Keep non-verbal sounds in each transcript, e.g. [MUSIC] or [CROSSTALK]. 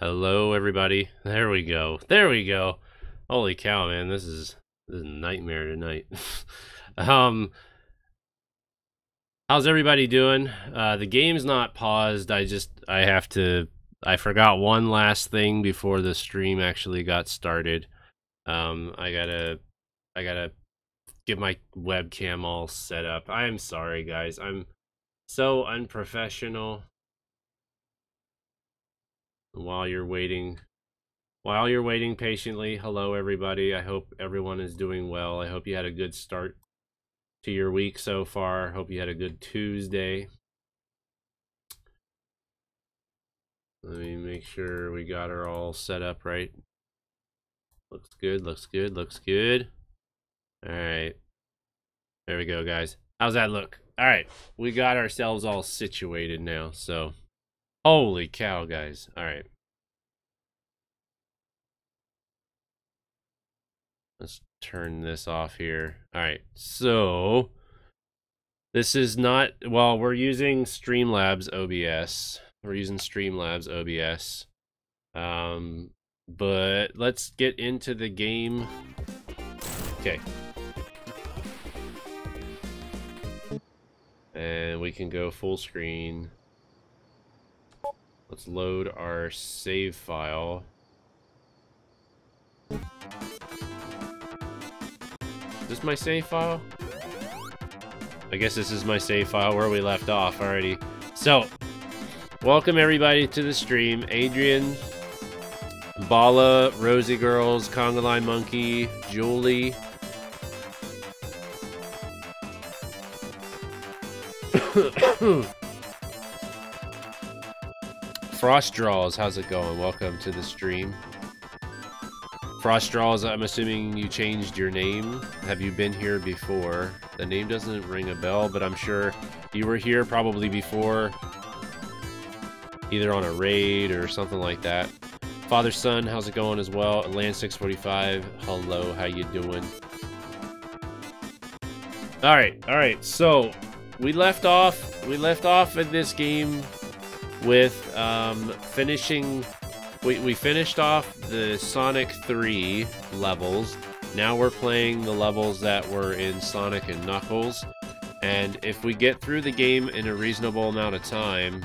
Hello, everybody. There we go. There we go. Holy cow, man! This is this is a nightmare tonight. [LAUGHS] um, how's everybody doing? Uh, the game's not paused. I just I have to. I forgot one last thing before the stream actually got started. Um, I gotta I gotta get my webcam all set up. I'm sorry, guys. I'm so unprofessional. While you're waiting, while you're waiting patiently, hello everybody. I hope everyone is doing well. I hope you had a good start to your week so far. Hope you had a good Tuesday. Let me make sure we got her all set up right. Looks good, looks good, looks good. All right. There we go, guys. How's that look? All right. We got ourselves all situated now, so holy cow, guys. All right. Let's turn this off here. All right. So this is not well, we're using Streamlabs OBS. We're using Streamlabs OBS. Um but let's get into the game. Okay. And we can go full screen. Let's load our save file. Is this my save file? I guess this is my save file where we left off already. So, welcome everybody to the stream. Adrian, Bala, Rosie Girls, Conga Line Monkey, Julie. Frost Draws, how's it going? Welcome to the stream. Frost Draws, I'm assuming you changed your name. Have you been here before? The name doesn't ring a bell, but I'm sure you were here probably before. Either on a raid or something like that. Father Son, how's it going as well? Land 645, hello, how you doing? Alright, alright, so we left off we left off in this game with um, finishing we, we finished off the Sonic 3 levels. Now we're playing the levels that were in Sonic and Knuckles. And if we get through the game in a reasonable amount of time,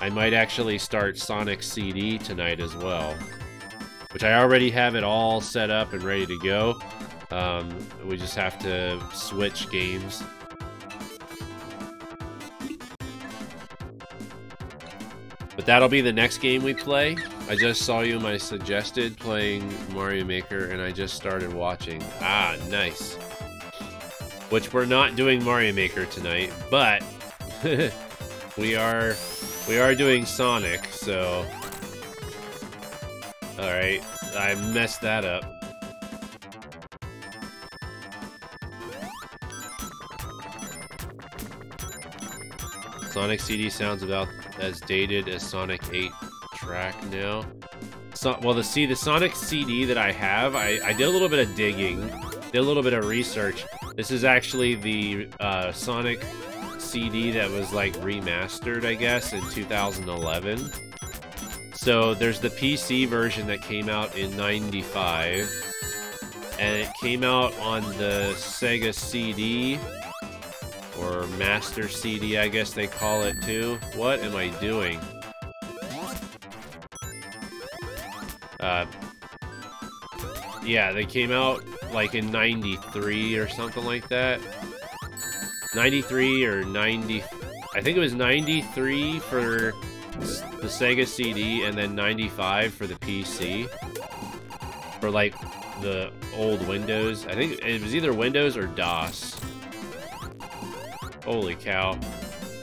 I might actually start Sonic CD tonight as well. Which I already have it all set up and ready to go. Um, we just have to switch games. But that'll be the next game we play. I just saw you my suggested playing Mario Maker and I just started watching. Ah, nice. Which we're not doing Mario Maker tonight, but [LAUGHS] we are we are doing Sonic, so... Alright, I messed that up. Sonic CD sounds about as dated as Sonic 8 track now. So, well, the see the Sonic CD that I have, I, I did a little bit of digging, did a little bit of research. This is actually the uh, Sonic CD that was like remastered, I guess, in 2011. So there's the PC version that came out in 95. And it came out on the Sega CD or Mega CD, I guess they call it too. What am I doing? Uh, yeah, they came out like in 93 or something like that. 93 or 90 I think it was 93 for the Sega CD and then 95 for the PC for like the old Windows I think it was either Windows or DOS holy cow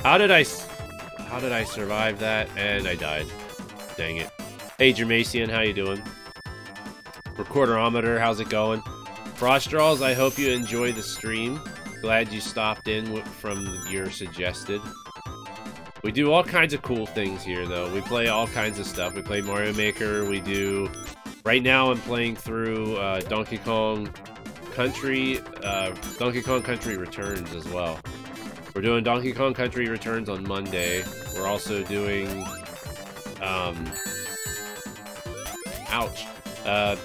how did I how did I survive that and I died dang it hey Jermacian how you doing Recorderometer how's it going Frost Draws I hope you enjoy the stream glad you stopped in from your suggested. We do all kinds of cool things here, though. We play all kinds of stuff. We play Mario Maker. We do... Right now, I'm playing through uh, Donkey Kong Country, uh, Donkey Kong Country Returns as well. We're doing Donkey Kong Country Returns on Monday. We're also doing um, Ouch. Uh,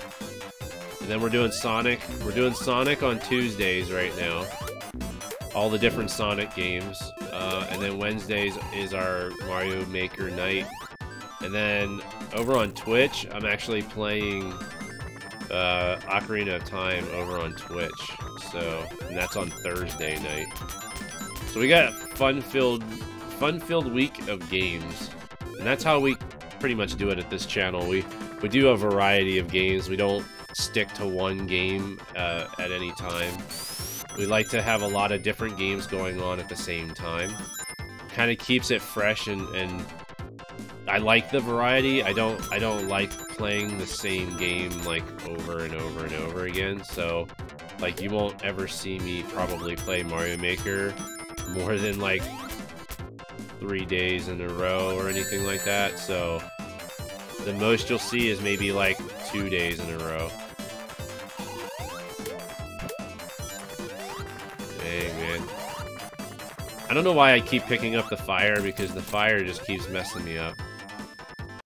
and then we're doing Sonic. We're doing Sonic on Tuesdays right now. All the different Sonic games. Uh, and then Wednesdays is our Mario Maker night. And then over on Twitch, I'm actually playing uh, Ocarina of Time over on Twitch. So, and that's on Thursday night. So we got fun-filled, fun-filled week of games, and that's how we pretty much do it at this channel. We we do a variety of games. We don't stick to one game uh, at any time. We like to have a lot of different games going on at the same time. Kind of keeps it fresh and, and I like the variety. I don't I don't like playing the same game like over and over and over again. So like you won't ever see me probably play Mario Maker more than like three days in a row or anything like that. So the most you'll see is maybe like two days in a row. Dang, man. I don't know why I keep picking up the fire, because the fire just keeps messing me up.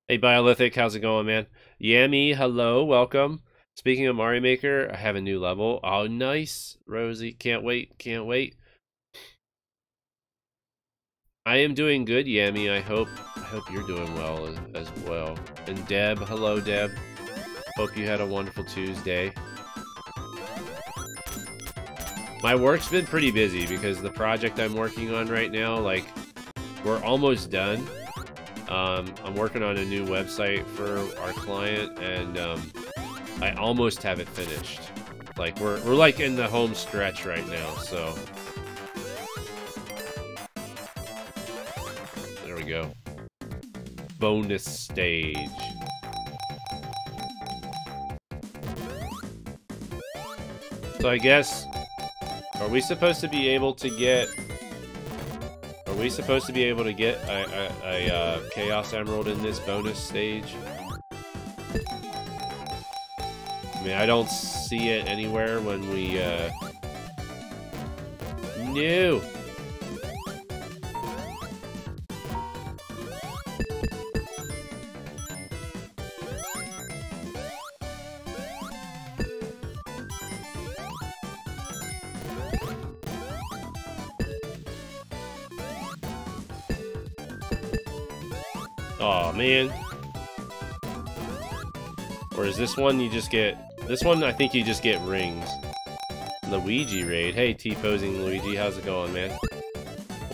Hey, Biolithic, how's it going, man? Yami, hello, welcome. Speaking of Mario Maker, I have a new level. Oh, nice, Rosie. Can't wait, can't wait. I am doing good, Yami. I hope I hope you're doing well as, as, well. And Deb, hello, Deb. Hope you had a wonderful Tuesday. My work's been pretty busy because the project I'm working on right now, like, we're almost done. Um, I'm working on a new website for our client, and um, I almost have it finished. Like, we're, we're like in the home stretch right now, so go. Bonus stage. So I guess, are we supposed to be able to get, are we supposed to be able to get a, a, a uh, Chaos Emerald in this bonus stage? I mean, I don't see it anywhere when we, uh... No! Man. Or is this one you just get... This one, I think you just get rings. Luigi raid. Hey, T-posing Luigi, how's it going, man?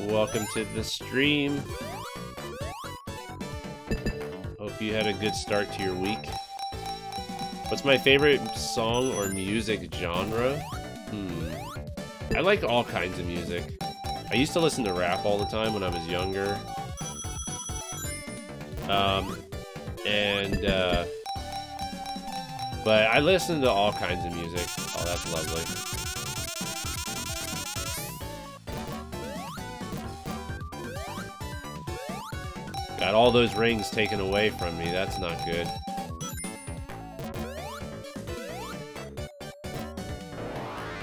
Welcome to the stream. Hope you had a good start to your week. What's my favorite song or music genre? Hmm. I like all kinds of music. I used to listen to rap all the time when I was younger. Um, and, uh, but I listen to all kinds of music. Oh, that's lovely. Got all those rings taken away from me. That's not good.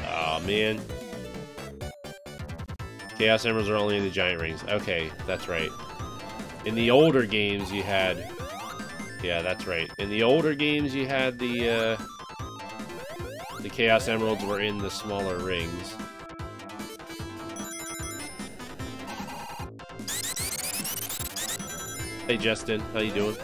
Oh, man. Chaos Emeralds are only in the giant rings. Okay, that's right. In the older games, you had... Yeah, that's right. In the older games, you had the, uh... The Chaos Emeralds were in the smaller rings. Hey, Justin. How you doing?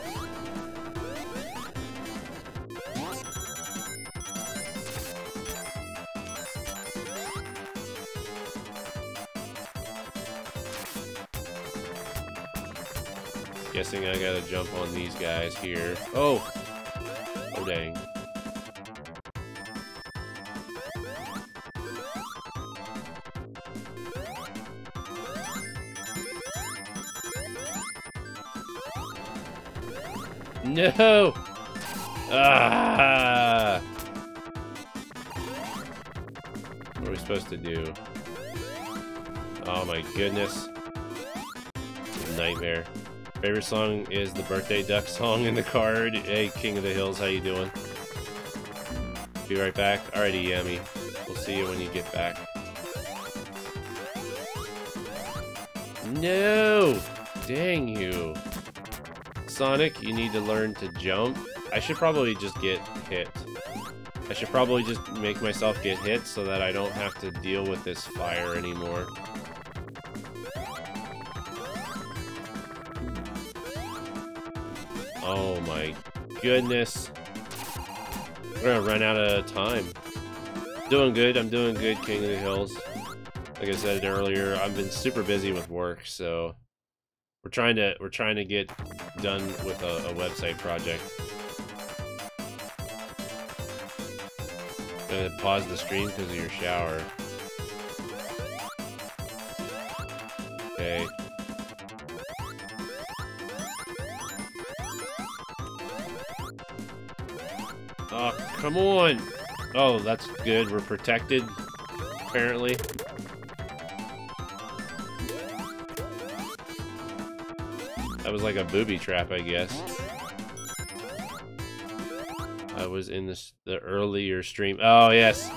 Guessing I gotta jump on these guys here. Oh! Oh, dang. No! Ah! What are we supposed to do? Oh my goodness. Nightmare. Favorite song is the Birthday Duck song in the card. Hey, King of the Hills, how you doing? Be right back. Alrighty, Yami. We'll see you when you get back. No! Dang you. Sonic, you need to learn to jump. I should probably just get hit. I should probably just make myself get hit so that I don't have to deal with this fire anymore. Oh my goodness. We're gonna run out of time. Doing good, I'm doing good, King of the Hills. Like I said earlier, I've been super busy with work, so we're trying to we're trying to get done with a, a website project. Gonna pause the stream because of your shower. Okay. Come on! Oh, that's good. We're protected, apparently. That was like a booby trap, I guess. I was in the, the earlier stream. Oh, yes.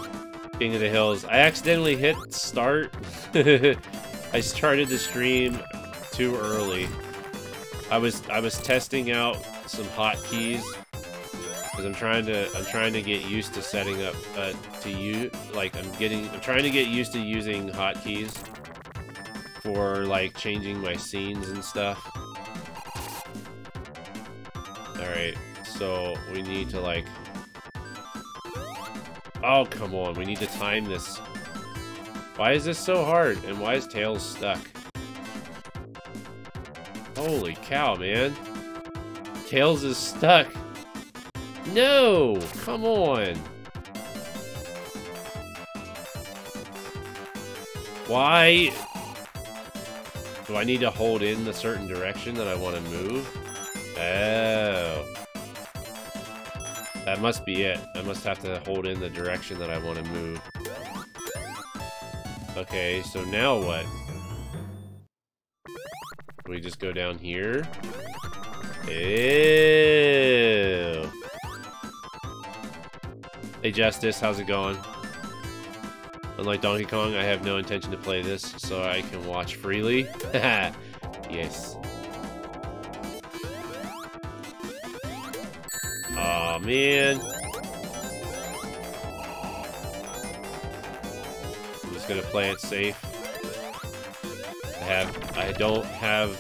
King of the Hills. I accidentally hit start. [LAUGHS] I started the stream too early. I was I was testing out some hotkeys because I'm trying to I'm trying to get used to setting up uh, to you like I'm getting I'm trying to get used to using hotkeys for like changing my scenes and stuff. All right. So we need to like... Oh, come on. We need to time this. Why is this so hard? And why is Tails stuck? Holy cow, man. Tails is stuck. No! Come on. Why? Do I need to hold in the certain direction that I want to move? Oh. That must be it. I must have to hold in the direction that I want to move. Okay, so now what? We just go down here? Ew. Hey Justice, how's it going? Unlike Donkey Kong, I have no intention to play this, so I can watch freely. [LAUGHS] yes. oh, man. I'm just gonna play it safe. I have I don't have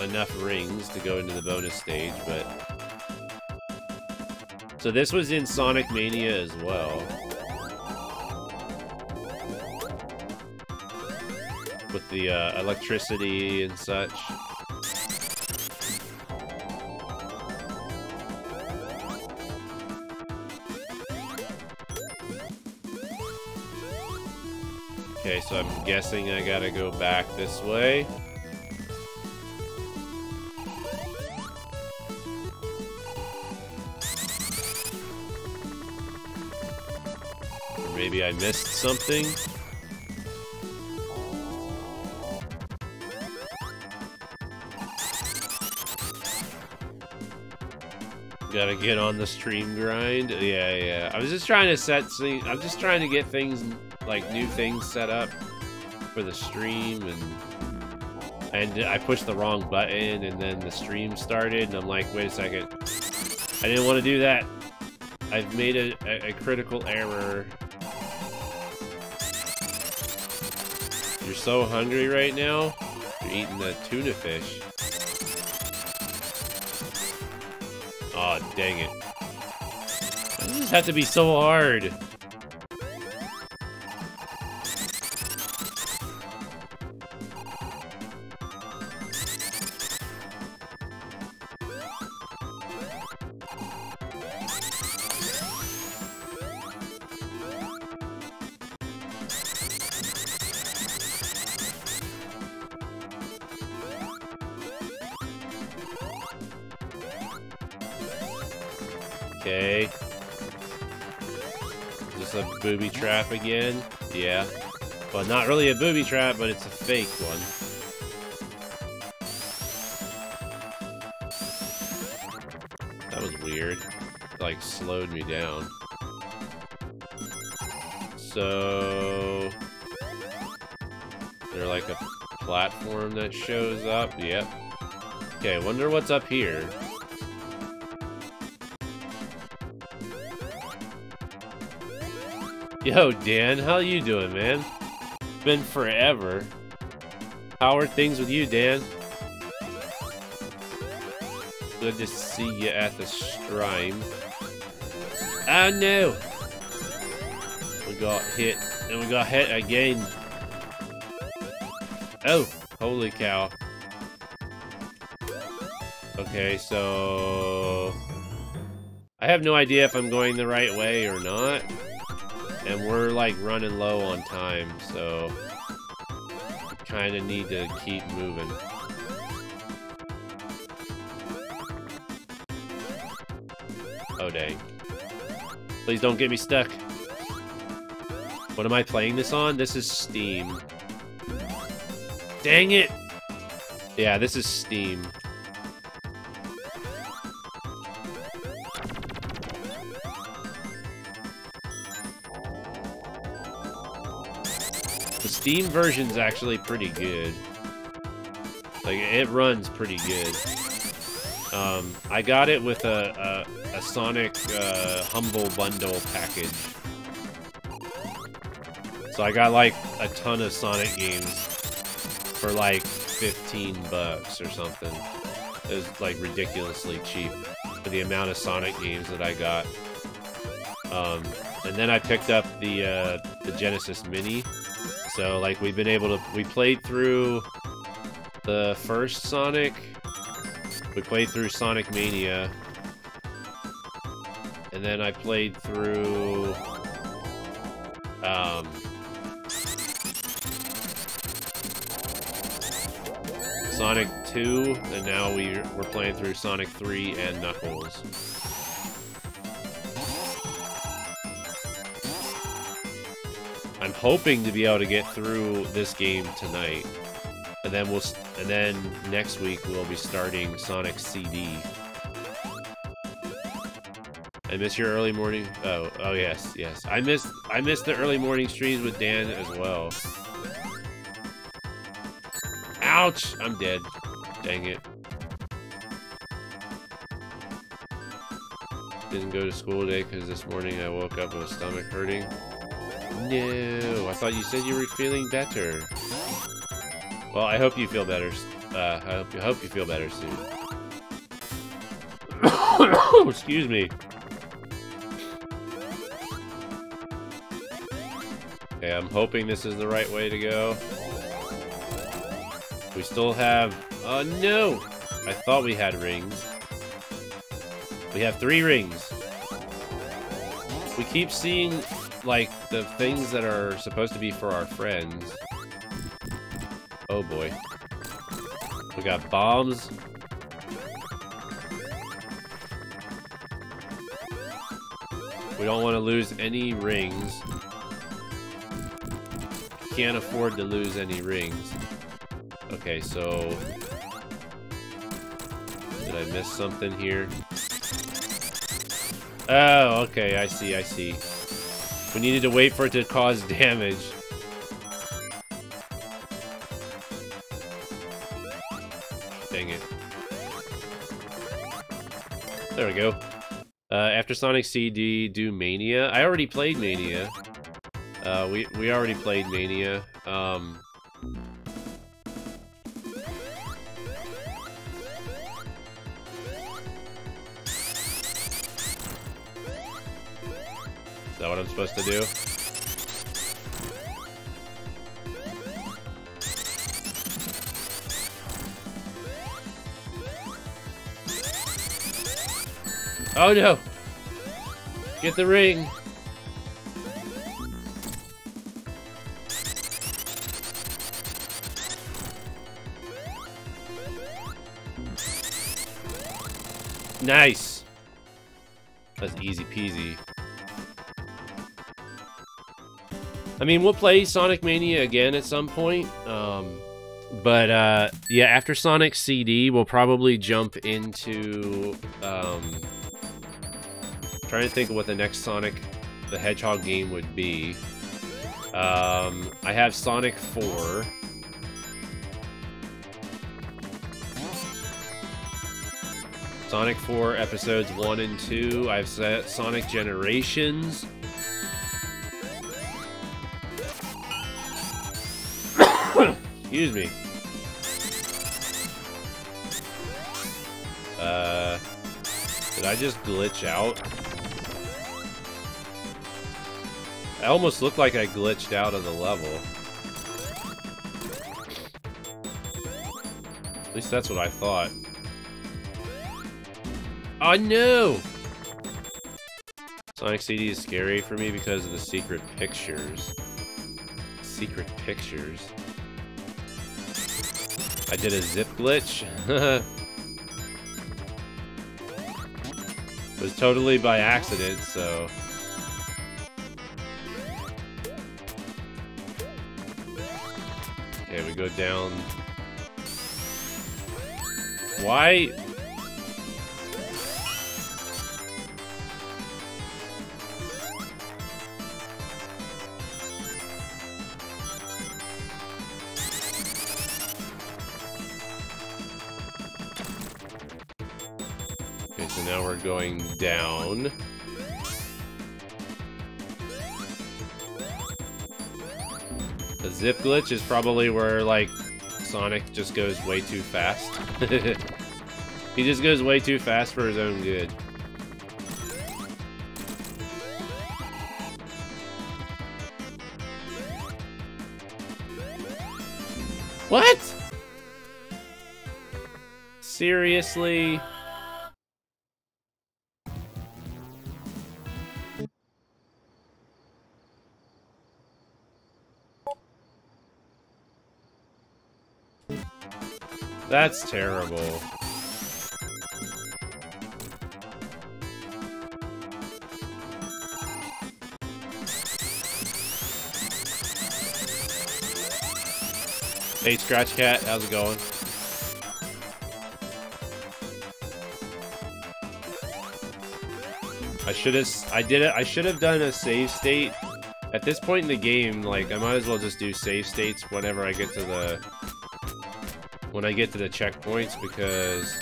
enough rings to go into the bonus stage, but so this was in Sonic Mania as well. With the uh, electricity and such. Okay, so I'm guessing I gotta go back this way. Maybe I missed something. Gotta get on the stream grind. Yeah, yeah. I was just trying to set. Things. I'm just trying to get things like new things set up for the stream and and I pushed the wrong button and then the stream started and I'm like, wait a second. I didn't want to do that. I've made a, a, a critical error. You're so hungry right now. You're eating the tuna fish. Oh, dang it. This have to be so hard? Trap again? Yeah. Well, not really a booby trap, but it's a fake one. That was weird. It, like, slowed me down. So... There like a platform that shows up? Yep. Okay, wonder what's up here. Yo, Dan, how you doing, man? It's been forever. How are things with you, Dan? Good to see you at the stream. Oh no! We got hit, and we got hit again. Oh, holy cow. Okay, so... I have no idea if I'm going the right way or not. And we're like running low on time, so... Kind of need to keep moving. Oh dang. Please don't get me stuck. What am I playing this on? This is Steam. Dang it! Yeah, this is Steam. Steam version's actually pretty good. Like, it runs pretty good. Um, I got it with a, a, a Sonic uh, Humble Bundle package. So I got like a ton of Sonic games for like 15 bucks or something. It was like ridiculously cheap for the amount of Sonic games that I got. Um, and then I picked up the uh, the Genesis Mini. So like we've been able to we played through the first Sonic. We played through Sonic Mania. And then I played through um Sonic 2, and now we, we're playing through Sonic 3 and Knuckles. Hoping to be able to get through this game tonight. And then we'll and then next week we'll be starting Sonic CD. I miss your early morning. Oh, oh yes, yes. I missed I missed the early morning streams with Dan as well. Ouch! I'm dead. Dang it. Didn't go to school today because this morning I woke up with stomach hurting. No, I thought you said you were feeling better. Well, I hope you feel better. Uh, I hope you, hope you feel better soon. [COUGHS] Excuse me. Okay, I'm hoping this is the right way to go. We still have... Oh, no! I thought we had rings. We have three rings. We keep seeing, like, the things that are supposed to be for our friends. Oh, boy. We got bombs. We don't want to lose any rings. Can't afford to lose any rings. Okay, so... Did I miss something here? Oh, okay, I see, I see. We needed to wait for it to cause damage. Dang it. There we go. Uh, after Sonic CD, do Mania. I already played Mania. Uh, we, we already played Mania. Um, that what I'm supposed to do? Oh no! Get the ring! Nice! That's easy peasy. I mean, we'll play Sonic Mania again at some point. Um, but uh, yeah, after Sonic CD, we'll probably jump into. Um, trying to think of what the next Sonic the Hedgehog game would be. Um, I have Sonic 4. Sonic 4 episodes 1 and 2. I've set Sonic Generations. Excuse me. Uh, did I just glitch out? I almost looked like I glitched out of the level. At least that's what I thought. Oh no! Sonic CD is scary for me because of the secret pictures. Secret pictures. I did a zip glitch. [LAUGHS] it was totally by accident, so... Okay, we go down. Why? Going down. The zip glitch is probably where, like, Sonic just goes way too fast. [LAUGHS] he just goes way too fast for his own good. What? Seriously? That's terrible. Hey, Scratch Cat, how's it going? I should have, I did it, I should have done a save state. At this point in the game, like, I might as well just do save states whenever I get to the, when I get to the checkpoints, because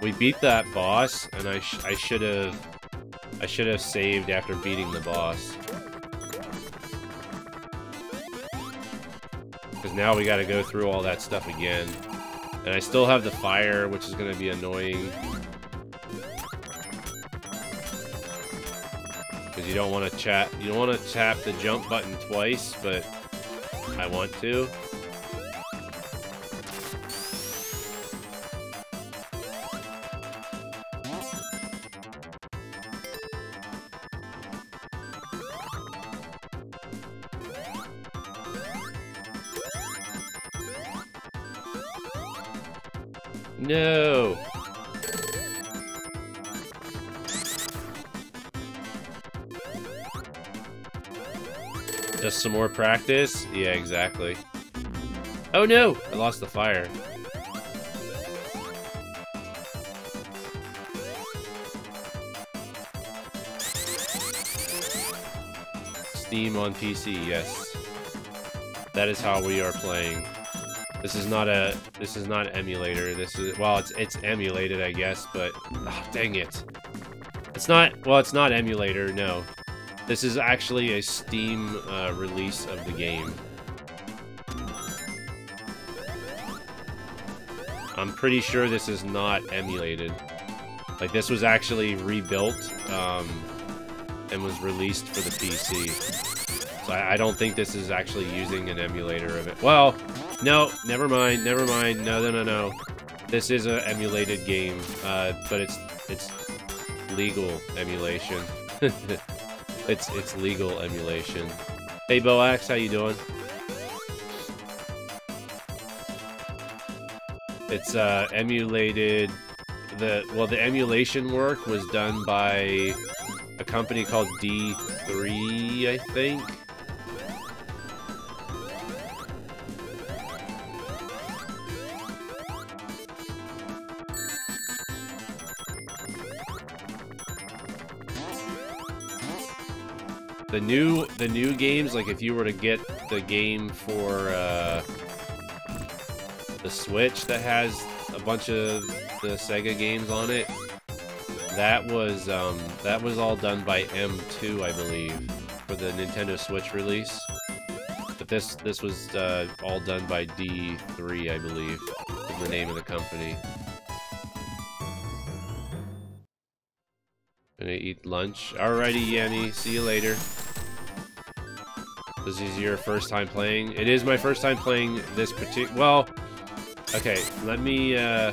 we beat that boss, and I, I should have, I should have saved after beating the boss. Because now we gotta go through all that stuff again. And I still have the fire, which is gonna be annoying. Because you don't want to chat, you don't want to tap the jump button twice, but I want to. More practice? Yeah, exactly. Oh no! I lost the fire. Steam on PC, yes. That is how we are playing. This is not a this is not emulator. This is well, it's it's emulated, I guess, but oh, dang it. It's not well, it's not emulator. No, this is actually a Steam uh, release of the game. I'm pretty sure this is not emulated. Like this was actually rebuilt um, and was released for the PC. So I, I don't think this is actually using an emulator of it. Well, no, never mind, never mind. No, no, no, no. This is an emulated game, uh, but it's it's legal emulation. [LAUGHS] it's it's legal emulation. Hey, Boax, how you doing? It's uh, emulated. The well, the emulation work was done by a company called D3, I think. The new the new games, like if you were to get the game for uh, the Switch that has a bunch of the Sega games on it, that was um, that was all done by M2, I believe, for the Nintendo Switch release. But this this was uh, all done by D3, I believe, is the name of the company. Gonna eat lunch. Alrighty, Yanni. See you later. This is your first time playing. It is my first time playing this particular. Well, okay. Let me. Uh,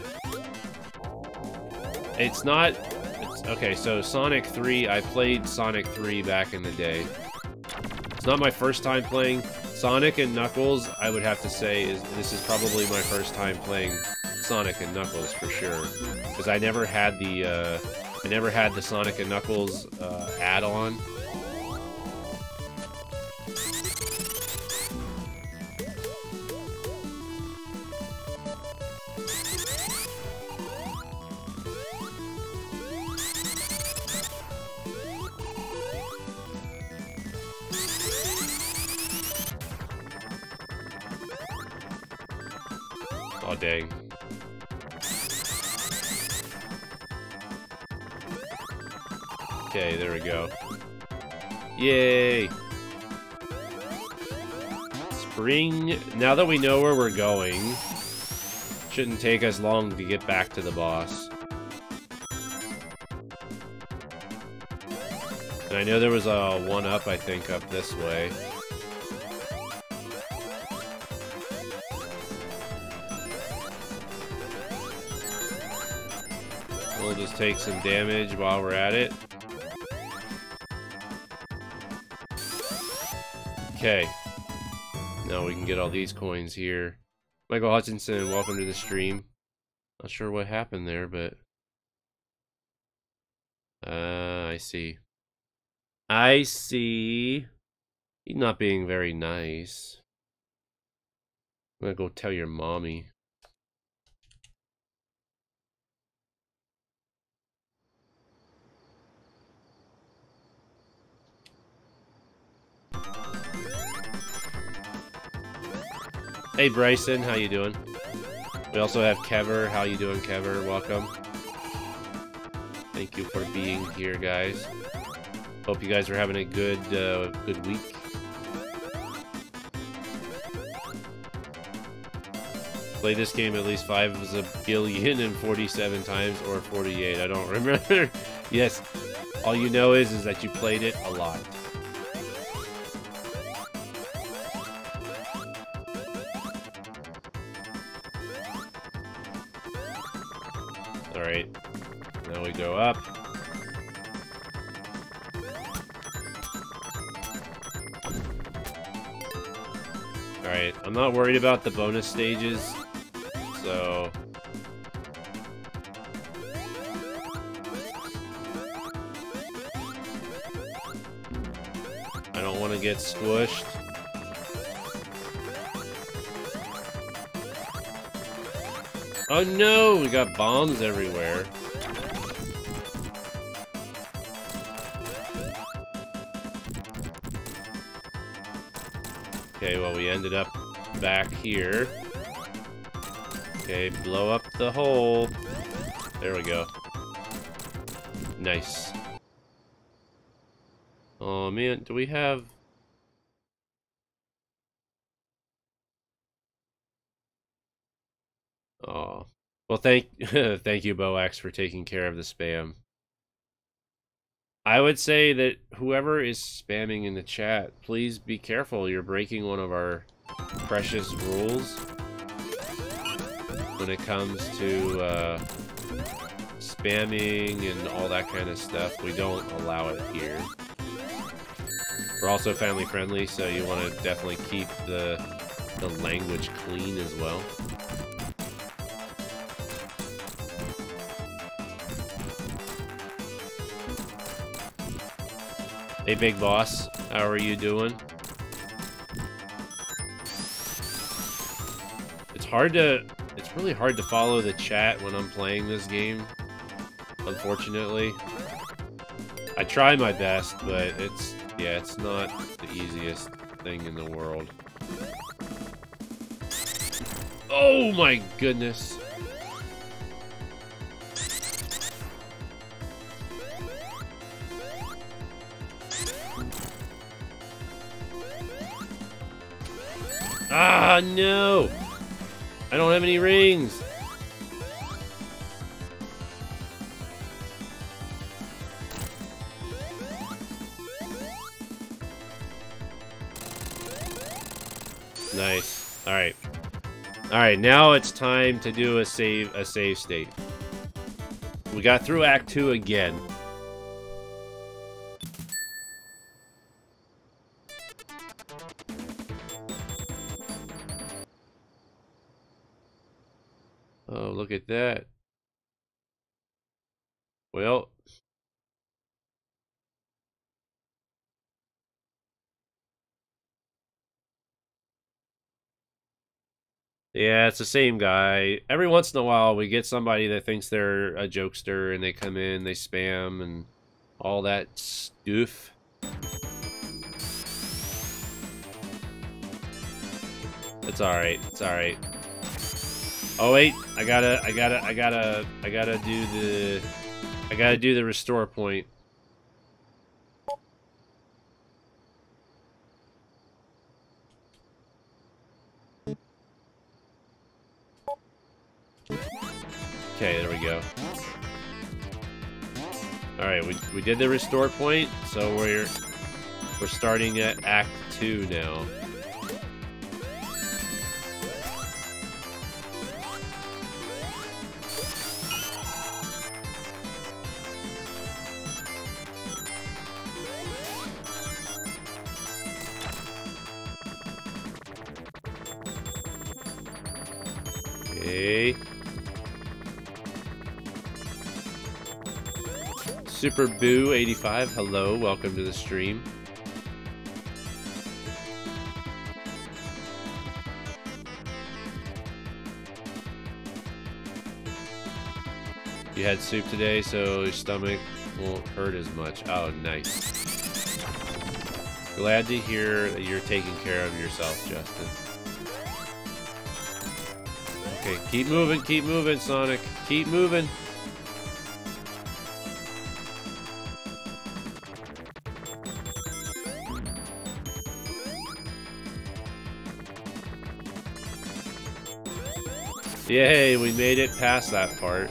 it's not. It's, okay, so Sonic 3. I played Sonic 3 back in the day. It's not my first time playing Sonic and Knuckles. I would have to say is this is probably my first time playing Sonic and Knuckles for sure, because I never had the. Uh, I never had the Sonic and Knuckles uh, add-on. Yay! Spring, now that we know where we're going, shouldn't take us long to get back to the boss. And I know there was a one-up, I think, up this way. We'll just take some damage while we're at it. Okay. Now we can get all these coins here. Michael Hutchinson, welcome to the stream. Not sure what happened there, but... Uh, I see. I see. He's not being very nice. I'm gonna go tell your mommy. Hey Bryson, how you doing? We also have Kever. How you doing, Kever? Welcome. Thank you for being here, guys. Hope you guys are having a good, uh, good week. Play this game at least five a billion and forty-seven times, or 48. I don't [LAUGHS] remember. yes, all you know is is that you played it a lot. Worried about the bonus stages, so... I don't want to get squished. Oh no, we got bombs everywhere. Okay, well we ended up back here. Okay, blow up the hole. There we go. Nice. Oh man, do we have... Oh. Well, thank [LAUGHS] thank you, Boax, for taking care of the spam. I would say that whoever is spamming in the chat, please be careful. You're breaking one of our precious rules when it comes to uh, spamming and all that kind of stuff. We don't allow it here. We're also family friendly, so you want to definitely keep the the language clean as well. Hey, big boss. How are you doing? Hard to... It's really hard to follow the chat when I'm playing this game. Unfortunately. I try my best, but it's... Yeah, it's not the easiest thing in the world. Oh my goodness. Ah, no! I don't have any rings! Nice. Alright. Alright, now it's time to do a save a save state. We got through Act 2 again. Yeah, it's the same guy. Every once in a while, we get somebody that thinks they're a jokester, and they come in, they spam, and all that stuff. It's alright, it's alright. Oh wait, I gotta, I gotta, I gotta, I gotta do the, I gotta do the restore point. Okay, there we go. Alright, we, we did the restore point, so we're we're starting at Act 2 now. Super Boo 85, hello, welcome to the stream. You had soup today, so your stomach won't hurt as much. Oh, nice. Glad to hear that you're taking care of yourself, Justin. Okay, keep moving, keep moving, Sonic. Keep moving. Yay, we made it past that part.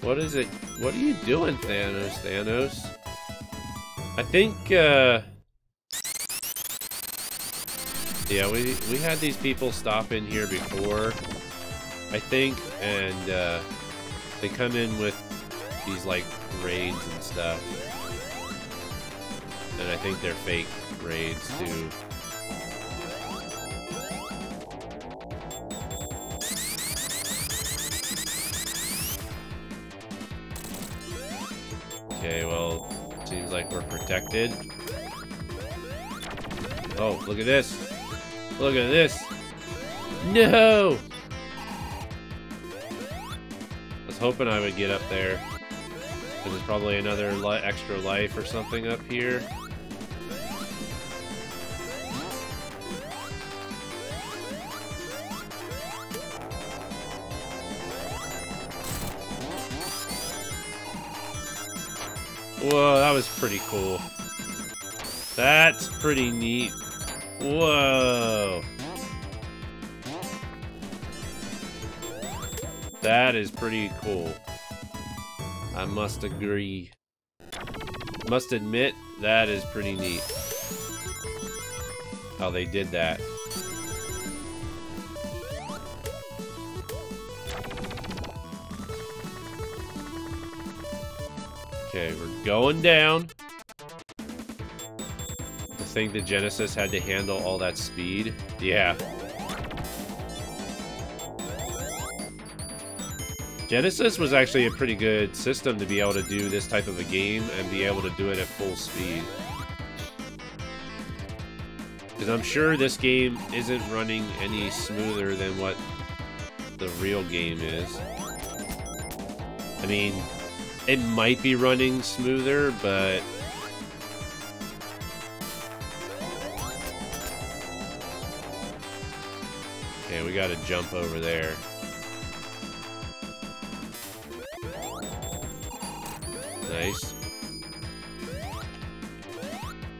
What is it? What are you doing, Thanos? Thanos? I think, uh... Yeah, we, we had these people stop in here before, I think, and, uh, they come in with these, like, raids and stuff. I think they're fake raids too. Okay, well, seems like we're protected. Oh, look at this. Look at this. No! I was hoping I would get up there. There's probably another li extra life or something up here. Was pretty cool. That's pretty neat. Whoa. That is pretty cool. I must agree. Must admit, that is pretty neat. How they did that. Okay, we're going down. To think the Genesis had to handle all that speed. Yeah. Genesis was actually a pretty good system to be able to do this type of a game and be able to do it at full speed. Because I'm sure this game isn't running any smoother than what the real game is. I mean, it might be running smoother, but... Okay, we gotta jump over there. Nice.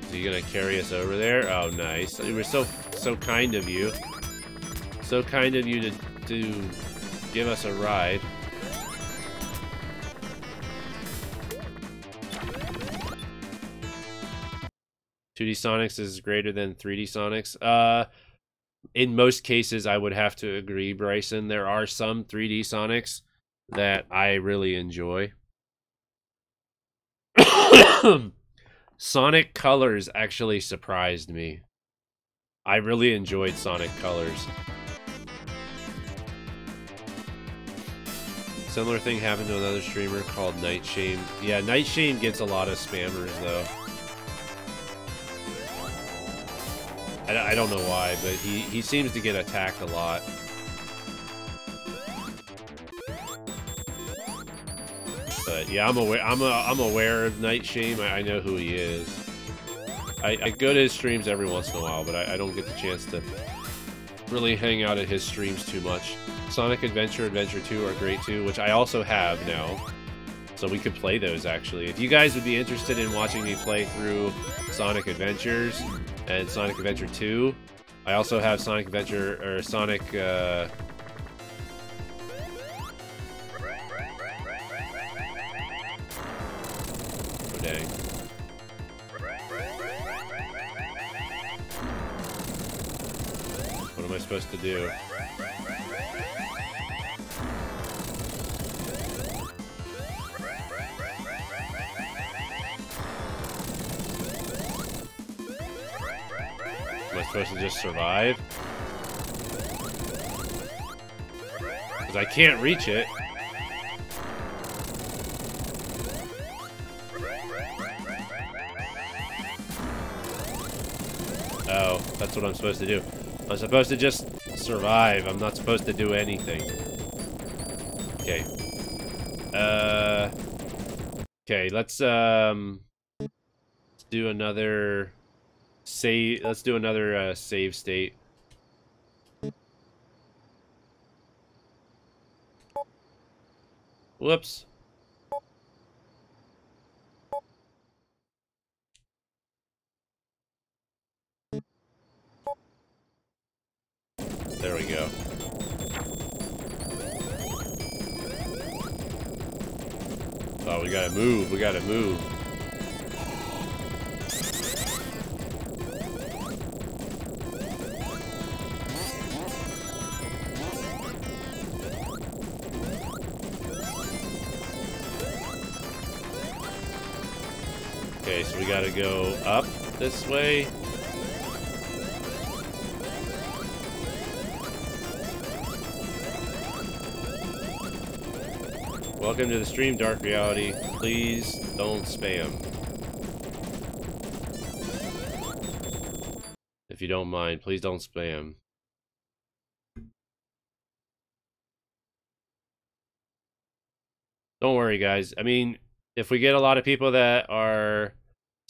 Is he gonna carry us over there? Oh, nice. You were so so kind of you. So kind of you to to give us a ride. 2D Sonics is greater than 3D Sonics. Uh, in most cases, I would have to agree, Bryson. There are some 3D Sonics that I really enjoy. [COUGHS] Sonic Colors actually surprised me. I really enjoyed Sonic Colors. Similar thing happened to another streamer called Night Shame. Yeah, Night Shame gets a lot of spammers though. I, I don't know why, but he, he seems to get attacked a lot. But yeah, I'm aware. I'm a, I'm aware of Night Shame. I, I know who he is. I, I, go to his streams every once in a while, but I, I don't get the chance to really hang out at his streams too much. Sonic Adventure, Adventure 2 are great too, which I also have now. So we could play those actually. If you guys would be interested in watching me play through Sonic Adventures, and Sonic Adventure 2. I also have Sonic Adventure, or Sonic, uh... What am I supposed to do? Supposed to just survive? Because I can't reach it. Oh, that's what I'm supposed to do. I'm supposed to just survive. I'm not supposed to do anything. Okay. Uh... Okay, let's, um... Let's do another save. Let's do another uh, save state. Whoops. There we go. Oh, we gotta move. We gotta move. We gotta go up this way. Welcome to the stream, Dark Reality. Please don't spam. If you don't mind, please don't spam. Don't worry, guys. I mean, if we get a lot of people that are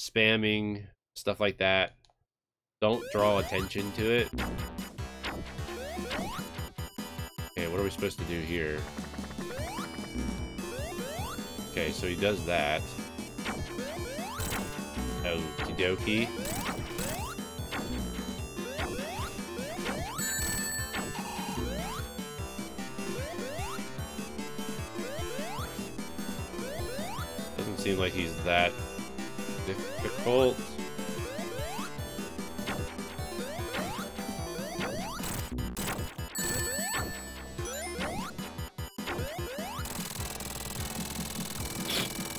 spamming, stuff like that. Don't draw attention to it. Okay, what are we supposed to do here? Okay, so he does that. Okie dokie. Doesn't seem like he's that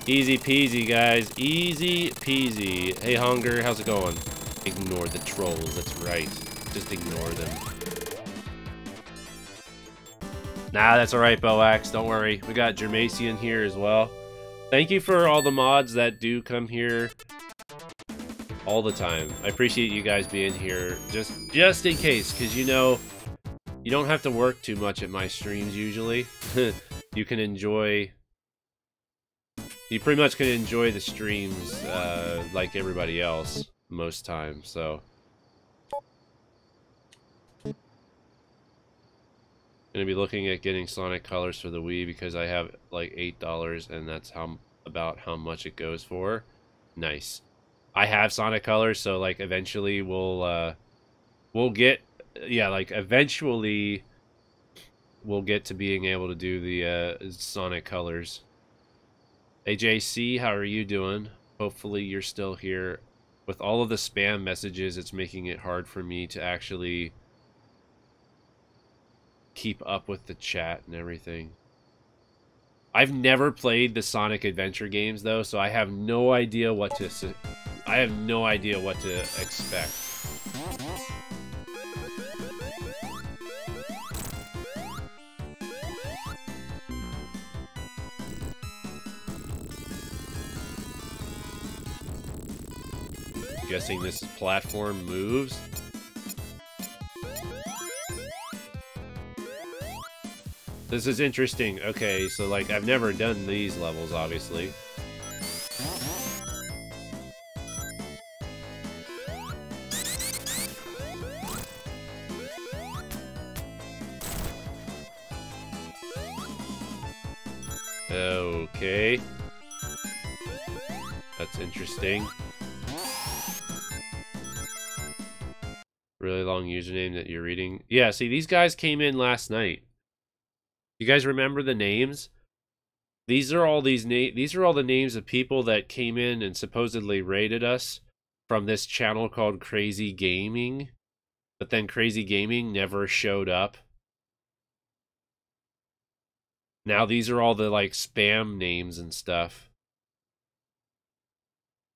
Easy peasy, guys. Easy peasy. Hey, Hunger, how's it going? Ignore the trolls, that's right. Just ignore them. Nah, that's alright, Boax. Don't worry. We got Germacian here as well. Thank you for all the mods that do come here all the time. I appreciate you guys being here just just in case, because you know, you don't have to work too much at my streams usually. [LAUGHS] you can enjoy... You pretty much can enjoy the streams uh, like everybody else most times, so... gonna be looking at getting Sonic Colors for the Wii because I have like eight dollars, and that's how about how much it goes for. Nice. I have Sonic Colors, so like eventually we'll uh we'll get yeah, like eventually we'll get to being able to do the uh Sonic Colors. AJC, how are you doing? Hopefully you're still here. With all of the spam messages, it's making it hard for me to actually keep up with the chat and everything. I've never played the Sonic Adventure games though, so I have no idea what to I have no idea what to expect. Guessing this is platform moves. This is interesting. Okay, so like I've never done these levels, obviously. Really long username that you're reading. Yeah, see, these guys came in last night. You guys remember the names? These are all these na these are all the names of people that came in and supposedly raided us from this channel called Crazy Gaming. But then Crazy Gaming never showed up. Now these are all the like spam names and stuff.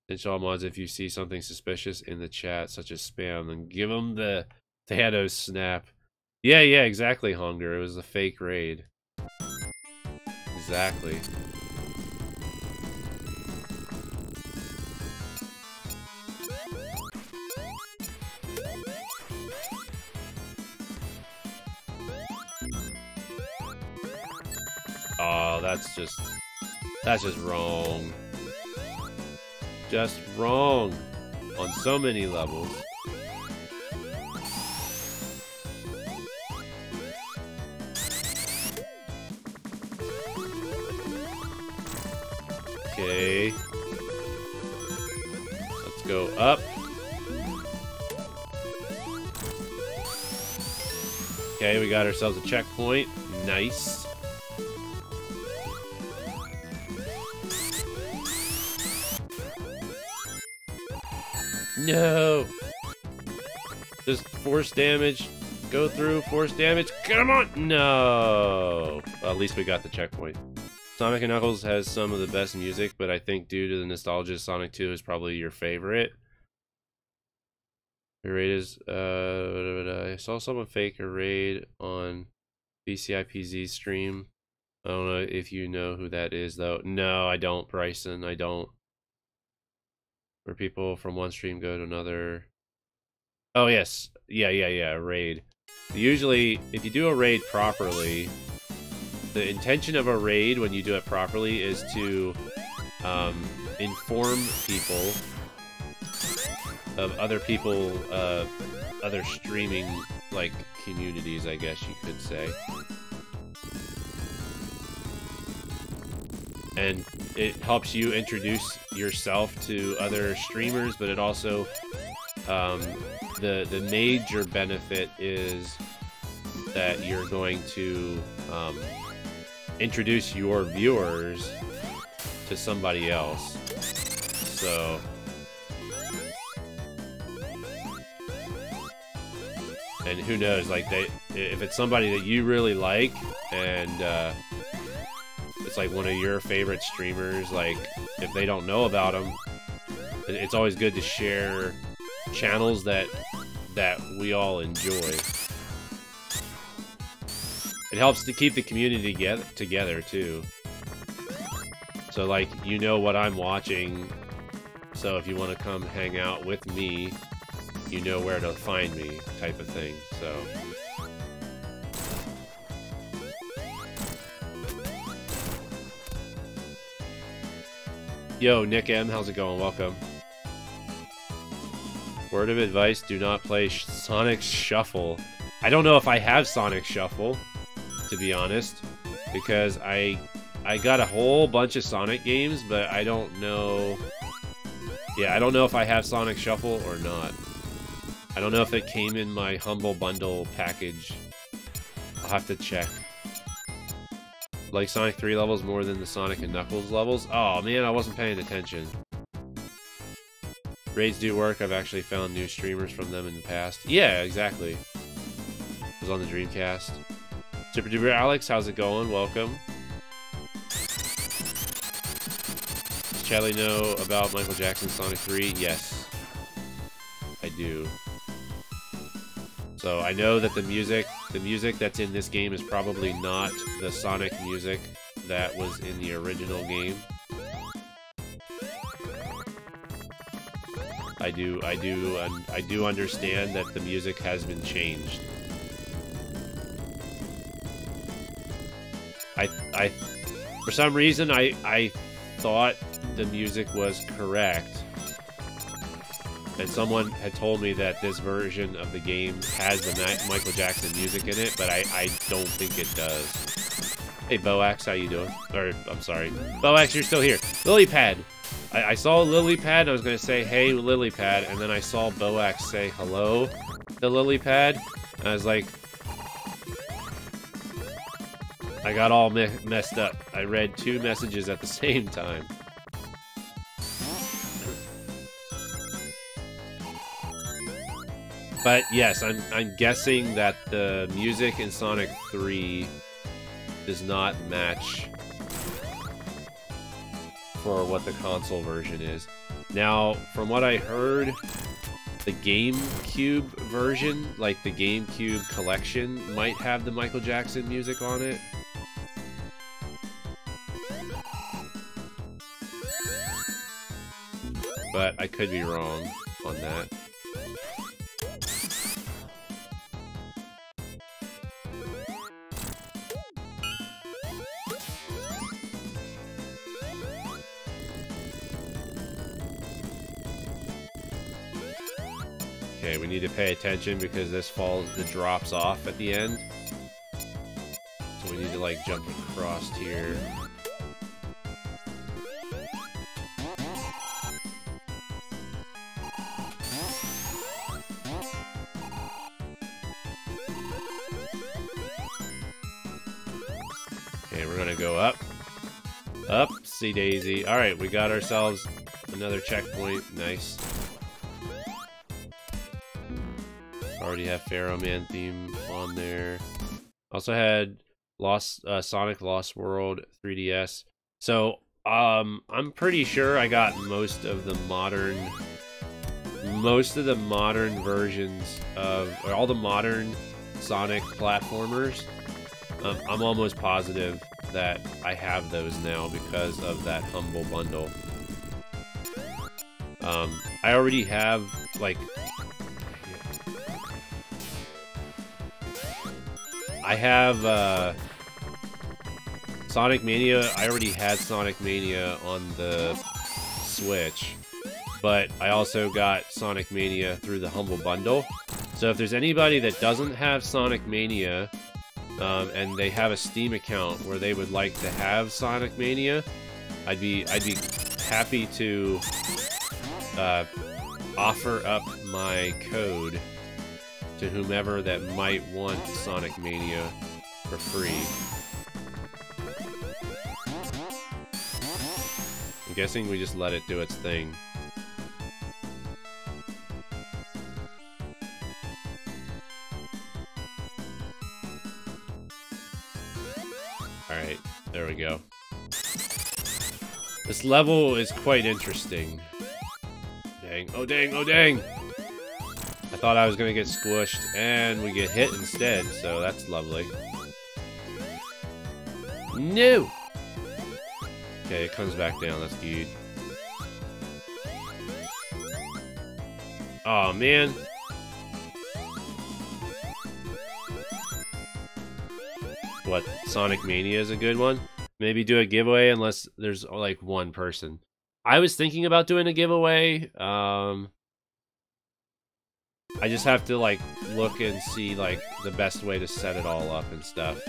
Install mods if you see something suspicious in the chat, such as spam, then give them the Thanos snap. Yeah, yeah, exactly, Hunger. It was a fake raid. Exactly. Oh, that's just... That's just wrong. Just wrong. On so many levels. Okay. Let's go up. Okay, we got ourselves a checkpoint. Nice. No! Just force damage. Go through, force damage. Come on! No! Well, at least we got the checkpoint. Sonic & Knuckles has some of the best music, but I think due to the nostalgia, Sonic 2 is probably your favorite. Your raid is, uh, I saw someone fake a raid on BCIPZ stream. I don't know if you know who that is, though. No, I don't, Bryson. I don't. Where people from one stream go to another. Oh, yes. Yeah, yeah, yeah, raid. Usually, if you do a raid properly, the intention of a raid when you do it properly is to um, inform people of other people, uh, other streaming like communities, I guess you could say. And it helps you introduce yourself to other streamers, but it also um, the the major benefit is that you're going to um, introduce your viewers to somebody else. So... And who knows, like, they, if it's somebody that you really like, and, uh, it's like one of your favorite streamers, like, if they don't know about them, it's always good to share channels that, that we all enjoy. It helps to keep the community get together, too. So, like, you know what I'm watching, so if you want to come hang out with me, you know where to find me, type of thing, so... Yo, Nick M, how's it going? Welcome. Word of advice, do not play Sonic Shuffle. I don't know if I have Sonic Shuffle to be honest, because I I got a whole bunch of Sonic games, but I don't know... Yeah, I don't know if I have Sonic Shuffle or not. I don't know if it came in my Humble Bundle package. I'll have to check. Like Sonic 3 levels more than the Sonic and Knuckles levels? Oh man, I wasn't paying attention. Raids do work. I've actually found new streamers from them in the past. Yeah, exactly. It was on the Dreamcast. Super Duper Alex, how's it going? Welcome. Does Chadly know about Michael Jackson's Sonic 3? Yes. I do. So I know that the music, the music that's in this game is probably not the Sonic music that was in the original game. I do, I do, I do understand that the music has been changed. I, I, for some reason, I, I thought the music was correct. And someone had told me that this version of the game has the Michael Jackson music in it, but I, I don't think it does. Hey, Boax, how you doing? Or, I'm sorry. Boax, you're still here. Lilypad, I, I saw Lilypad, I was going to say, hey, Lilypad, and then I saw Boax say hello to Lilypad. I was like, I got all me messed up. I read two messages at the [LAUGHS] same time. But yes, I'm, I'm guessing that the music in Sonic 3 does not match for what the console version is. Now, from what I heard, the GameCube version, like the GameCube collection, might have the Michael Jackson music on it. But I could be wrong on that. Okay, we need to pay attention because this falls, it drops off at the end. So we need to like jump across here. Okay, we're gonna go up. Up, see Daisy. Alright, we got ourselves another checkpoint. Nice. Already have Pharaoh Man theme on there. Also had Lost uh, Sonic Lost World 3DS. So um, I'm pretty sure I got most of the modern, most of the modern versions of or all the modern Sonic platformers. Um, I'm almost positive that I have those now because of that humble bundle. Um, I already have like I have uh, Sonic Mania. I already had Sonic Mania on the Switch, but I also got Sonic Mania through the Humble Bundle. So if there's anybody that doesn't have Sonic Mania um, and they have a Steam account where they would like to have Sonic Mania, I'd be I'd be happy to uh, offer up my code to whomever that might want Sonic Mania for free. I'm guessing we just let it do its thing. Alright, there we go. This level is quite interesting. Dang, oh dang, oh dang! I thought I was going to get squished, and we get hit instead, so that's lovely. No! Okay, it comes back down, that's good. Oh man. What, Sonic Mania is a good one? Maybe do a giveaway unless there's like one person. I was thinking about doing a giveaway, um, I just have to like look and see like the best way to set it all up and stuff.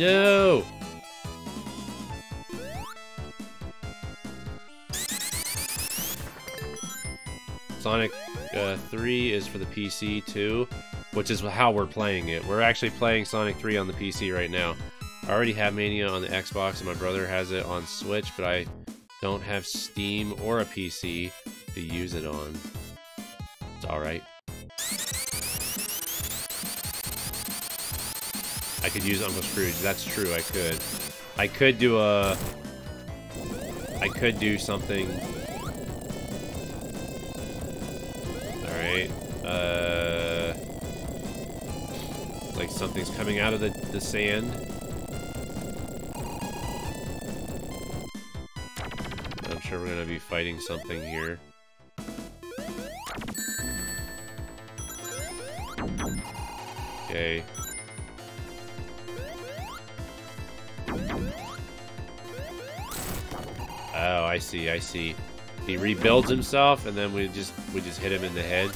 No! Sonic uh, 3 is for the PC too, which is how we're playing it. We're actually playing Sonic 3 on the PC right now. I already have Mania on the Xbox and my brother has it on Switch, but I don't have Steam or a PC to use it on. It's alright. I could use Uncle Scrooge. That's true, I could. I could do a... I could do something... Alright. Uh... Like something's coming out of the, the sand. I'm sure we're gonna be fighting something here. Okay. Oh, I see, I see. He rebuilds himself, and then we just we just hit him in the head.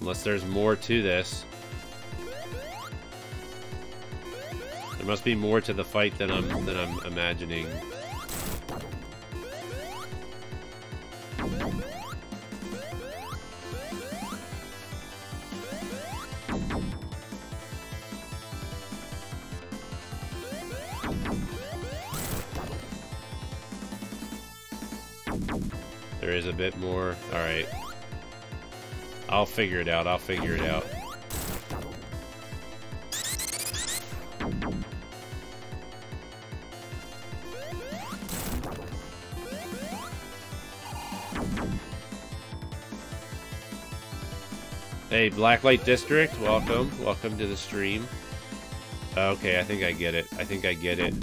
Unless there's more to this. There must be more to the fight than I'm than I'm imagining. Figure it out. I'll figure it out. Hey, Blacklight District, welcome. Welcome to the stream. Okay, I think I get it. I think I get it.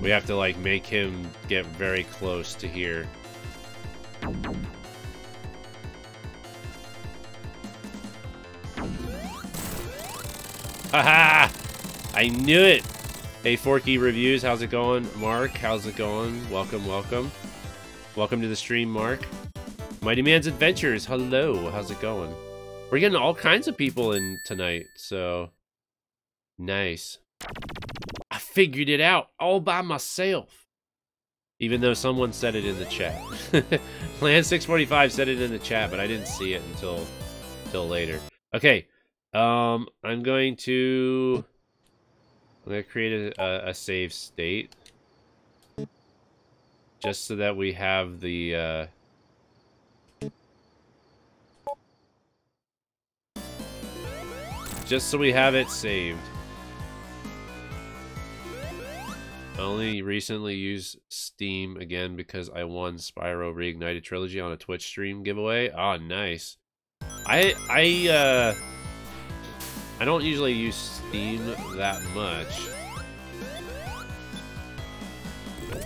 We have to, like, make him get very close to here. Haha! I knew it! Hey, Forky Reviews, how's it going? Mark, how's it going? Welcome, welcome. Welcome to the stream, Mark. Mighty Man's Adventures, hello, how's it going? We're getting all kinds of people in tonight, so... Nice. I figured it out all by myself. Even though someone said it in the chat. [LAUGHS] Plan645 said it in the chat, but I didn't see it until, until later. Okay, um, I'm going to... I'm going to create a, a, save state. Just so that we have the, uh... Just so we have it saved. I only recently used Steam again because I won Spyro Reignited Trilogy on a Twitch stream giveaway. Oh, nice. I, I, uh... I don't usually use Steam that much.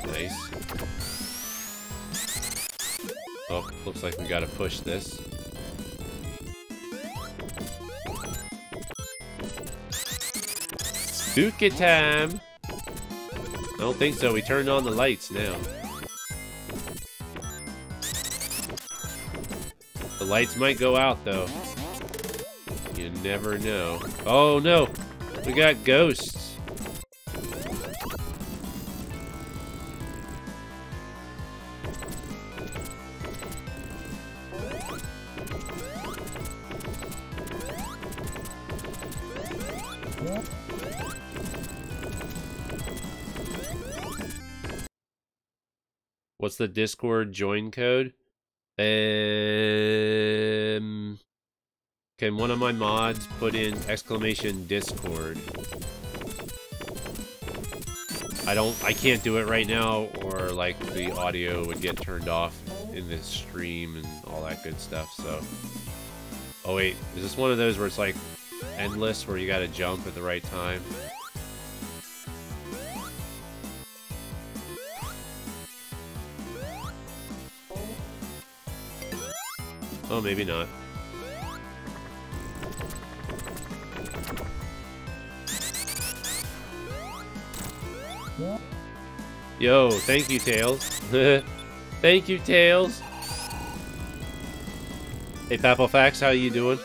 Nice. Oh, looks like we gotta push this. Spooky time! I don't think so. We turned on the lights now. The lights might go out, though. You never know. Oh, no! We got ghosts. What's the Discord join code? Um, can one of my mods put in exclamation Discord? I don't, I can't do it right now, or like the audio would get turned off in the stream and all that good stuff, so. Oh wait, is this one of those where it's like endless, where you gotta jump at the right time? Oh, maybe not. Yo, thank you, Tails. [LAUGHS] thank you, Tails. Hey, Papofax, how you doing?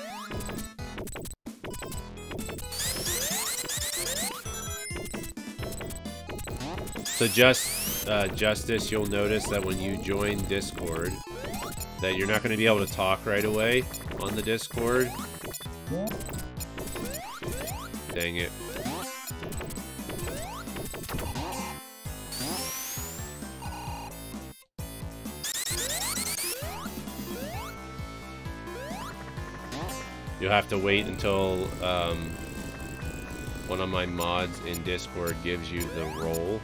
So just, uh, Justice, you'll notice that when you join Discord, that you're not going to be able to talk right away on the Discord. Dang it. You'll have to wait until um, one of my mods in Discord gives you the role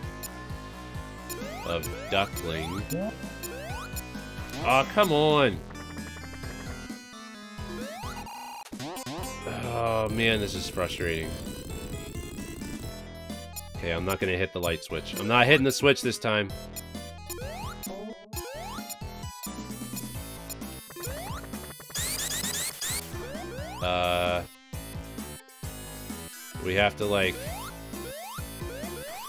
of Duckling. Oh, come on! Oh man, this is frustrating. Okay, I'm not gonna hit the light switch. I'm not hitting the switch this time. Uh... We have to, like...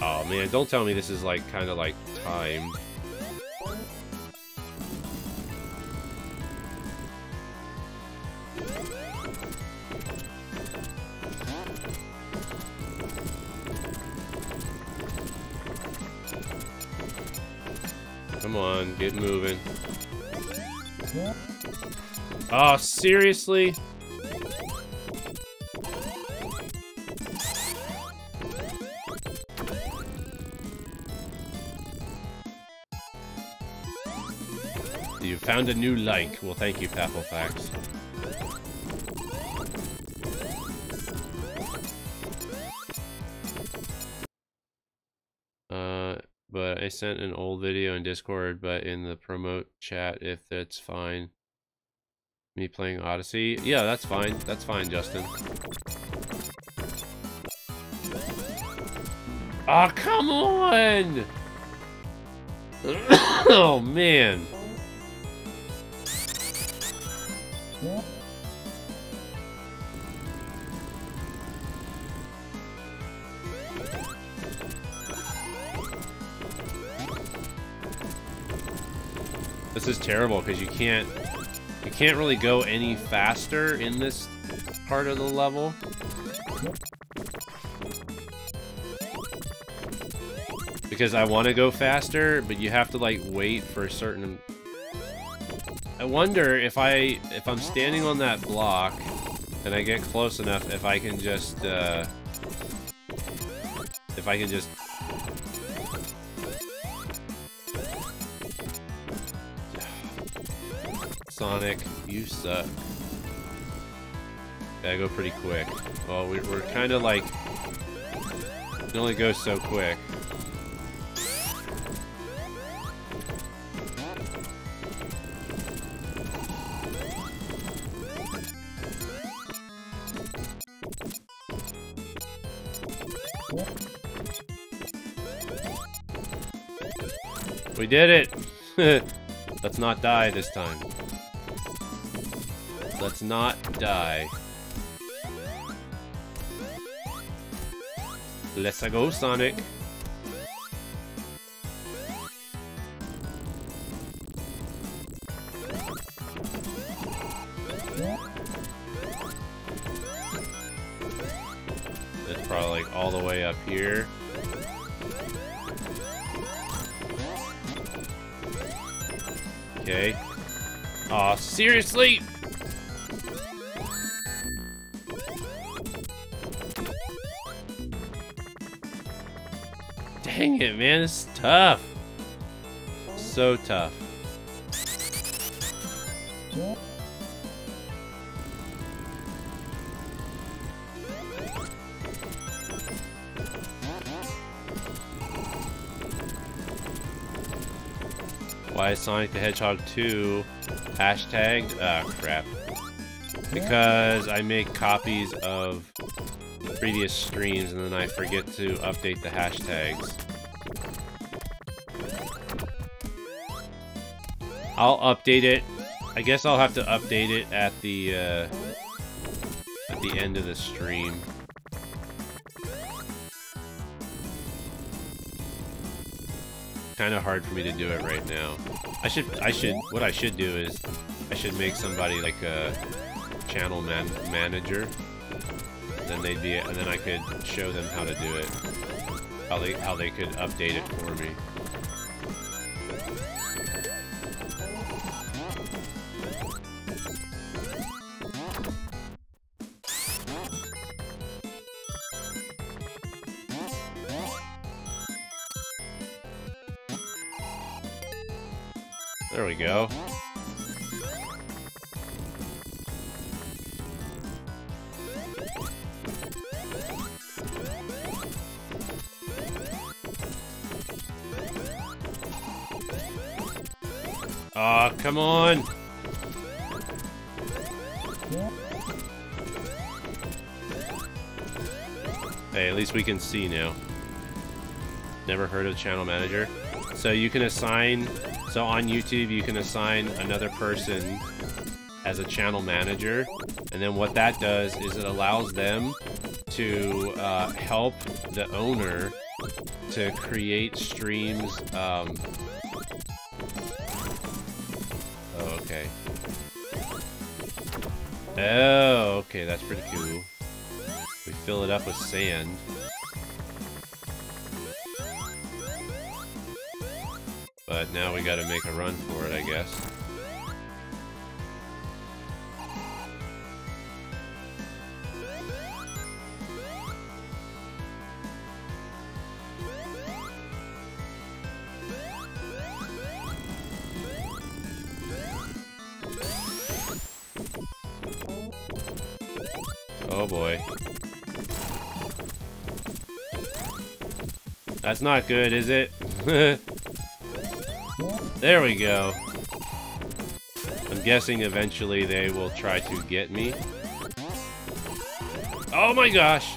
Oh man, don't tell me this is, like, kind of, like, timed. Come on, get moving. Oh, seriously? Found a new like. Well, thank you, Papplefax. Uh, but I sent an old video in Discord, but in the promote chat, if that's fine. Me playing Odyssey? Yeah, that's fine. That's fine, Justin. Oh, come on! [COUGHS] oh, man. This is terrible because you can't you can't really go any faster in this part of the level. Because I want to go faster, but you have to like wait for a certain I wonder if I if I'm standing on that block and I get close enough if I can just uh if I can just Sonic, you suck. Gotta go pretty quick. Well, we're, we're kind of like... It only goes so quick. Did it! [LAUGHS] Let's not die this time. Let's not die. Let's go, Sonic. It's probably like all the way up here. Seriously? Dang it, man. It's tough. So tough. Why is Sonic the Hedgehog 2 hashtagged? Ah, crap. Because I make copies of previous streams and then I forget to update the hashtags. I'll update it. I guess I'll have to update it at the uh, at the end of the stream. Kind of hard for me to do it right now. I should, I should, what I should do is, I should make somebody like a channel man manager. And then they'd be, and then I could show them how to do it. How they, how they could update it for me. Go. Oh, come on! Hey, at least we can see now. Never heard of Channel Manager. So you can assign so on YouTube, you can assign another person as a channel manager. And then what that does is it allows them to uh, help the owner to create streams. Um... Oh, okay. Oh, okay, that's pretty cool. We fill it up with sand. But now we gotta make a run for it, I guess. Oh boy. That's not good, is it? [LAUGHS] There we go. I'm guessing eventually they will try to get me. Oh my gosh!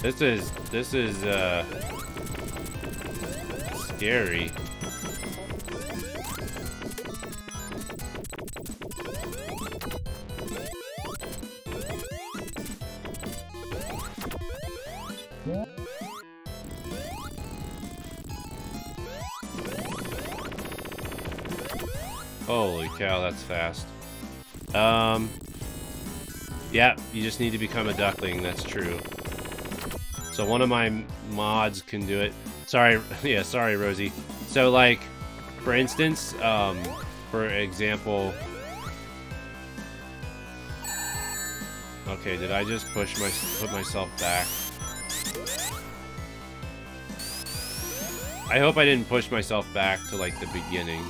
This is, this is, uh, scary. Cow, that's fast. Um, yeah, you just need to become a duckling, that's true. So one of my mods can do it. Sorry, [LAUGHS] yeah, sorry, Rosie. So, like, for instance, um, for example... Okay, did I just push my put myself back? I hope I didn't push myself back to, like, the beginning.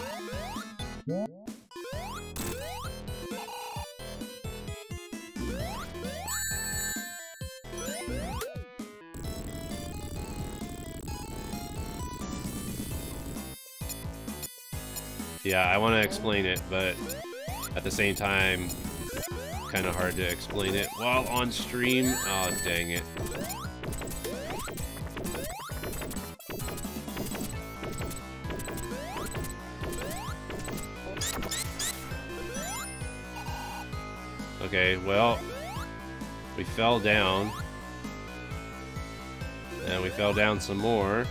Yeah, I want to explain it, but at the same time, kind of hard to explain it while on stream. Oh, dang it. Okay, well, we fell down. And we fell down some more.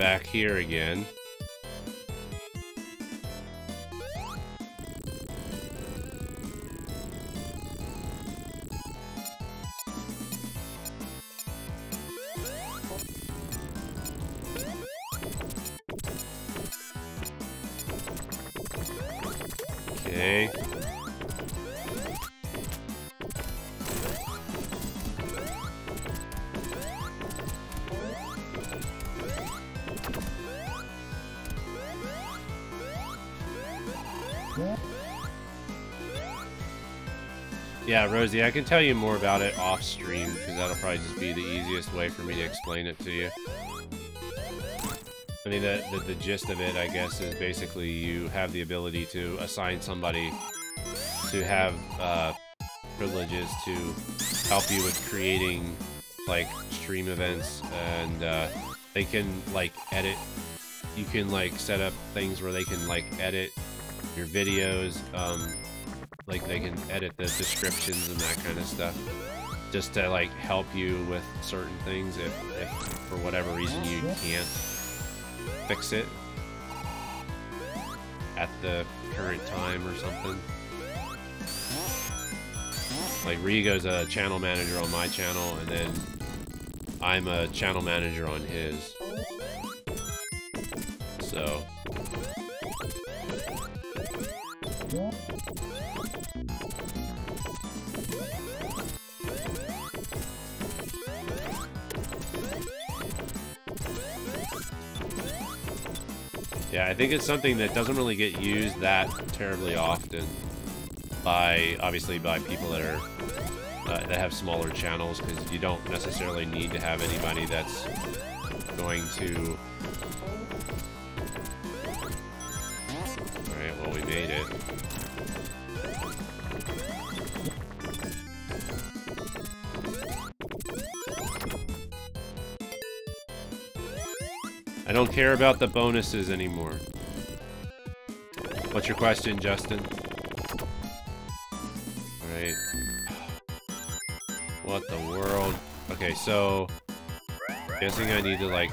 Back here again. Rosie, I can tell you more about it off stream, because that'll probably just be the easiest way for me to explain it to you. I mean, the, the, the gist of it, I guess, is basically you have the ability to assign somebody to have uh, privileges to help you with creating like stream events, and uh, they can like edit. You can like set up things where they can like edit your videos. Um, like they can edit the descriptions and that kind of stuff, just to like help you with certain things if, if for whatever reason you can't fix it at the current time or something. Like Rigo's a channel manager on my channel, and then I'm a channel manager on his. So. Think it's something that doesn't really get used that terribly often by, obviously, by people that are uh, that have smaller channels because you don't necessarily need to have anybody that's going to. Care about the bonuses anymore. What's your question, Justin? Alright. What the world? Okay, so... Guessing I need to, like...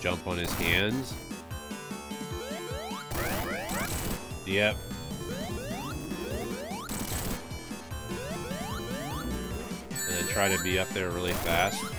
Jump on his hands? Yep. And then try to be up there really fast.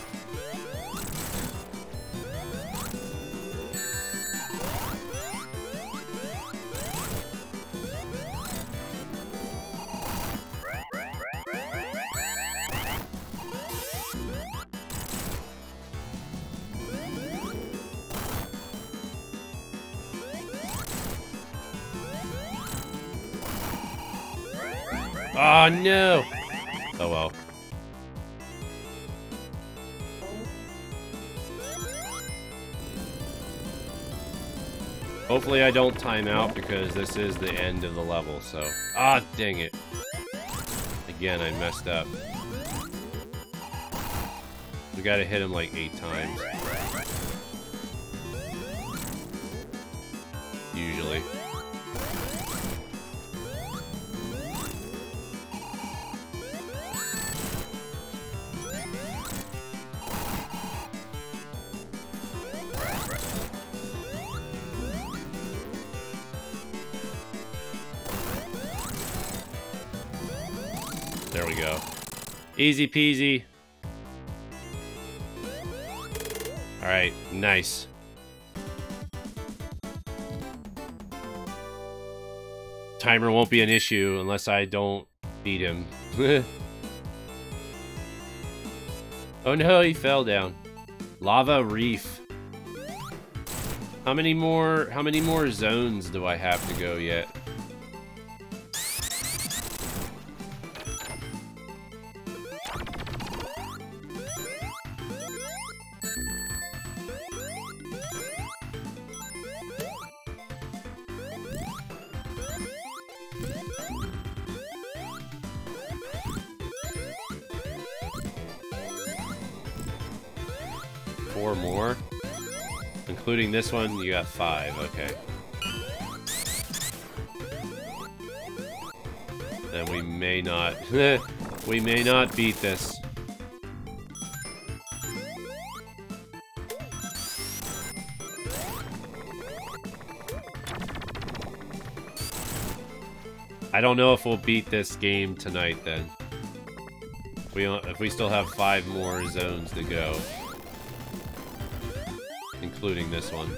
Time out because this is the end of the level, so... Ah, dang it. Again, I messed up. We gotta hit him like eight times. Easy peasy. Alright, nice. Timer won't be an issue unless I don't beat him. [LAUGHS] oh no, he fell down. Lava Reef. How many more how many more zones do I have to go yet? This one, you got five, okay. Then we may not... [LAUGHS] we may not beat this. I don't know if we'll beat this game tonight then. We if we still have five more zones to go including this one.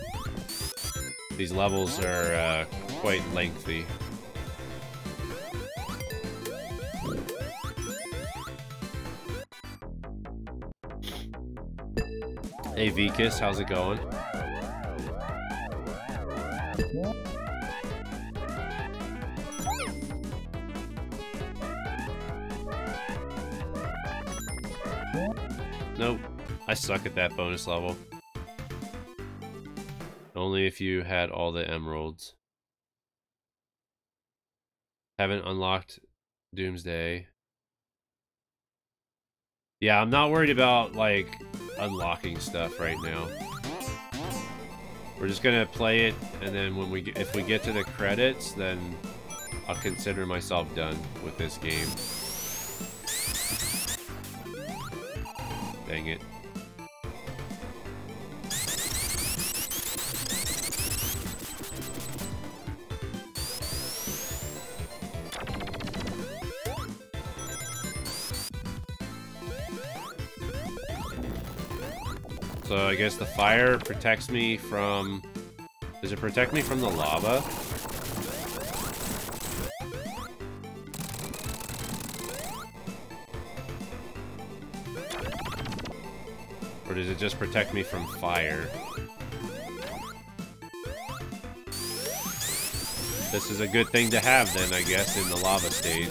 These levels are uh, quite lengthy. Hey Vikas, how's it going? Nope, I suck at that bonus level. Only if you had all the emeralds. Haven't unlocked Doomsday. Yeah, I'm not worried about, like, unlocking stuff right now. We're just gonna play it, and then when we if we get to the credits, then I'll consider myself done with this game. Dang it. I guess the fire protects me from... Does it protect me from the lava? Or does it just protect me from fire? This is a good thing to have then, I guess, in the lava stage.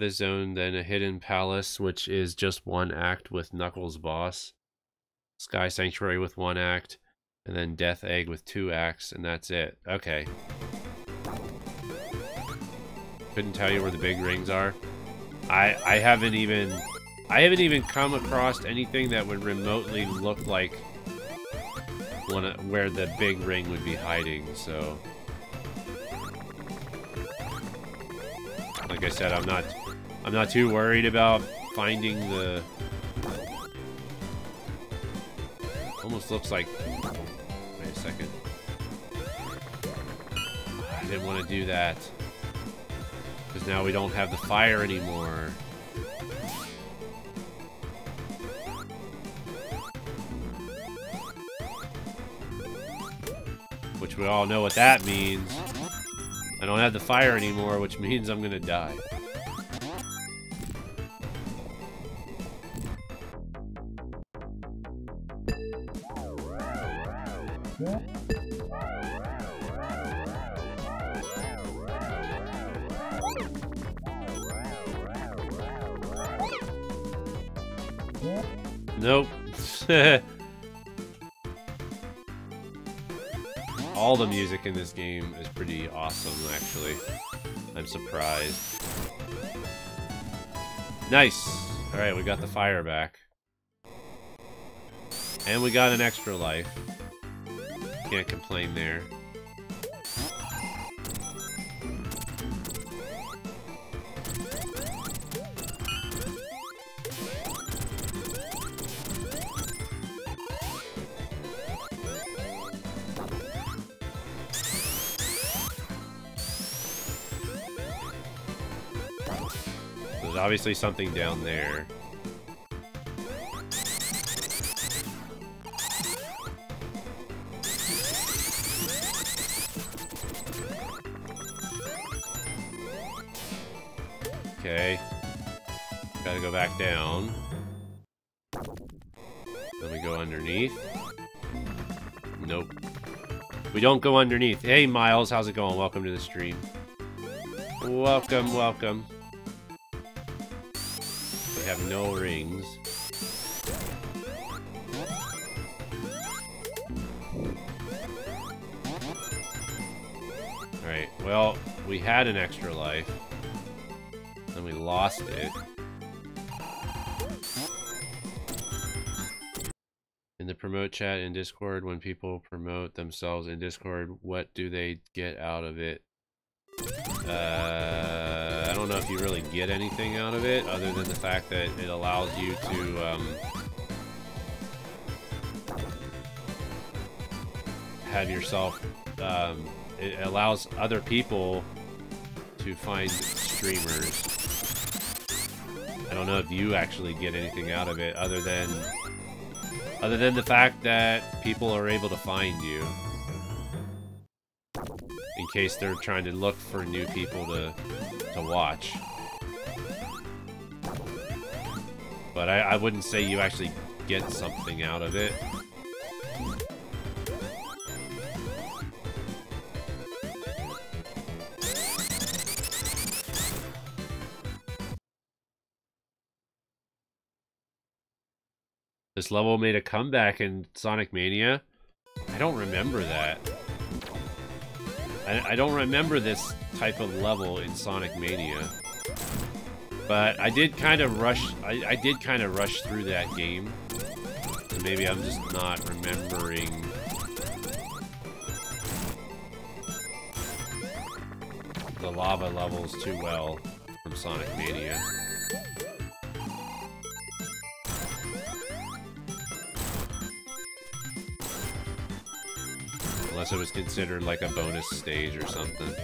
Have zone, then a hidden palace, which is just one act with Knuckles boss. Sky Sanctuary with one act, and then Death Egg with two acts, and that's it. Okay. Couldn't tell you where the big rings are. I I haven't even I haven't even come across anything that would remotely look like one where the big ring would be hiding, so... Like I said, I'm not I'm not too worried about finding the almost looks like wait a second. I didn't want to do that. Because now we don't have the fire anymore. Which we all know what that means. I don't have the fire anymore, which means I'm gonna die. Nope. [LAUGHS] All the music in this game is pretty awesome, actually. I'm surprised. Nice! Alright, we got the fire back. And we got an extra life. Can't complain there. There's obviously something down there. Okay. Gotta go back down. Then we go underneath. Nope. We don't go underneath. Hey, Miles, how's it going? Welcome to the stream. Welcome, welcome We have no rings. Alright, well, we had an extra life. Then we lost it. In the promote chat in Discord, when people promote themselves in Discord, what do they get out of it? Uh, I don't know if you really get anything out of it, other than the fact that it allows you to um, have yourself. Um, it allows other people to find streamers. I don't know if you actually get anything out of it, other than other than the fact that people are able to find you in case they're trying to look for new people to, to watch. But I, I wouldn't say you actually get something out of it. This level made a comeback in Sonic Mania. I don't remember that. I, I don't remember this type of level in Sonic Mania. But I did kind of rush, I, I did kind of rush through that game. So maybe I'm just not remembering the lava levels too well from Sonic Mania. Unless it was considered like a bonus stage or something.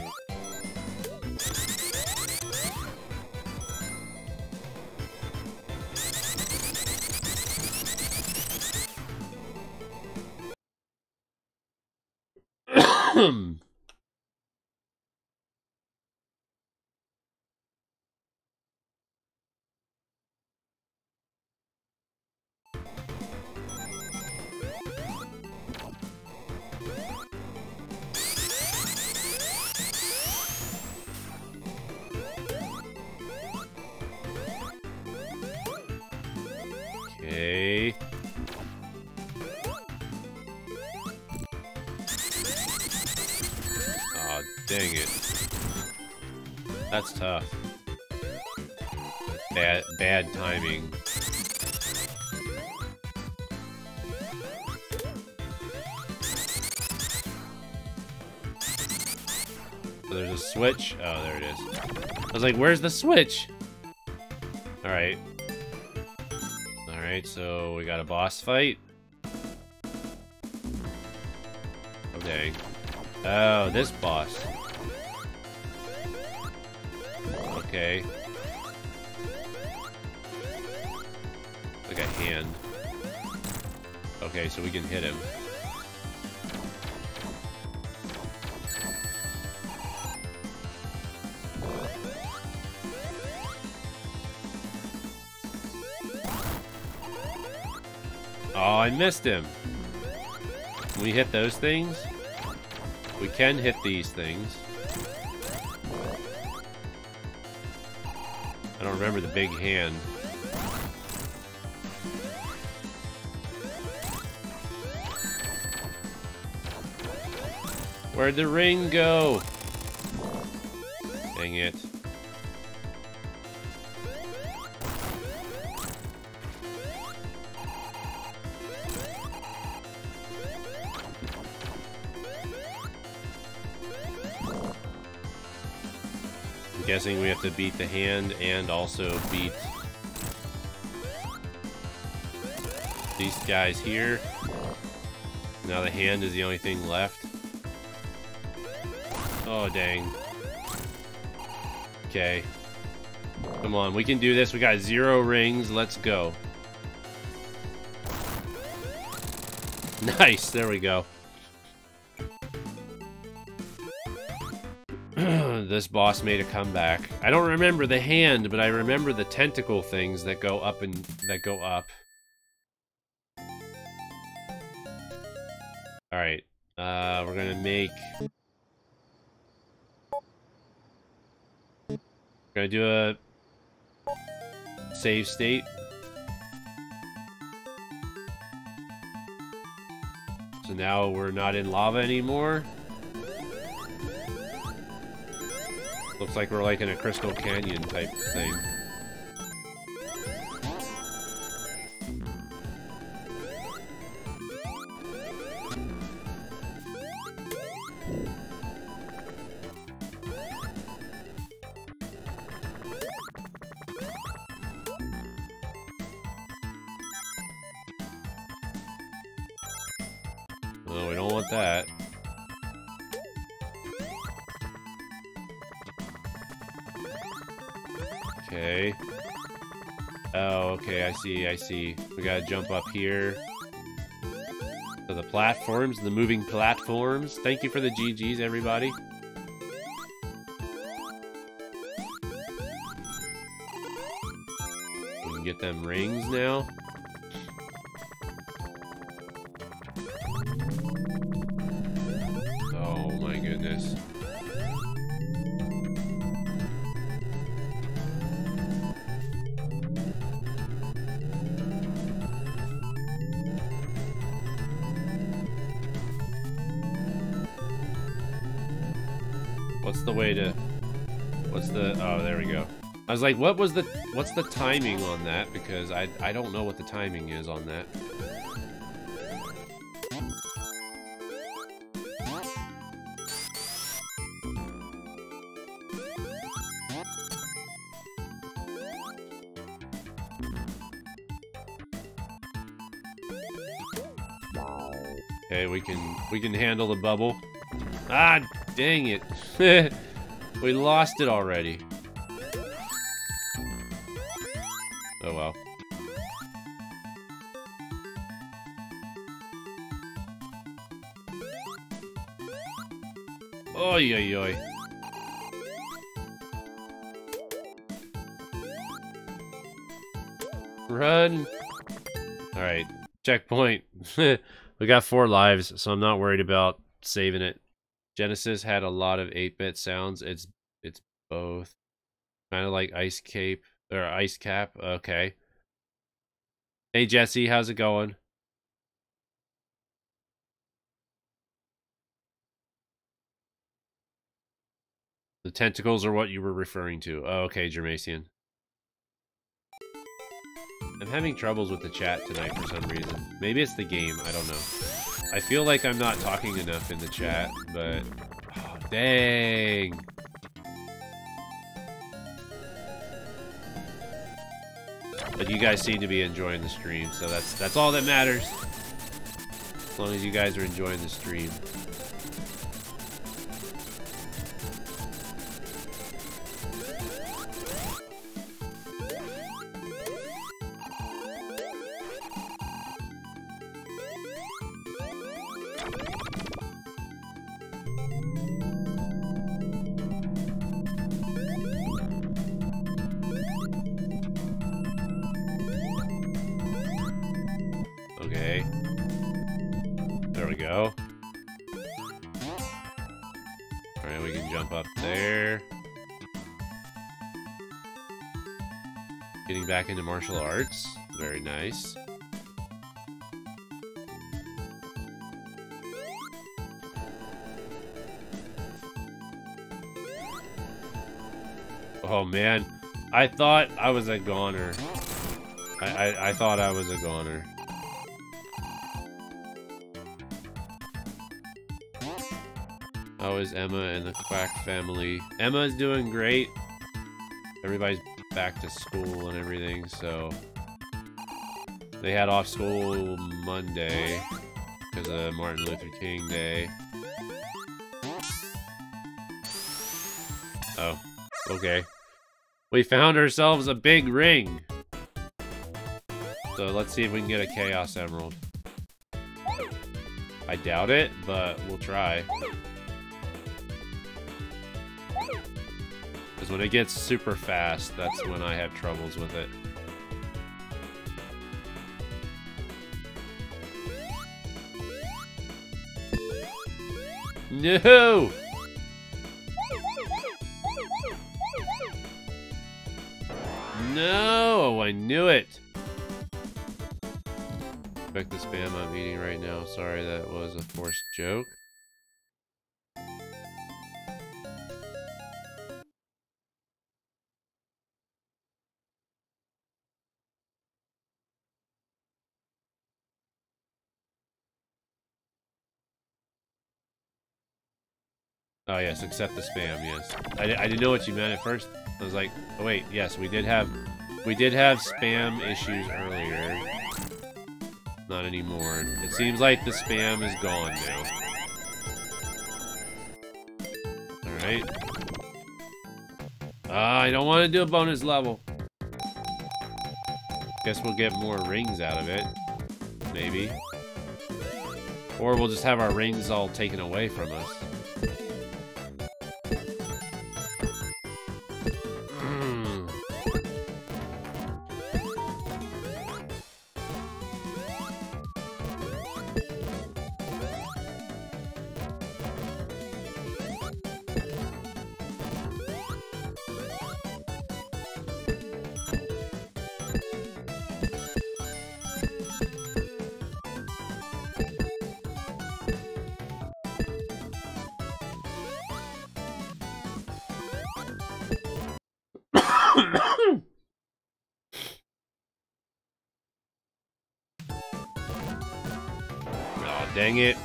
Was like, where's the switch? Alright. Alright, so we got a boss fight. Okay. Oh, this boss. Okay. Like a hand. Okay, so we can hit him. Oh, I missed him. Can we hit those things? We can hit these things. I don't remember the big hand. Where'd the ring go? Dang it. Guessing we have to beat the hand and also beat these guys here. Now the hand is the only thing left. Oh, dang. Okay. Come on, we can do this. We got zero rings. Let's go. [LAUGHS] Nice, there we go. This boss made a comeback. I don't remember the hand, but I remember the tentacle things that go up and that go up. Alright. Uh, we're gonna make... We're gonna do a save state. So now we're not in lava anymore. Looks like we're like in a Crystal Canyon type thing. I see, We gotta jump up here. So the platforms, the moving platforms. Thank you for the GGs, everybody. We can get them rings now. Was like, what was the... What's the timing on that? Because I, I don't know what the timing is on that. Okay, we can we can handle the bubble. Ah, dang it. [LAUGHS] we lost it already. Oi, oi, oi. Run. Alright, checkpoint. [LAUGHS] we got four lives, so I'm not worried about saving it. Genesis had a lot of 8-bit sounds. It's it's both. Kind of like Ice Cape or Ice Cap. Okay. Hey Jesse, how's it going? The tentacles are what you were referring to. Oh, okay, Germasian. I'm having troubles with the chat tonight for some reason. Maybe it's the game, I don't know. I feel like I'm not talking enough in the chat, but... Oh, dang! But you guys seem to be enjoying the stream, so that's that's all that matters. As long as you guys are enjoying the stream. Back into martial arts. Very nice. Oh man, I thought I was a goner. I, I, I thought I was a goner. How is Emma and the Quack family? Emma's doing great. Everybody's back to school and everything, so... They had off school Monday because of Martin Luther King Day. Oh, okay. We found ourselves a big ring. So let's see if we can get a Chaos Emerald. I doubt it, but we'll try. Because when it gets super fast, that's when I have troubles with it. No! No! Oh, I knew it! Expect the spam I'm eating right now. Sorry, that was a forced joke. Oh yes, accept the spam. Yes, I, I didn't know what you meant at first. I was like, oh wait, yes, we did have, we did have spam issues earlier. Not anymore. It seems like the spam is gone now. All right. Ah, I don't want to do a bonus level. Guess we'll get more rings out of it. Maybe. Or we'll just have our rings all taken away from us. Dang it.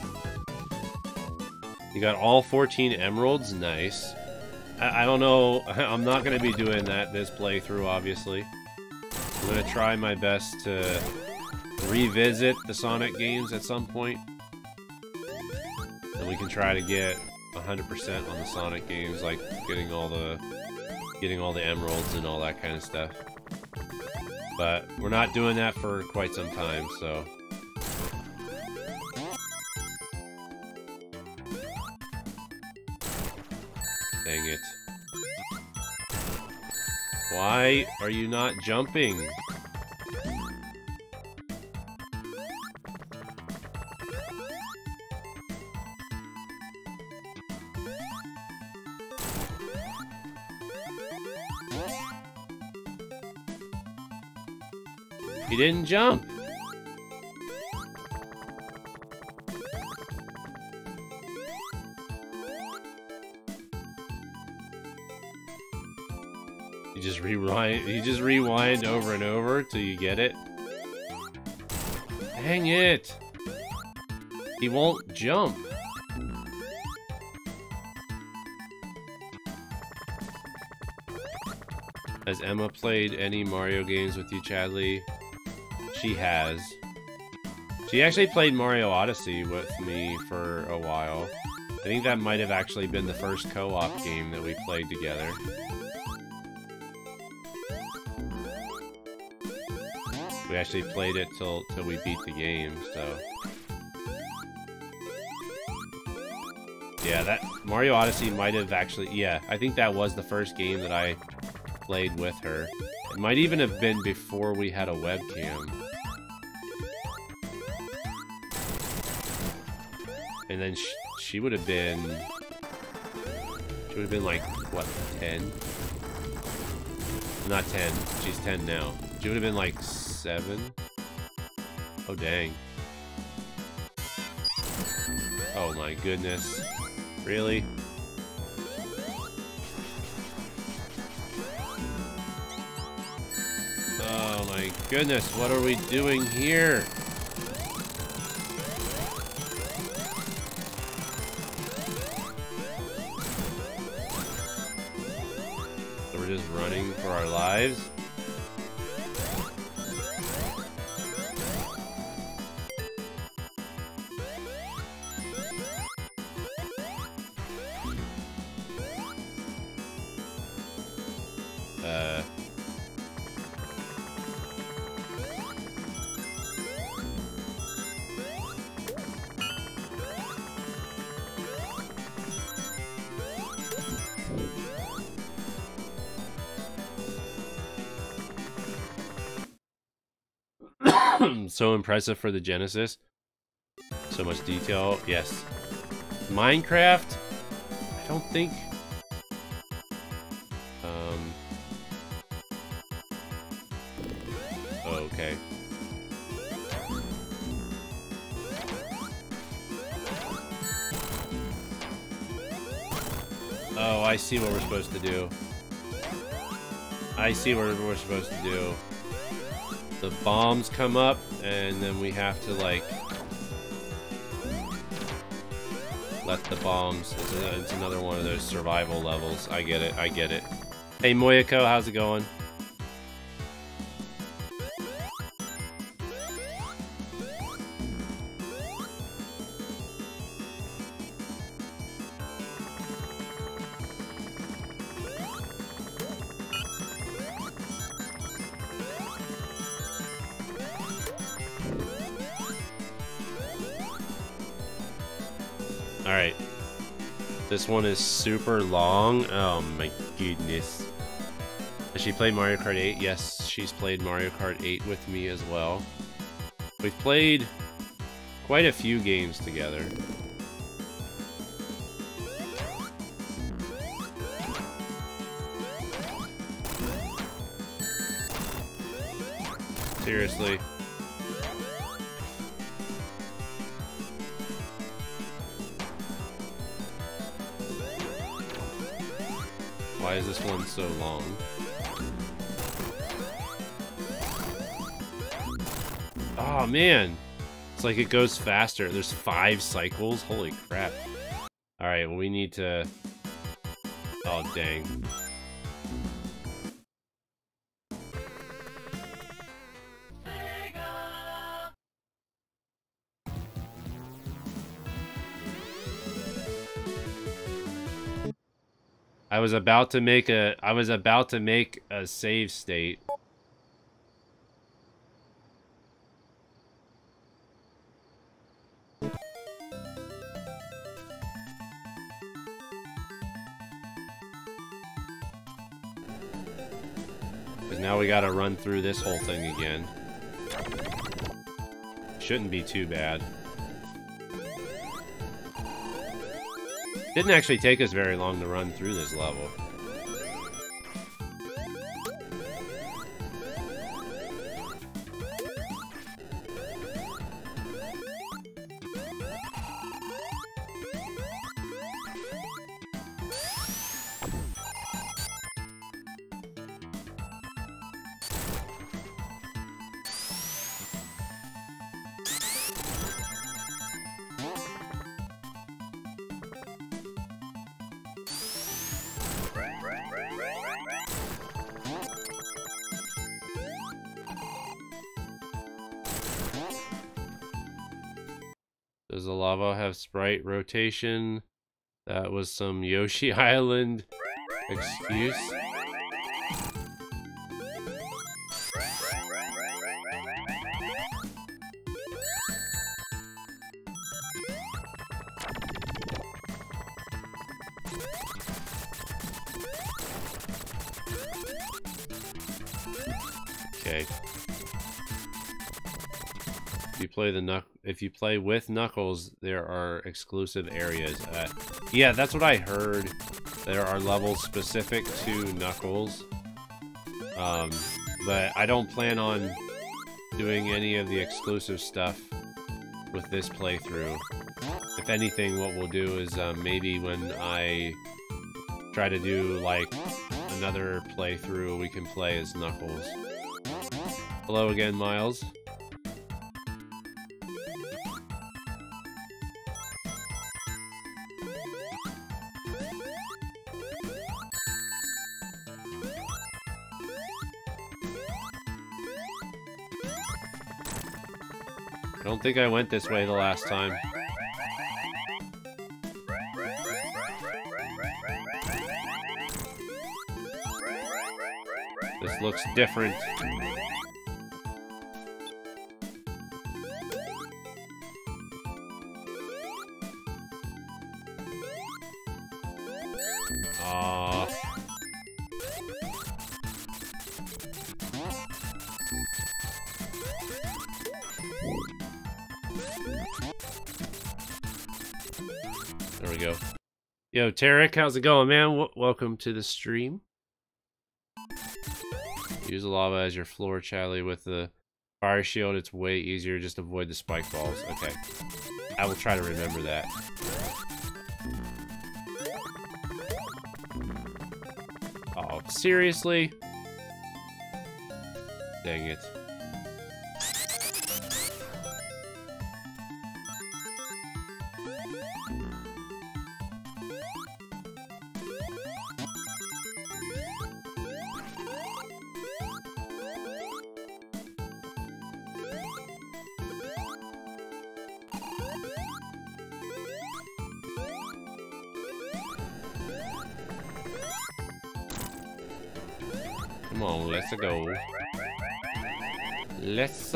You got all 14 emeralds? Nice. I, I don't know. [LAUGHS] I'm not going to be doing that this playthrough, obviously. I'm going to try my best to revisit the Sonic games at some point. And we can try to get 100% on the Sonic games, like getting all the getting all the emeralds and all that kind of stuff. But we're not doing that for quite some time, so Why are you not jumping? He didn't jump. Rewind. You just rewind over and over till you get it. Dang it! He won't jump. Has Emma played any Mario games with you, Chadly? She has. She actually played Mario Odyssey with me for a while. I think that might have actually been the first co-op game that we played together. We actually played it till till we beat the game, so Yeah, that Mario Odyssey might have actually yeah, I think that was the first game that I played with her. It might even have been before we had a webcam. And then she, she would have been... She would have been like, what, 10? Not 10. She's 10 now. She would have been like 7? Oh, dang. Oh my goodness. Really? Oh my goodness, what are we doing here? So we're just running for our lives? Impressive for the Genesis. So much detail. Yes. Minecraft? I don't think... Um... Okay. Oh, I see what we're supposed to do. I see what we're supposed to do the bombs come up, and then we have to, like, let the bombs... It's, another one of those survival levels. I get it, I get it. Hey, Moyako, how's it going? One is super long. Oh my goodness. Has she played Mario Kart 8? Yes, she's played Mario Kart 8 with me as well. We've played quite a few games together. Seriously. So long? Oh man! It's like it goes faster. There's five cycles. Holy crap. Alright, well we need to... Oh, dang. I was about to make a I was about to make a save state. But now we gotta run through this whole thing again. Shouldn't be too bad. Didn't actually take us very long to run through this level. Rotation? That was some Yoshi [LAUGHS] Island excuse. If you play with Knuckles, there are exclusive areas. Yeah, that's what I heard. There are levels specific to Knuckles. Um, but I don't plan on doing any of the exclusive stuff with this playthrough. If anything, what we'll do is um, maybe when I try to do like another playthrough, we can play as Knuckles. Hello again, Miles. Don't think I went this way the last time. This looks different. Tarek, how's it going, man? W welcome to the stream. Use the lava as your floor, Chadly. With the fire shield, it's way easier. Just avoid the spike balls. Okay. I will try to remember that. Oh, seriously? Dang it.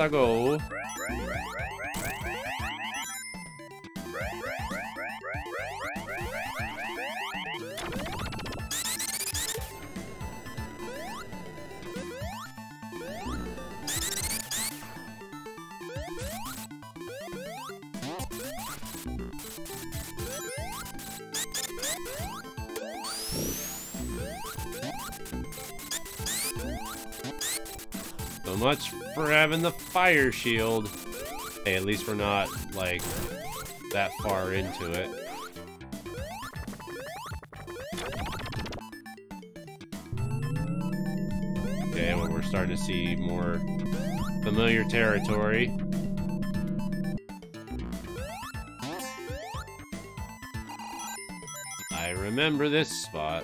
Let's fire shield. Hey, at least we're not, like, that far into it. Okay, we're starting to see more familiar territory. I remember this spot.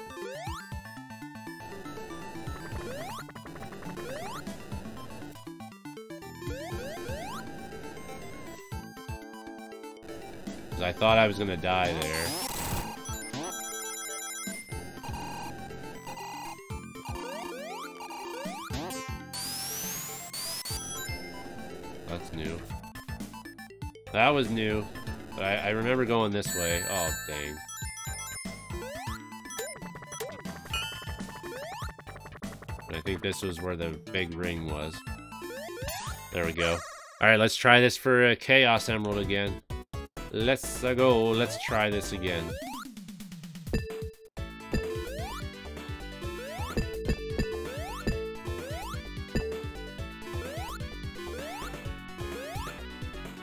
I thought I was gonna die there. That's new. That was new. But I, I remember going this way. Oh, dang. I think this was where the big ring was. There we go. Alright, let's try this for a Chaos Emerald again. Let's uh, go. Let's try this again.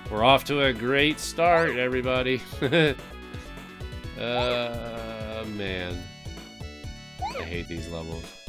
We're off to a great start, everybody. [LAUGHS] uh, man. I hate these levels.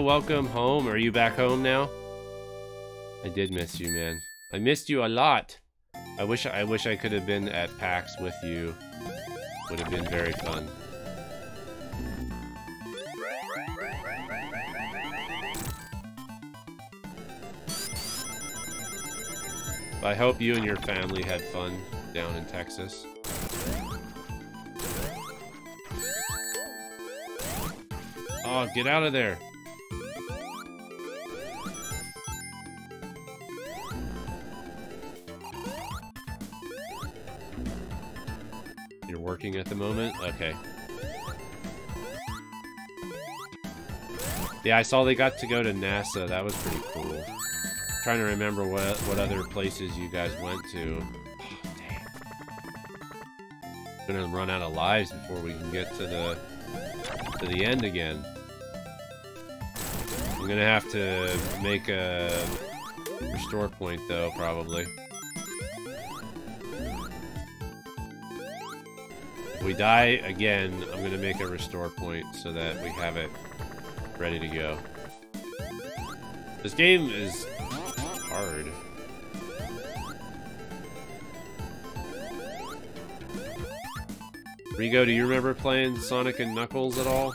Welcome home. Are you back home now? I did miss you, man. I missed you a lot. I wish I wish I could have been at PAX with you. Would have been very fun. I hope you and your family had fun down in Texas. Oh, get out of there. Working at the moment? Okay. Yeah, I saw they got to go to NASA. That was pretty cool. trying to remember what what other places you guys went to. Oh, Gonna run out of lives before we can get to the to the end again. I'm gonna have to make a restore point though, probably. We die again, I'm gonna make a restore point so that we have it ready to go. This game is hard. Rigo, do you remember playing Sonic and Knuckles at all?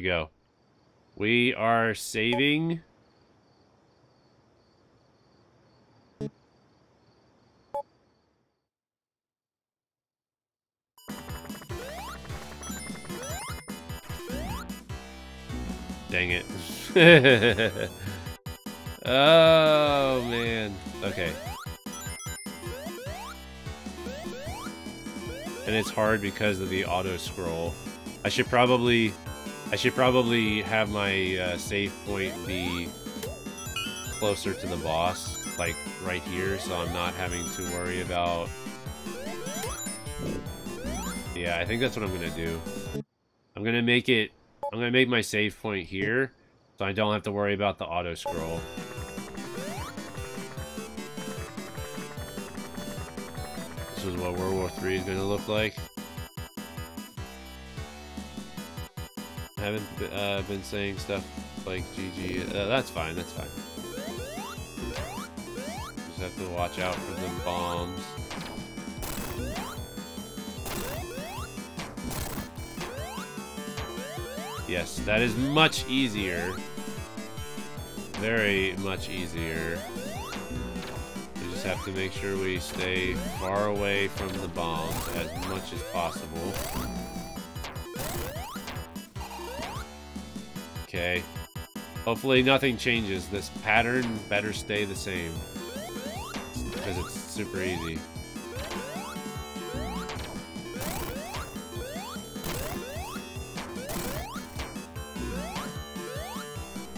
we go. We are saving Dang it. [LAUGHS] oh, man. Okay. And it's hard because of the auto scroll. I should probably I should probably have my uh, save point be closer to the boss, like right here, so I'm not having to worry about... Yeah, I think that's what I'm gonna do. I'm gonna make it I'm to make my save point here, so I don't have to worry about the auto-scroll. This is what World War 3 is to look like. Haven't uh, been saying stuff like GG. Uh, that's fine, that's fine. Just have to watch out for the bombs. Yes, that is much easier. Very much easier. We just have to make sure we stay far away from the bombs as much as possible. Okay. Hopefully nothing changes. This pattern better stay the same. Because it's super easy.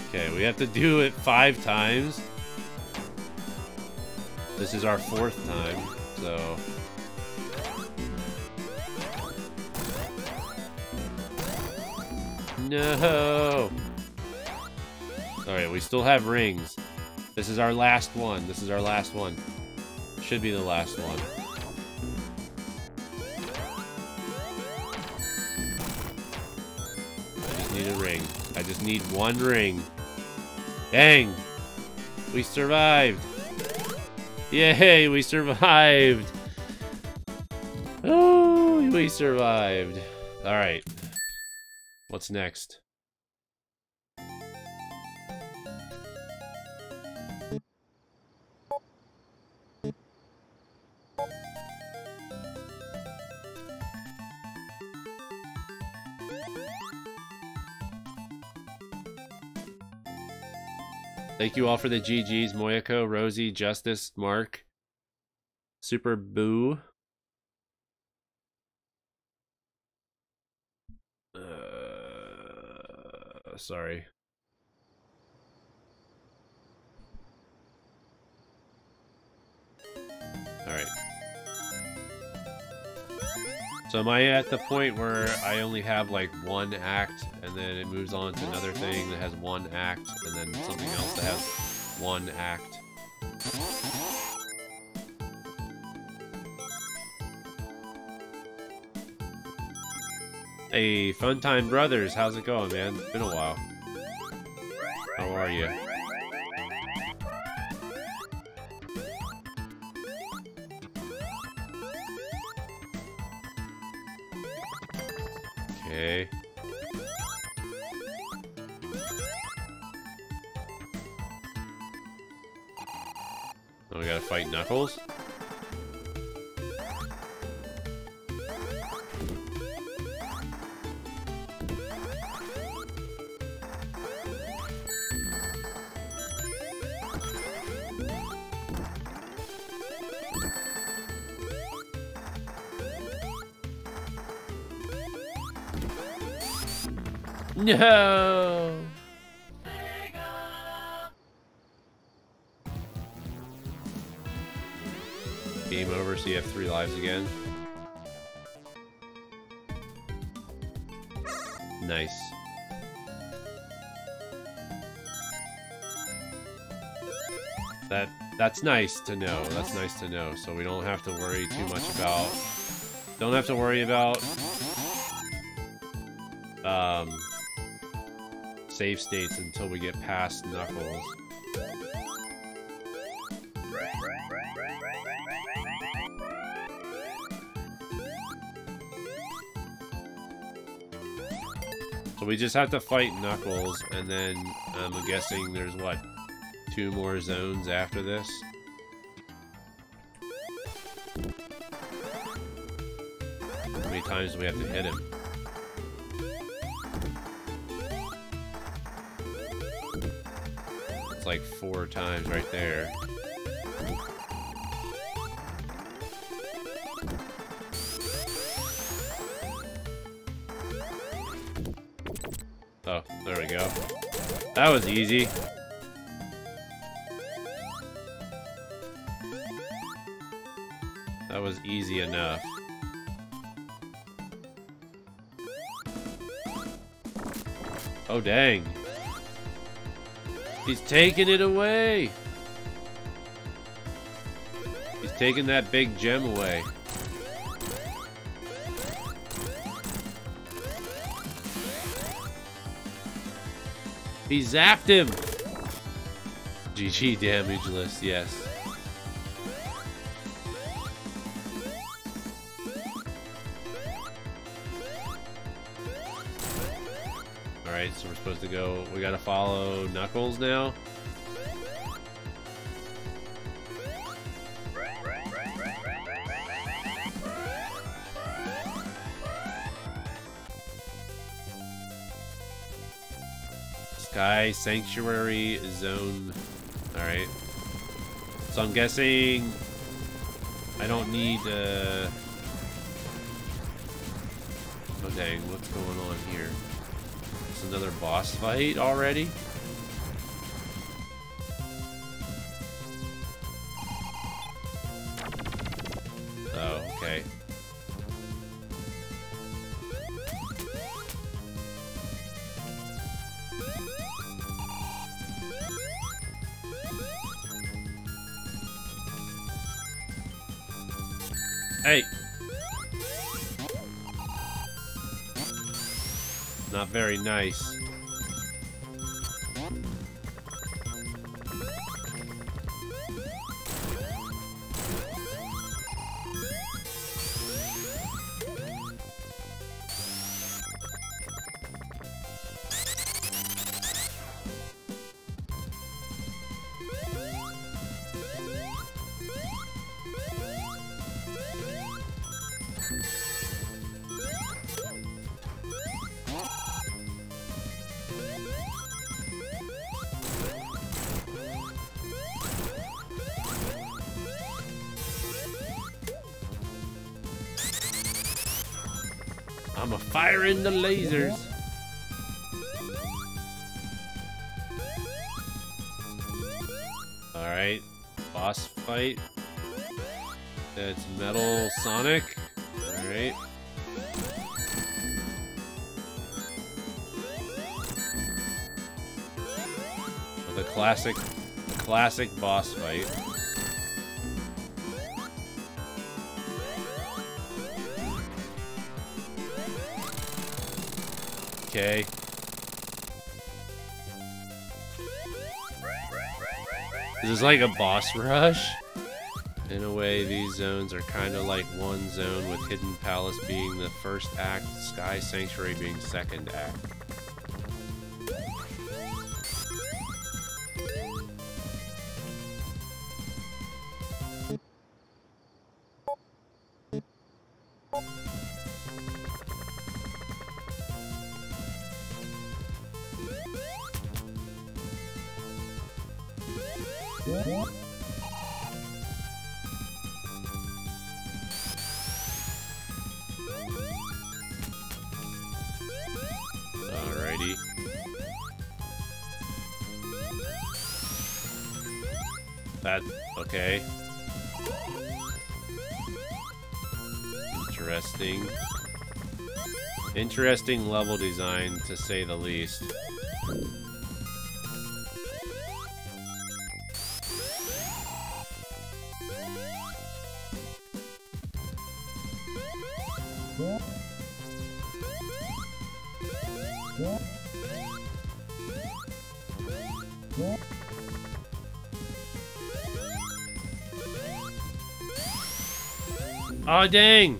Okay, we have to do it five times. This is our fourth time, so... No! Alright, we still have rings. This is our last one. This is our last one. Should be the last one. I just need a ring. I just need one ring. Dang! We survived! Yay, we survived! Oh, we survived. Alright. What's next? Thank you all for the GGs. Moyako, Rosie, Justice, Mark, Super Boo. Uh, sorry. Alright. So am I at the point where I only have like one act and then it moves on to another thing that has one act and then something else that has one act? Hey, Funtime Brothers, how's it going, man? It's been a while. How are you? Knuckles? No! Lives again. Nice. That that's nice to know. That's nice to know. So we don't have to worry too much about don't have to worry about um save states until we get past Knuckles. So we just have to fight Knuckles, and then um, I'm guessing there's, what, two more zones after this? How many times do we have to hit him? It's like four times right there. That was easy. That was easy enough. Oh, dang. He's taking it away. He's taking that big gem away. He zapped him! GG damageless, yes. Alright, so we're supposed to go... We gotta follow Knuckles now? Sanctuary Zone. Alright. So I'm guessing I don't need uh Oh dang, what's going on here? It's another boss fight already? Nice. Classic boss fight. Okay. This is like a boss rush. In a way, these zones are kind of like one zone with Hidden Palace being the first act, Sky Sanctuary being second act. Interesting level design, to say the least. Oh dang!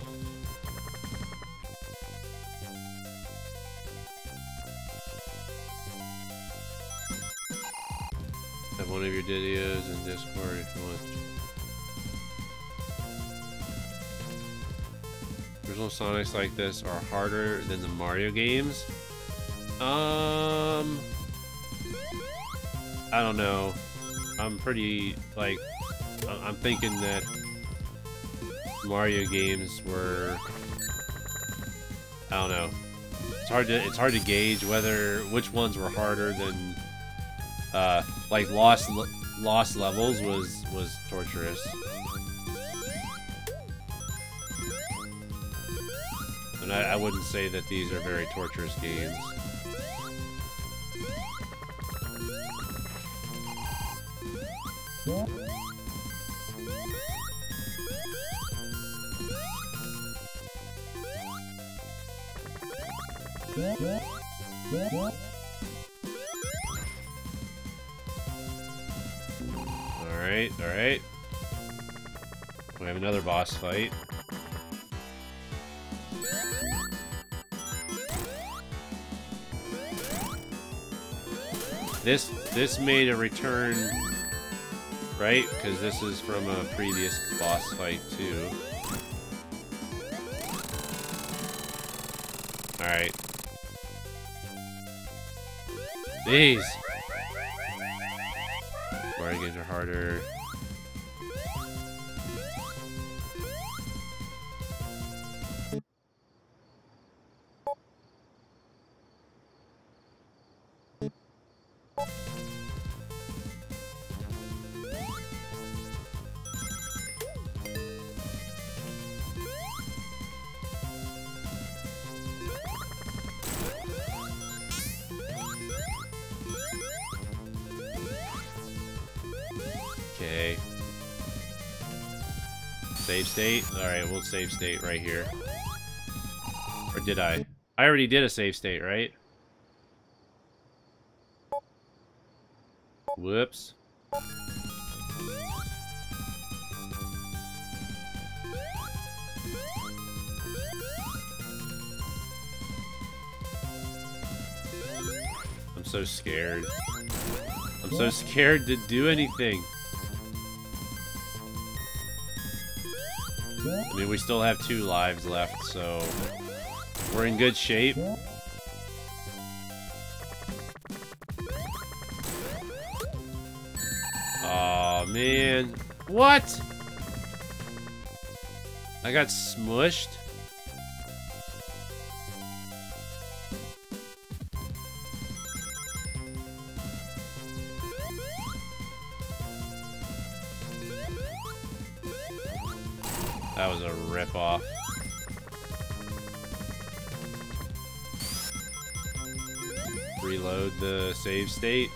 Like this are harder than the Mario games. Um, I don't know. I'm pretty like I'm thinking that Mario games were I don't know. It's hard to it's hard to gauge whether which ones were harder than uh like lost lost levels was was torturous. wouldn't say that these are very torturous games. Alright, alright. We have another boss fight. This this made a return, right? Because this is from a previous boss fight too. Alright. These! Mario are harder. Save state right here. Or did I? I already did a save state, right? Whoops. I'm so scared. I'm so scared to do anything. I mean, we still have two lives left, so we're in good shape. Oh man. What? I got smushed? State.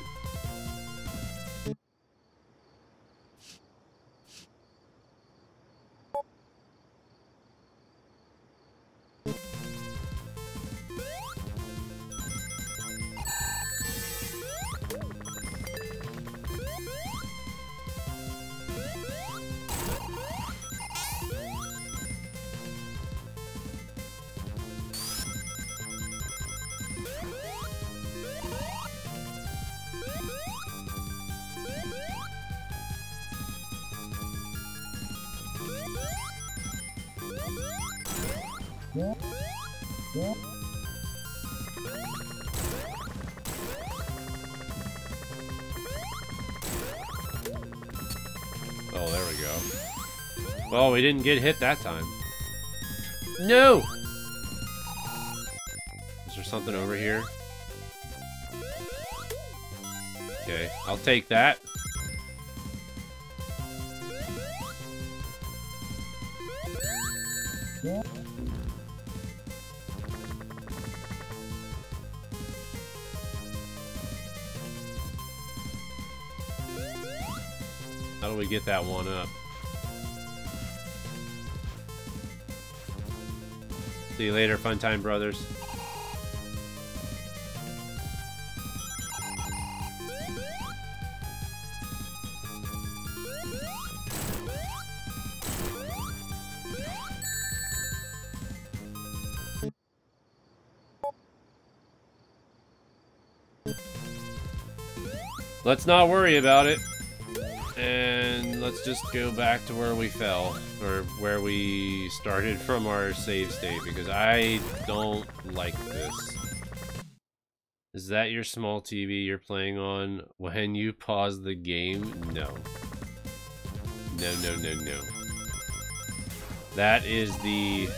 We didn't get hit that time. No! Is there something over here? Okay, I'll take that. How do we get that one up? See you later, Fun Time Brothers. Let's not worry about it. Let's just go back to where we fell, or where we started from our save state, because I don't like this. Is that your small TV you're playing on when you pause the game? No. No, no, no, no. That is the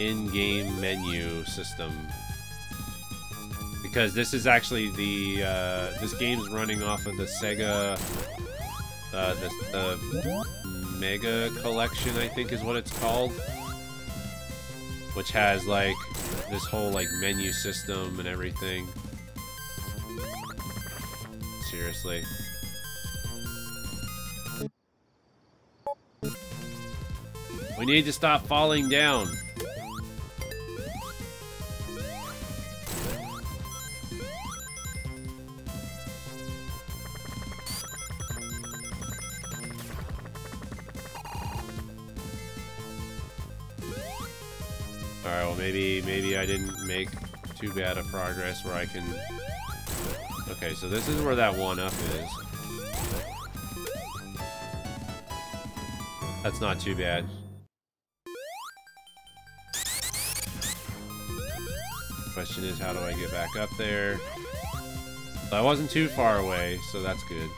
in-game menu system because this is actually the uh, this game's running off of the Sega uh, the, the Mega Collection I think is what it's called. Which has like this whole like menu system and everything. Seriously. We need to stop falling down too bad of progress where I can... Okay, so this is where that one-up is. That's not too bad. Question is, how do I get back up there? I wasn't too far away, so that's good.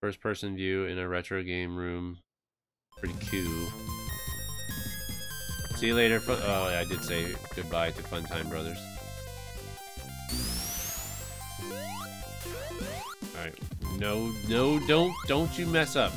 First person view in a retro game room. Pretty cool. See you later. Oh, yeah, I did say goodbye to Funtime Brothers. Alright. No, no, don't, don't you mess up.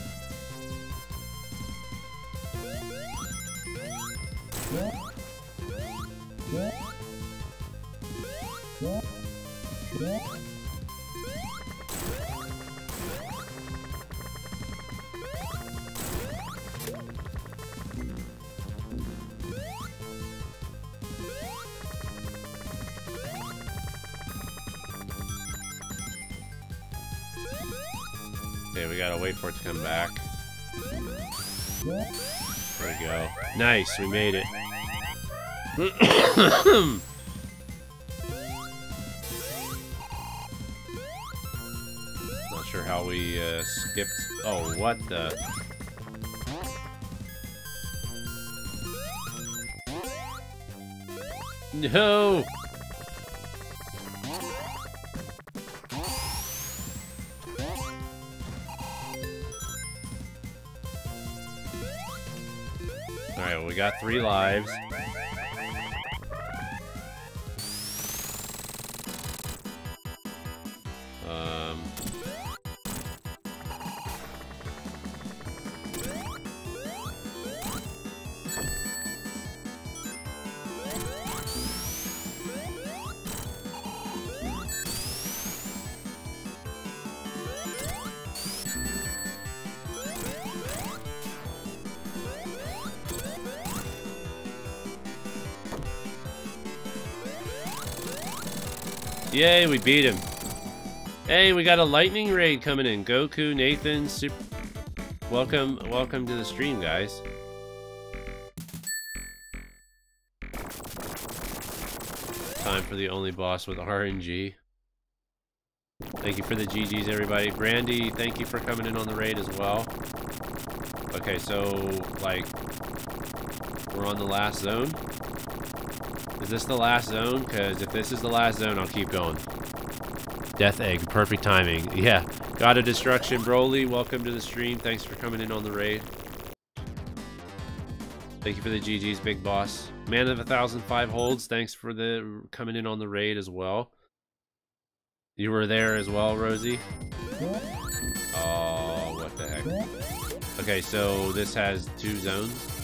Okay, we gotta wait for it to come back. There we go. Nice, we made it. [COUGHS] Not sure how we uh, skipped. Oh, what the? No! Got three lives. Yay, we beat him. Hey, we got a lightning raid coming in. Goku, Nathan, super... Welcome, welcome to the stream, guys. Time for the only boss with RNG. Thank you for the GG's, everybody. Brandy, thank you for coming in on the raid as well. Okay, so, like, we're on the last zone. Is this the last zone? Because if this is the last zone, I'll keep going. Death Egg, perfect timing. Yeah. God of Destruction, Broly, welcome to the stream. Thanks for coming in on the raid. Thank you for the GG's, Big Boss. Man of a Thousand Five Holds, thanks for the coming in on the raid as well. You were there as well, Rosie? Oh, what the heck. Okay, so this has two zones.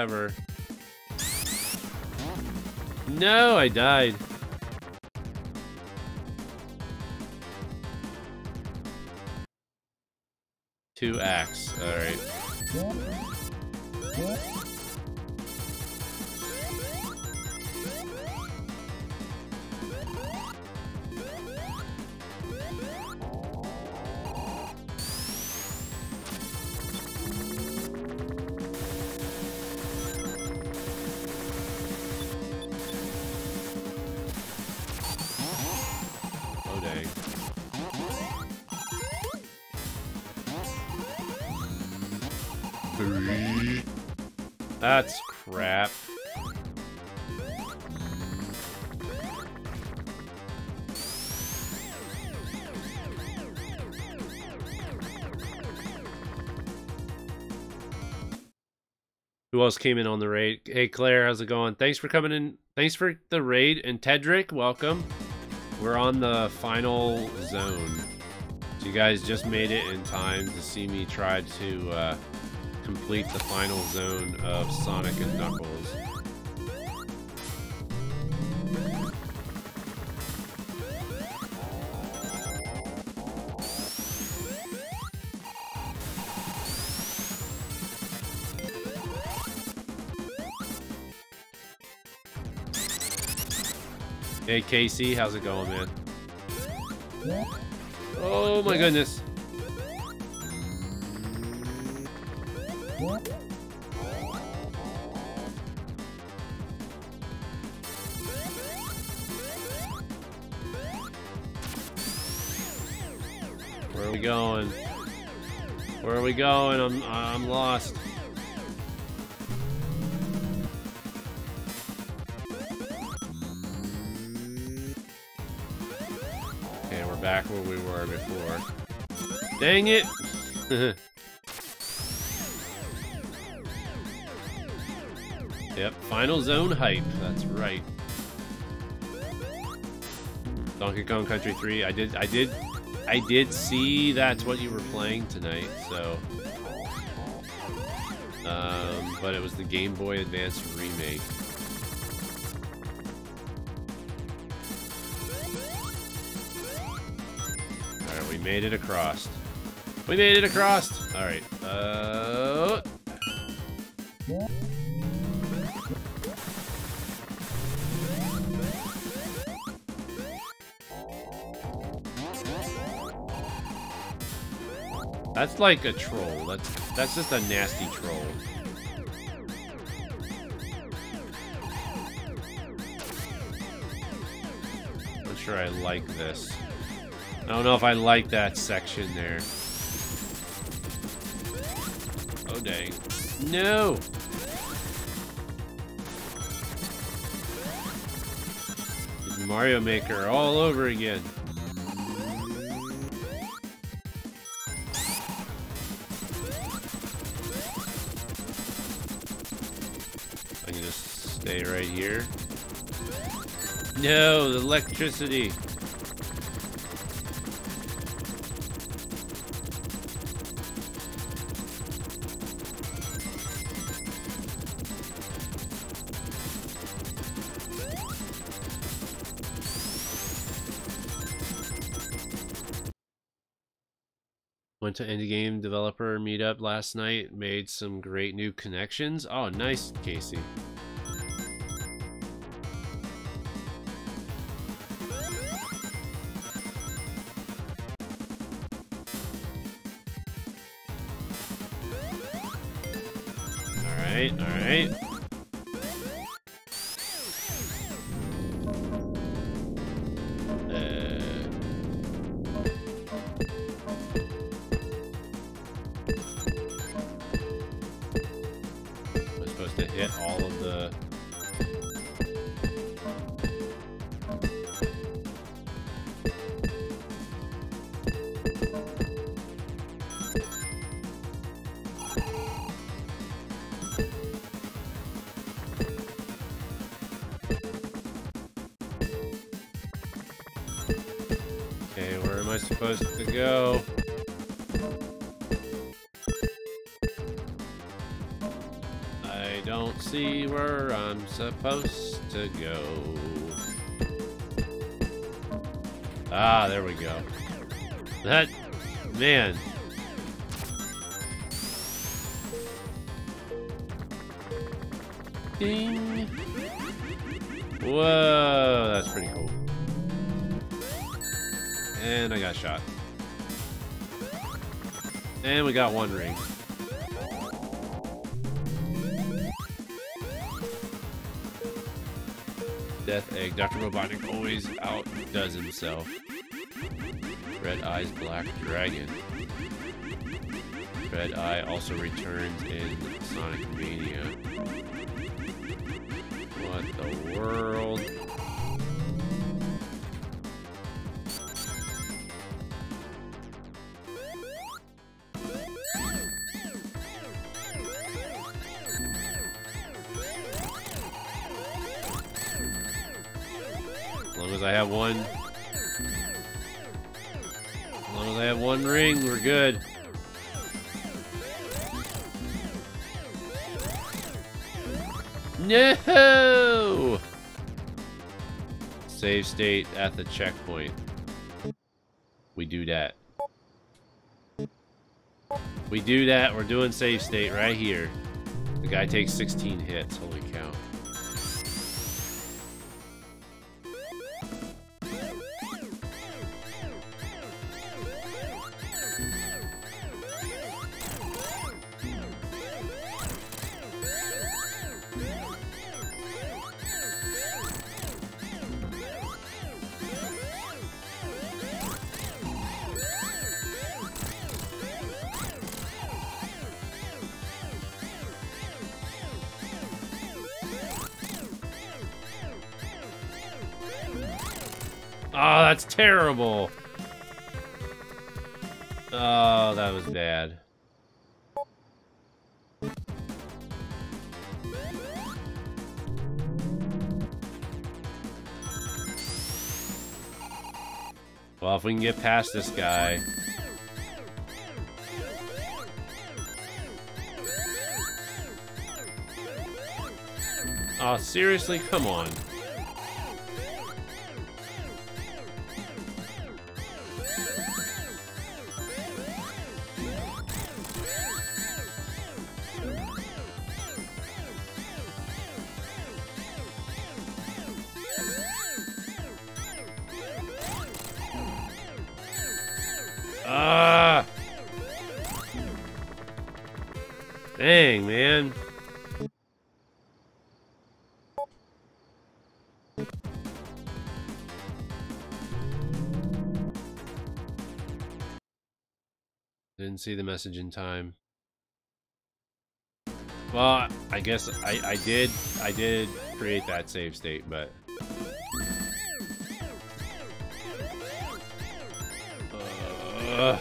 Whatever. No, I died. Two acts, alright. Else came in on the raid? Hey Claire, how's it going? Thanks for coming in. Thanks for the raid. And Tedric, welcome. We're on the final zone. So you guys just made it in time to see me try to uh, complete the final zone of Sonic and Knuckles. Hey Casey, how's it going, man? Oh my goodness. Where are we going? Where are we going? I'm I'm lost. Dang it! [LAUGHS] yep, final zone hype. That's right. Donkey Kong Country 3. I did I did I did see that's what you were playing tonight, so. Um, but it was the Game Boy Advance remake. Alright, we made it across. We made it across! Alright, uh... That's like a troll. That's that's just a nasty troll. I'm sure I like this. I don't know if I like that section there. No! Mario Maker all over again. I can just stay right here. No, the electricity. To game developer meetup last night, made some great new connections. Oh, nice, Casey. I'm himself. Red Eye's Black Dragon. Red Eye also returns in Sonic Mania. Good. No! Save state at the checkpoint. We do that. We do that. We're doing save state right here. The guy takes 16 hits. Holy terrible. Oh, that was bad. Well, if we can get past this guy... Oh, seriously? Come on. Message in time. Well, I guess I, I did I did create that save state, but Uh,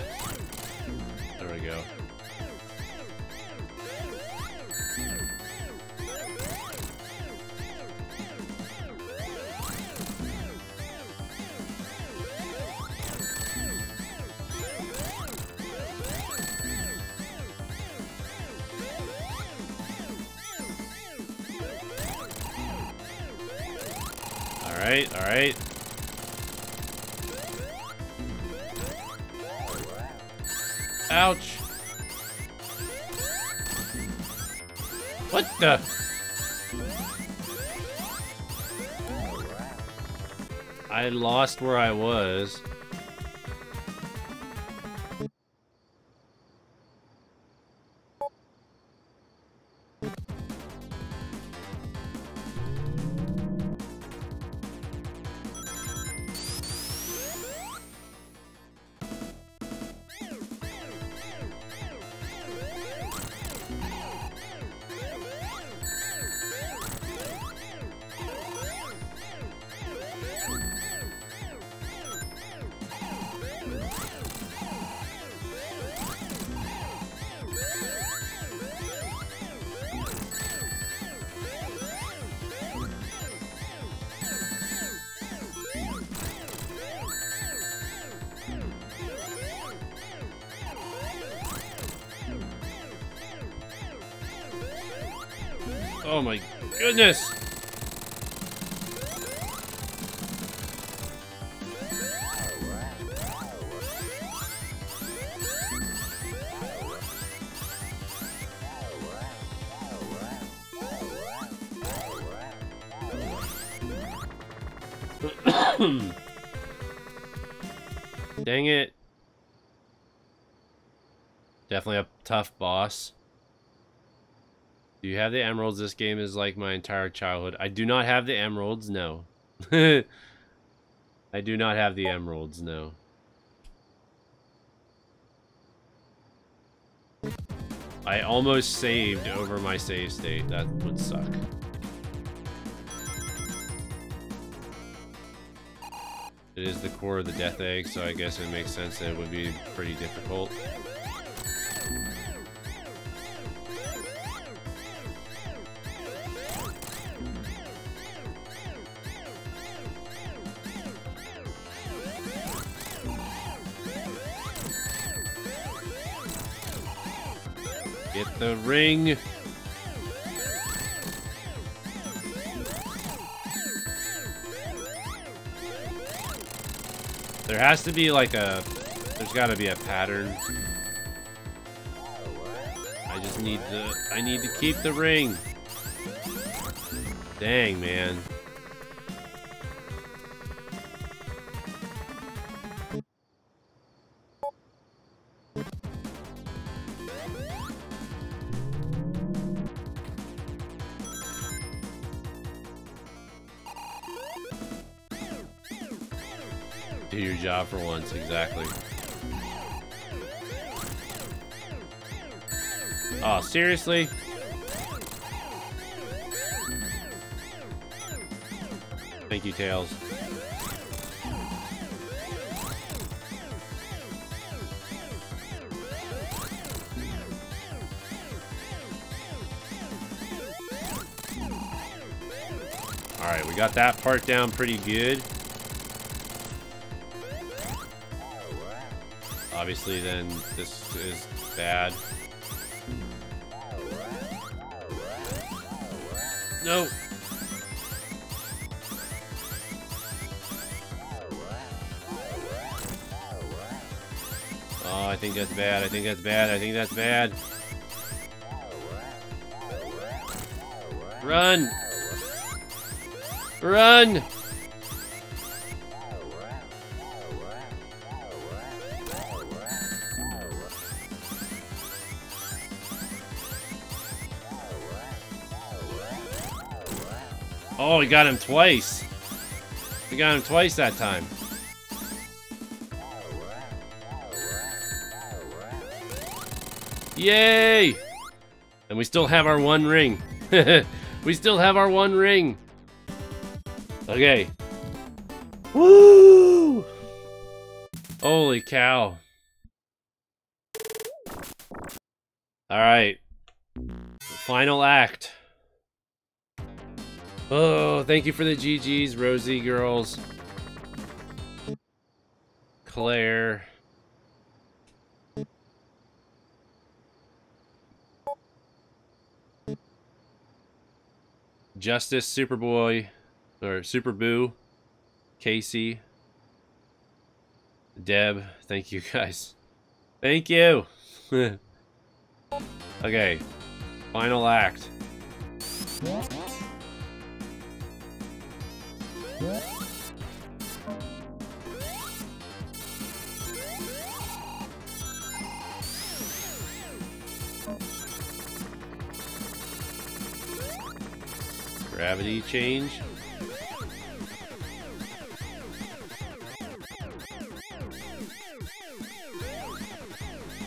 where I was. Goodness! [COUGHS] Dang it. Definitely a tough boss. You have the emeralds? This game is like my entire childhood. I do not have the emeralds, no. [LAUGHS] I do not have the emeralds, no. I almost saved over my save state. That would suck. It is the core of the death egg, so I guess it makes sense that it would be pretty difficult. Ring. There has to be like a... There's got to be a pattern. I just need to... I need to keep the ring. Dang, man. Exactly. Oh, seriously? Thank you, Tails. Alright, we got that part down pretty good. Obviously, then, this is bad. No! Oh, I think that's bad. I think that's bad. I think that's bad. Run! Run! We got him twice. We got him twice that time. Yay! And we still have our one ring. [LAUGHS] we still have our one ring. Okay. Woo! Holy cow. Alright. Final act. Oh, thank you for the GGs, Rosie girls. Claire. Justice, Superboy, or Superboo, Casey, Deb. Thank you [LAUGHS] guys. Thank you. [LAUGHS] okay, final act. Gravity change.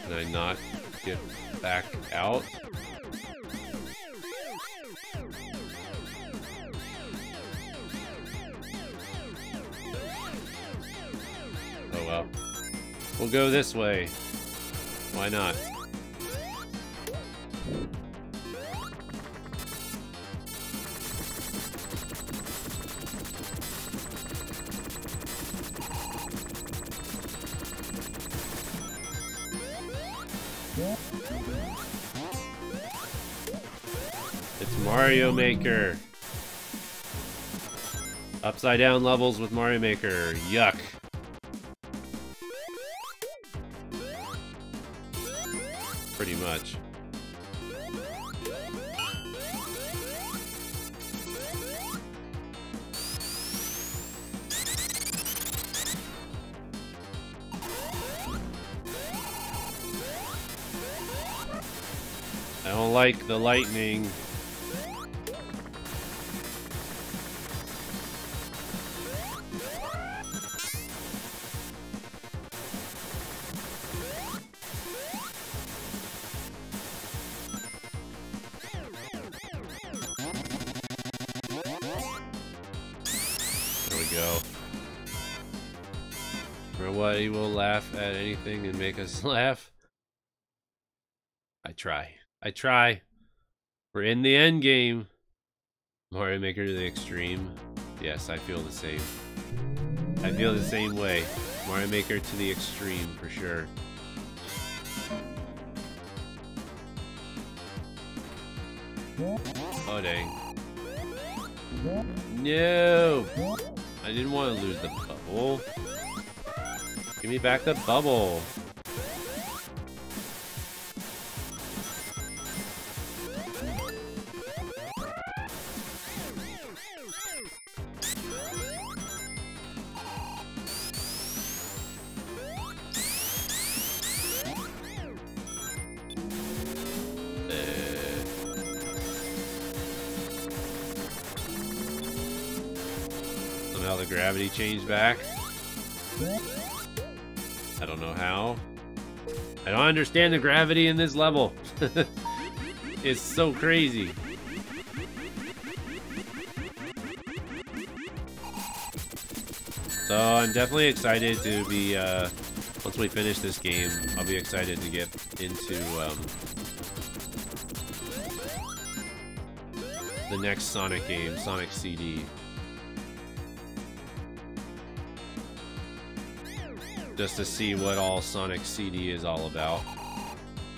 Can I not get back out? We'll go this way. Why not? It's Mario Maker. Upside down levels with Mario Maker. Yuck. Don't like the lightning. There we go. For what he will laugh at anything and make us [LAUGHS] laugh at anything and make us laugh. I try. We're in the end game. Mario Maker to the extreme. Yes, I feel the same. I feel the same way. Mario Maker to the extreme for sure. Oh dang. No! I didn't want to lose the bubble. Give me back the bubble. Changed back. I don't know how. I don't understand the gravity in this level. [LAUGHS] it's so crazy. So I'm definitely excited to be, uh, once we finish this game, I'll be excited to get into, um, the next Sonic game, Sonic CD. Just to see what all Sonic CD is all about.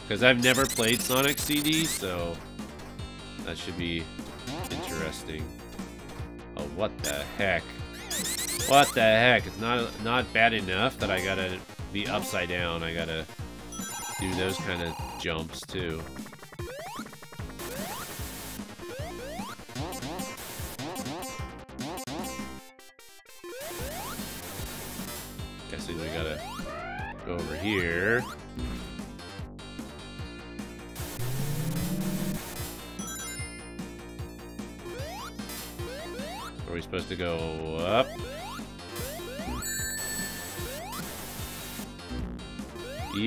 Because I've never played Sonic CD, so that should be interesting. Oh, what the heck? What the heck? It's not not bad enough that I gotta be upside down. I gotta do those kind of jumps too.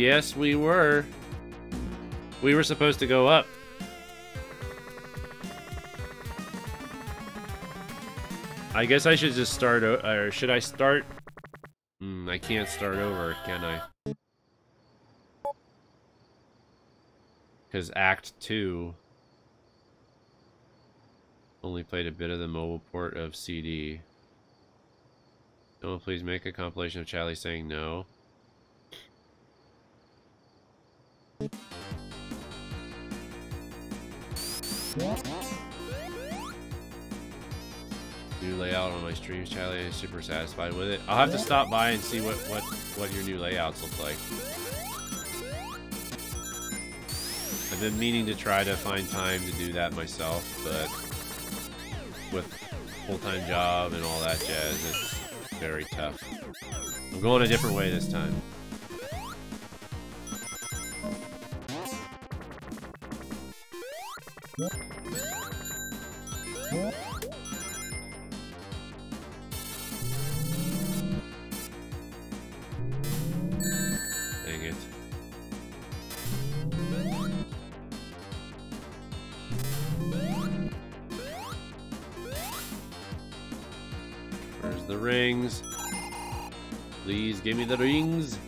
Yes, we were. We were supposed to go up. I guess I should just start, or should I start? Hmm, I can't start over, can I? Because Act 2 only played a bit of the mobile port of CD. Someone please make a compilation of Chadly saying no. New layout on my streams, Chadly. I'm super satisfied with it. I'll have to stop by and see what, what, what your new layouts look like. I've been meaning to try to find time to do that myself, but with full-time job and all that jazz, it's very tough. I'm going a different way this time. Dang it. Where's the rings? Please give me the rings.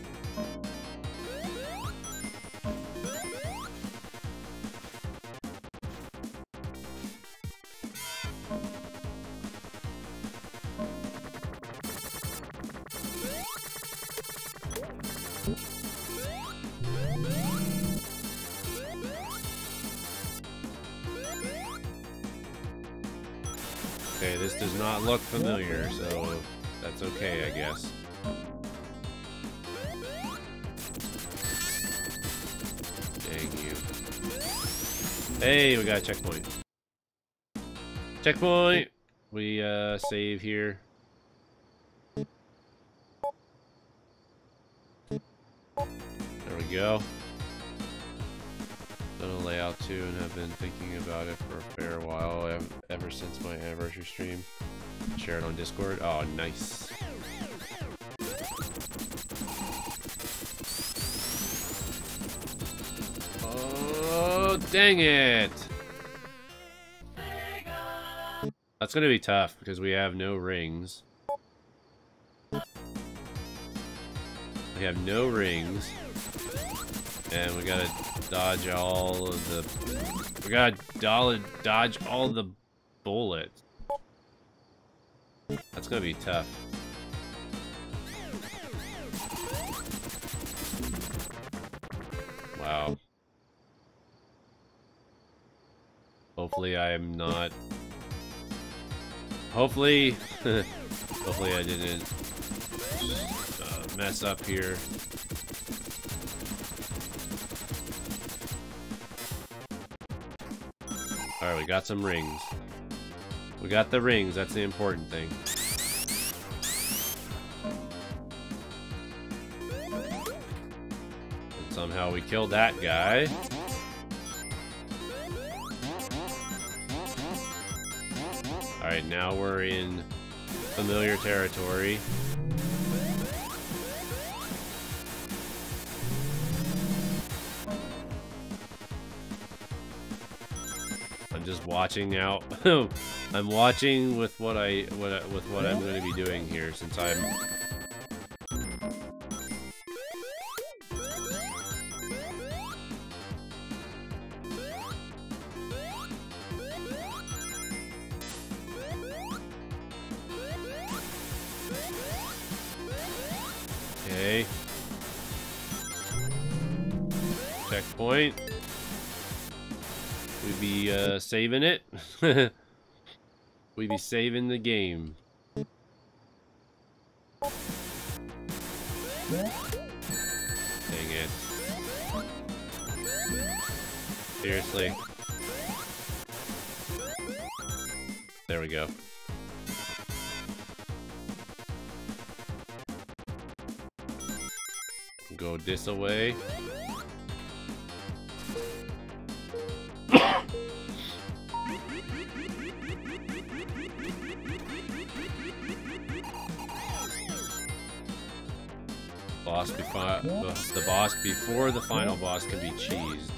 Checkpoint! We, uh, save here. There we go. Done a layout too and I've been thinking about it for a fair while ever since my anniversary stream. Share it on Discord. Oh, nice. Oh, dang it! That's gonna be tough because we have no rings. We have no rings. And we gotta dodge all of the... We gotta dodge all the bullets. That's gonna be tough. Wow. Hopefully I am not... Hopefully... [LAUGHS] Hopefully I didn't uh, mess up here. Alright, we got some rings. We got the rings, that's the important thing. And somehow we killed that guy. Alright, now we're in familiar territory. I'm just watching out. [LAUGHS] I'm watching with what I what I- with what I'm going to be doing here since I'm saving it. [LAUGHS] we be saving the game. Dang it. Seriously. There we go. Go this away. Before the boss before the final boss can be cheesed.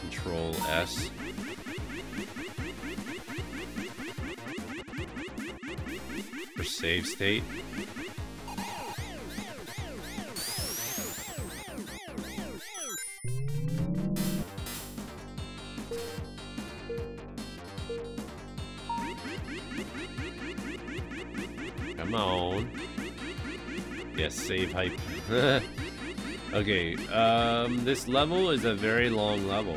Control S. For save state. [LAUGHS] okay, um, this level is a very long level.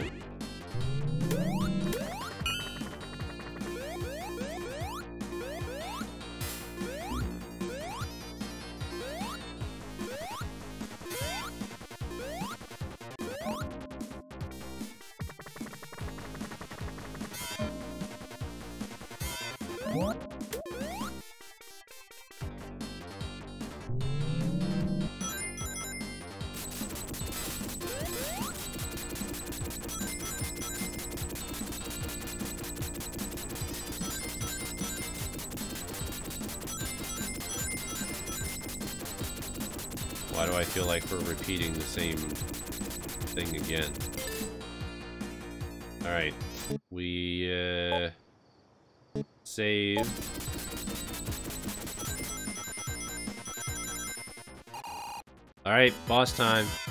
Boss time.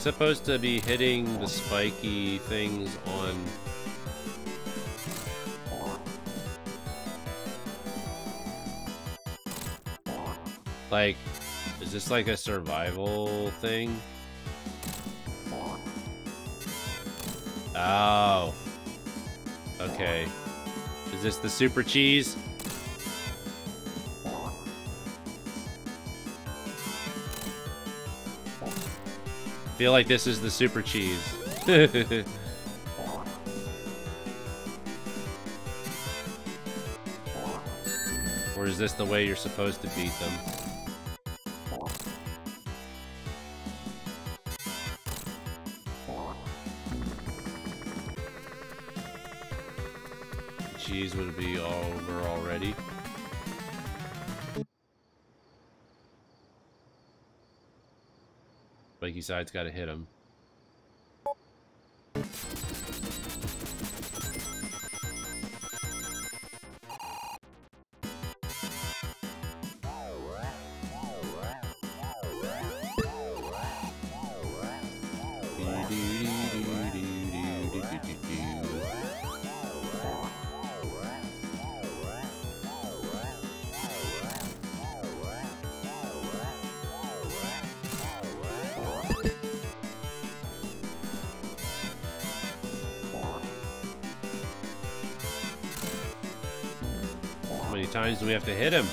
Am I supposed to be hitting the spiky things on... Like, is this like a survival thing? Oh. Okay. Is this the super cheese? Feel like this is the super cheese. [LAUGHS] or is this the way you're supposed to beat them? Side's gotta hit him. many times do we have to hit him?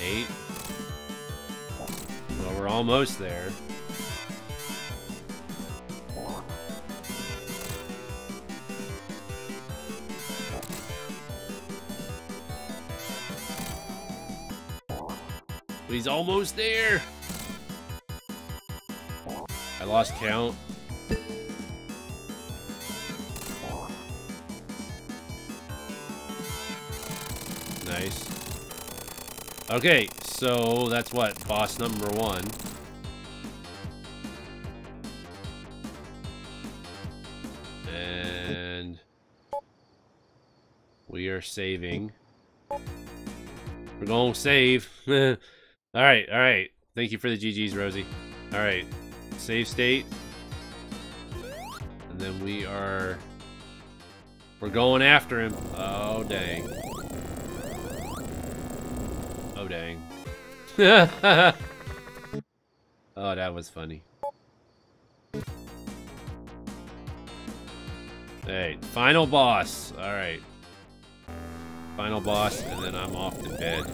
Eight. Well, we're almost there. Almost there. I lost count. Nice. Okay, so that's what? Boss number one. And we are saving. We're going to save. [LAUGHS] all right, all right. Thank you for the GG's, Rosie. All right, save state. And then we are... We're going after him. Oh, dang. Oh, dang. [LAUGHS] oh, that was funny. Hey, final boss. Alright. Final boss, and then I'm off to bed.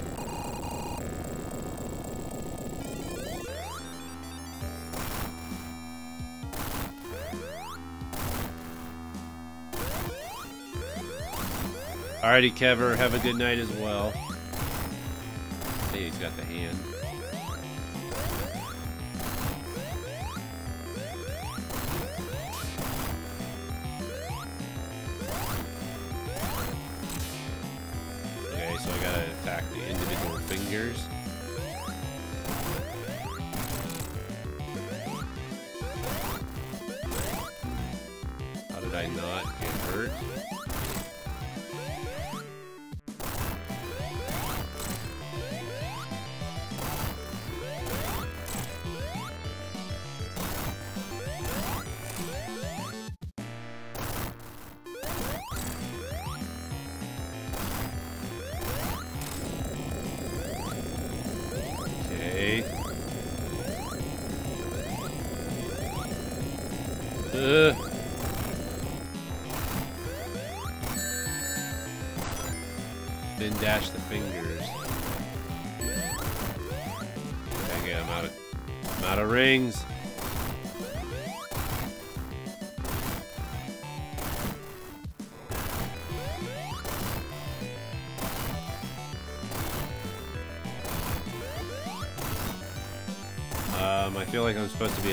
Alrighty, Kever, have a good night as well. Hey, he's got the hand.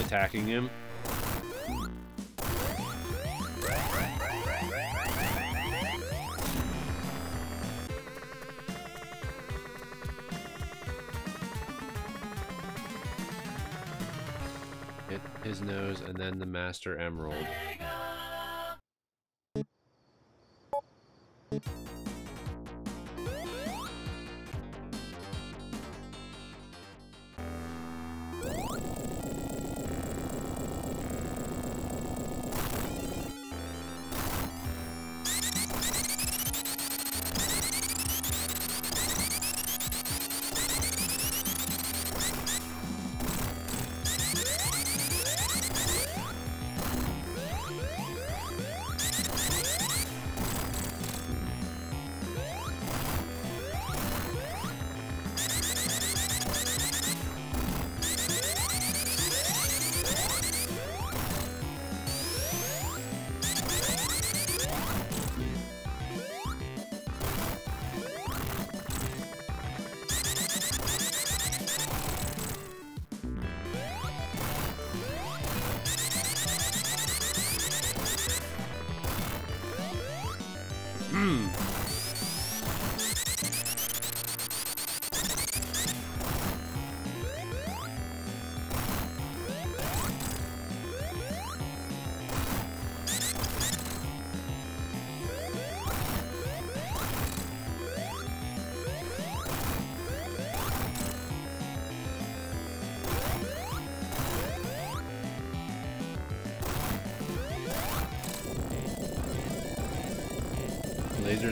Attacking him. His nose and then the Master Emerald.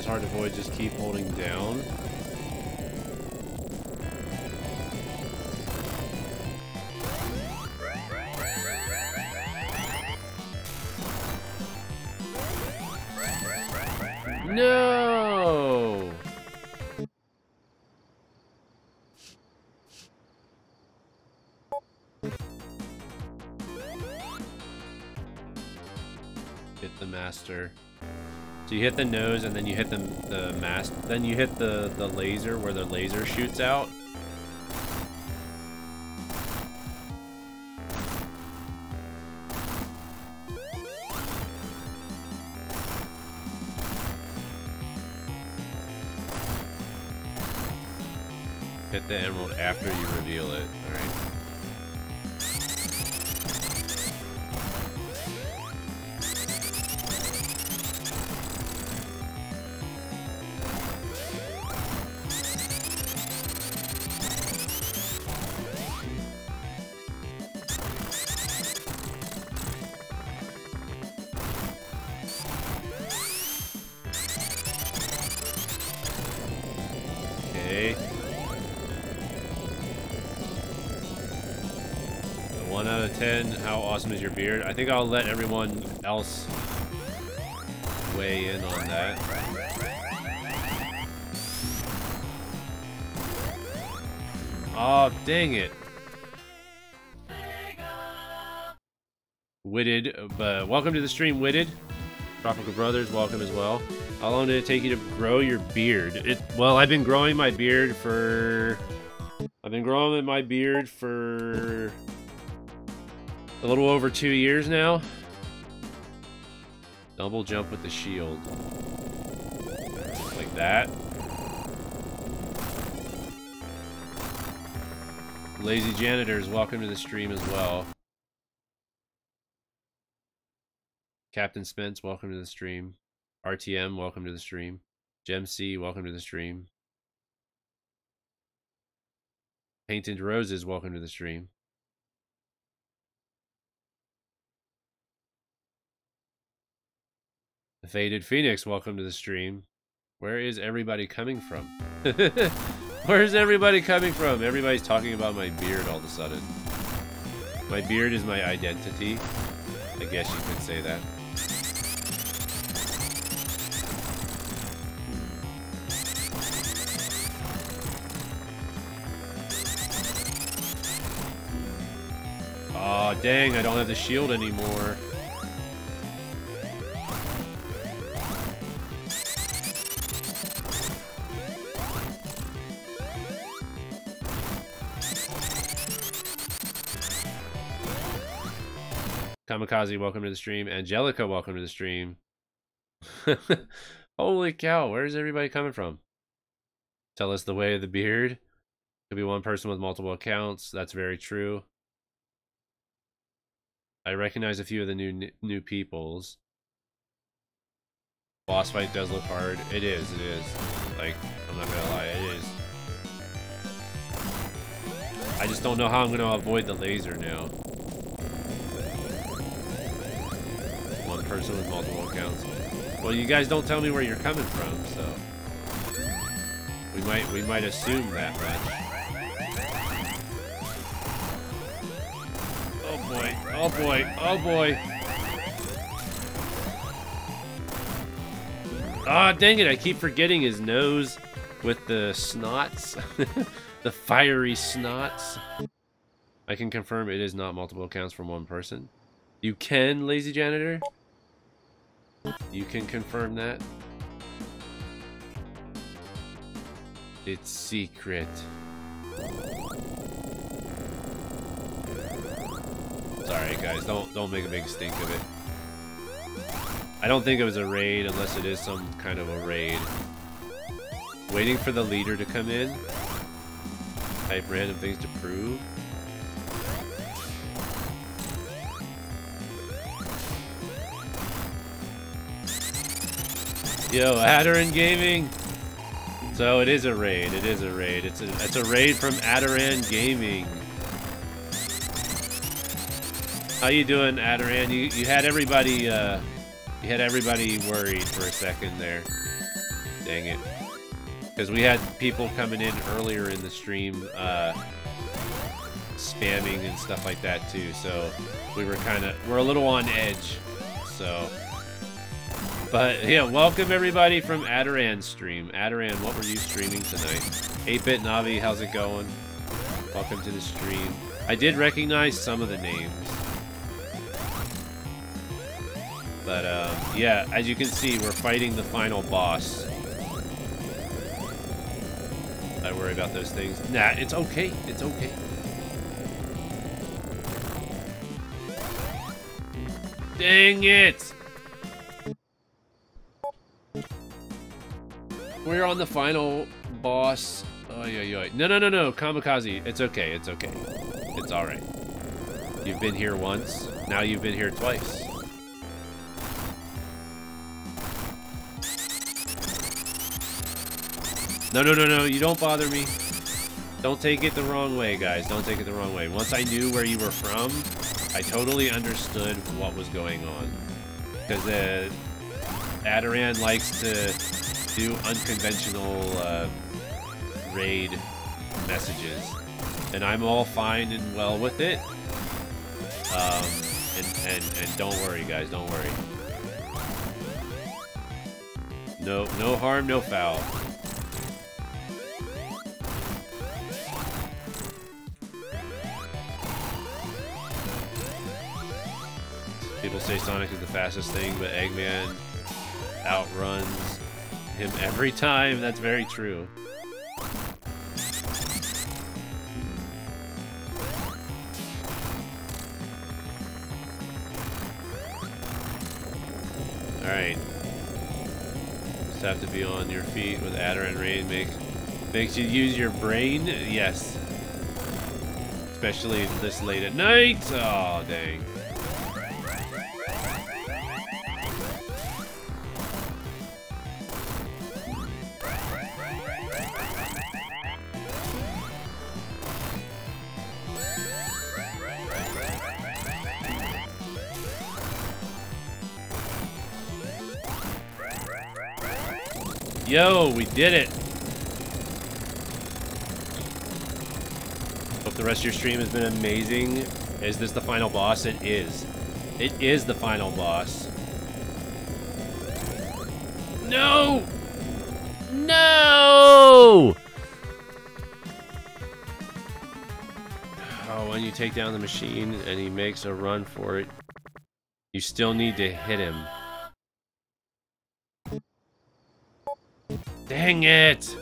hard to avoid, just keep holding down. No! Hit the master. You hit the nose and then you hit the the mask. Then you hit the the laser where the laser shoots out. Hit the emerald after you reveal it. Awesome is your beard. I think I'll let everyone else weigh in on that. Oh, dang it. Witted, but welcome to the stream, Witted. Tropical Brothers, welcome as well. How long did it take you to grow your beard? It well, I've been growing my beard for I've been growing my beard for a little over two years now. Double jump with the shield. Like that. Lazy Janitors, welcome to the stream as well. Captain Spence, welcome to the stream. RTM, welcome to the stream. Gem C, welcome to the stream. Painted Roses, welcome to the stream. The Faded Phoenix, welcome to the stream. Where is everybody coming from? [LAUGHS] Where's everybody coming from? Everybody's talking about my beard all of a sudden. My beard is my identity. I guess you could say that. oh, dang, I don't have the shield anymore. Kamikaze, welcome to the stream. Angelica, welcome to the stream. [LAUGHS] Holy cow, where's everybody coming from? Tell us the way of the beard. Could be one person with multiple accounts. That's very true. I recognize a few of the new new peoples. Boss fight does look hard. It is, it is. Like, I'm not gonna lie, it is. I just don't know how I'm gonna avoid the laser now. Person with multiple accounts. Well, you guys don't tell me where you're coming from, so we might we might assume that much. Oh boy! Oh boy! Oh boy! Ah, oh, dang it! I keep forgetting his nose with the snots, [LAUGHS] the fiery snots. I can confirm it is not multiple accounts from one person. You can, lazy janitor? You can confirm that? It's secret. Sorry guys, don't don't make a big stink of it. I don't think it was a raid unless it is some kind of a raid. Waiting for the leader to come in. Type random things to prove. Yo, Adaran Gaming. So it is a raid. It is a raid. It's a it's a raid from Adaran Gaming. How you doing, Adaran? You you had everybody uh you had everybody worried for a second there. Dang it. Because we had people coming in earlier in the stream uh spamming and stuff like that too. So we were kind of we're a little on edge. So but yeah, welcome everybody from Adaran stream. Adaran, what were you streaming tonight? 8-Bit Navi, how's it going? Welcome to the stream. I did recognize some of the names. But, um, yeah, as you can see, we're fighting the final boss. I worry about those things. Nah, it's okay. It's okay. Dang it! We're on the final boss. Oh, yeah, yeah. No, no, no, no. Kamikaze. It's okay. It's okay. It's alright. You've been here once. Now you've been here twice. No, no, no, no. You don't bother me. Don't take it the wrong way, guys. Don't take it the wrong way. Once I knew where you were from, I totally understood what was going on. Because uh, Adoran likes to do unconventional uh, raid messages. And I'm all fine and well with it. Um, and, and, and don't worry, guys. Don't worry. No, no harm, no foul. People say Sonic is the fastest thing, but Eggman outruns him every time. That's very true. Alright. Just have to be on your feet with Adoran Rain make, makes you use your brain? Yes. Especially this late at night. Oh, dang. Yo, we did it. Hope the rest of your stream has been amazing. Is this the final boss? It is. It is the final boss. No! No! Oh, when you take down the machine and he makes a run for it, you still need to hit him. Dang it!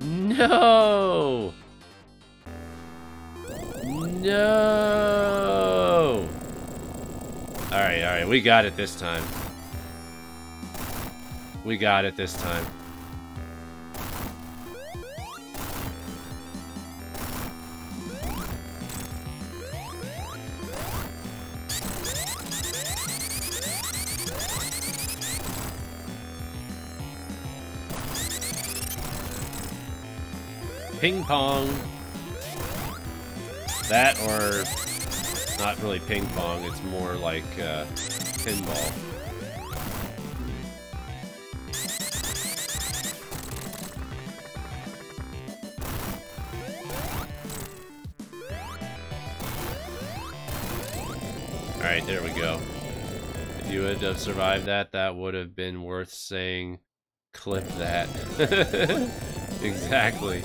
No! No! Alright, alright, we got it this time. We got it this time. Ping pong. That or not really ping pong, it's more like uh, pinball. Alright, there we go. If you would have survived that, that would have been worth saying, clip that. [LAUGHS] exactly.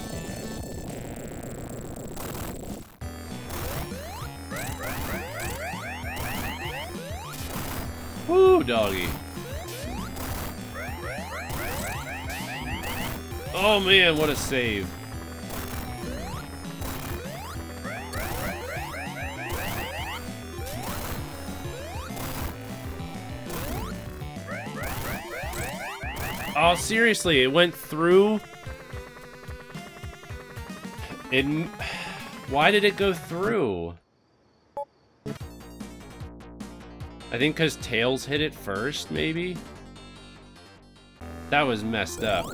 Doggy. Oh man, what a save. Oh, seriously, it went through. It. [SIGHS] Why did it go through? I think because Tails hit it first, maybe? That was messed up.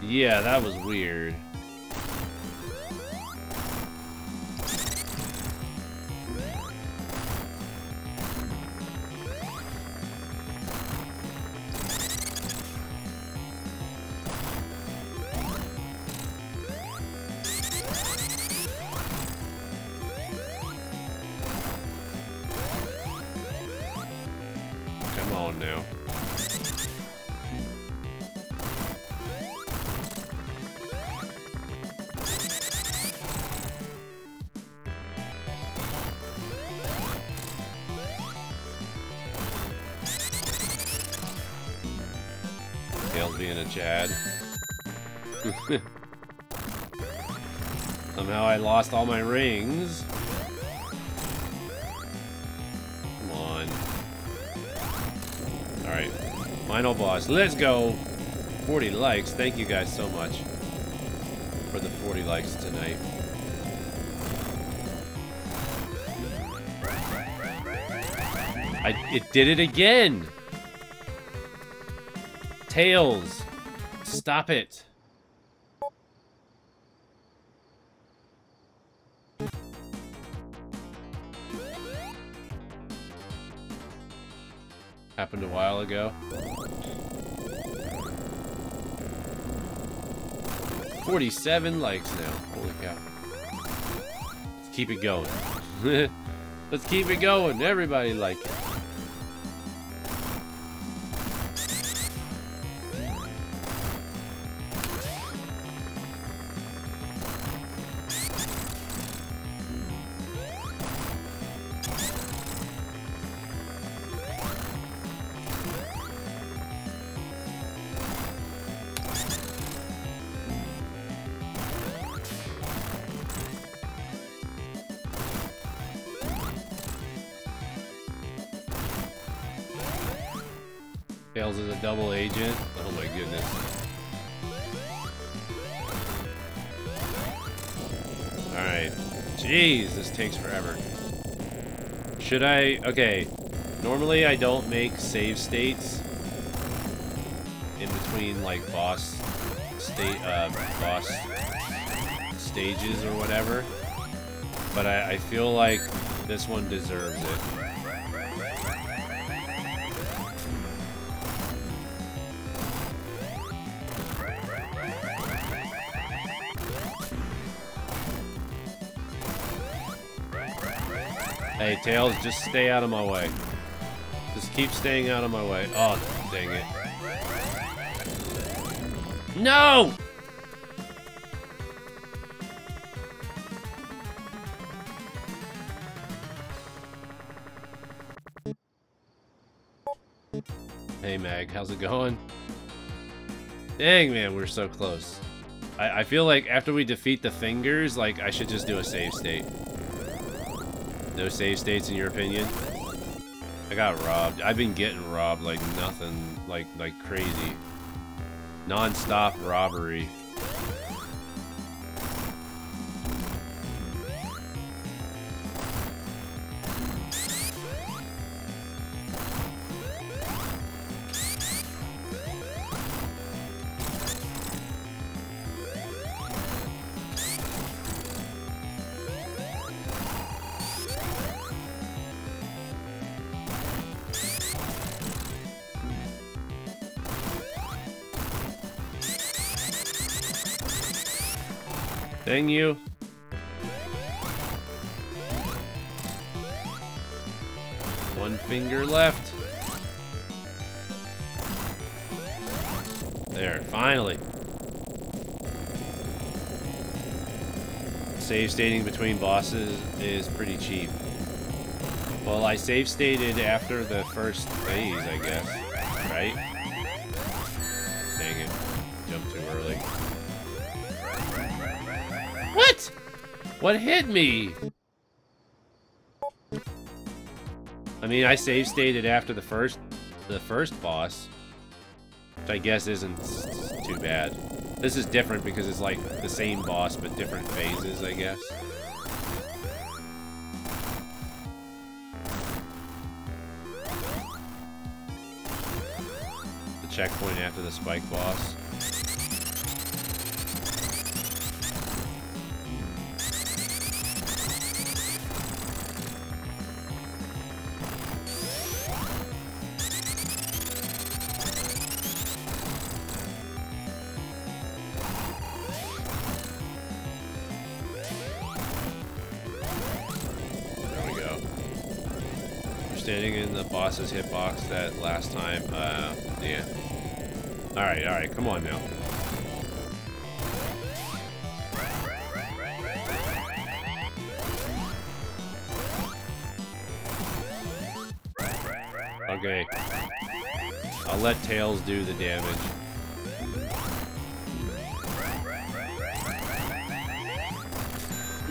Yeah, that was weird. All my rings. Come on. Alright. Final boss. Let's go! 40 likes. Thank you guys so much for the 40 likes tonight. I, it did it again! Tails! Stop it! Ago. 47 likes now. Holy cow. Let's keep it going. [LAUGHS] Let's keep it going. Everybody like it. Should I... Okay. Normally I don't make save states in between like boss state uh boss stages or whatever. But I, I feel like this one deserves it. Tails, just stay out of my way. Just keep staying out of my way. Oh, dang it. No! Hey, Mag, how's it going? Dang, man, we're so close. I, I feel like after we defeat the fingers, like, I should just do a save state. No save states in your opinion? I got robbed. I've been getting robbed like nothing, like like crazy. Non-stop robbery. Dang you. One finger left. There, finally. Save stating between bosses is pretty cheap. Well, I save stated after the first phase, I guess. Right? What hit me? I mean, I save stated after the first, the first boss, which I guess isn't too bad. This is different because it's like the same boss but different phases, I guess. The checkpoint after the spike boss. hitbox that last time. Uh, yeah. Alright, alright, come on now. Okay. I'll let Tails do the damage.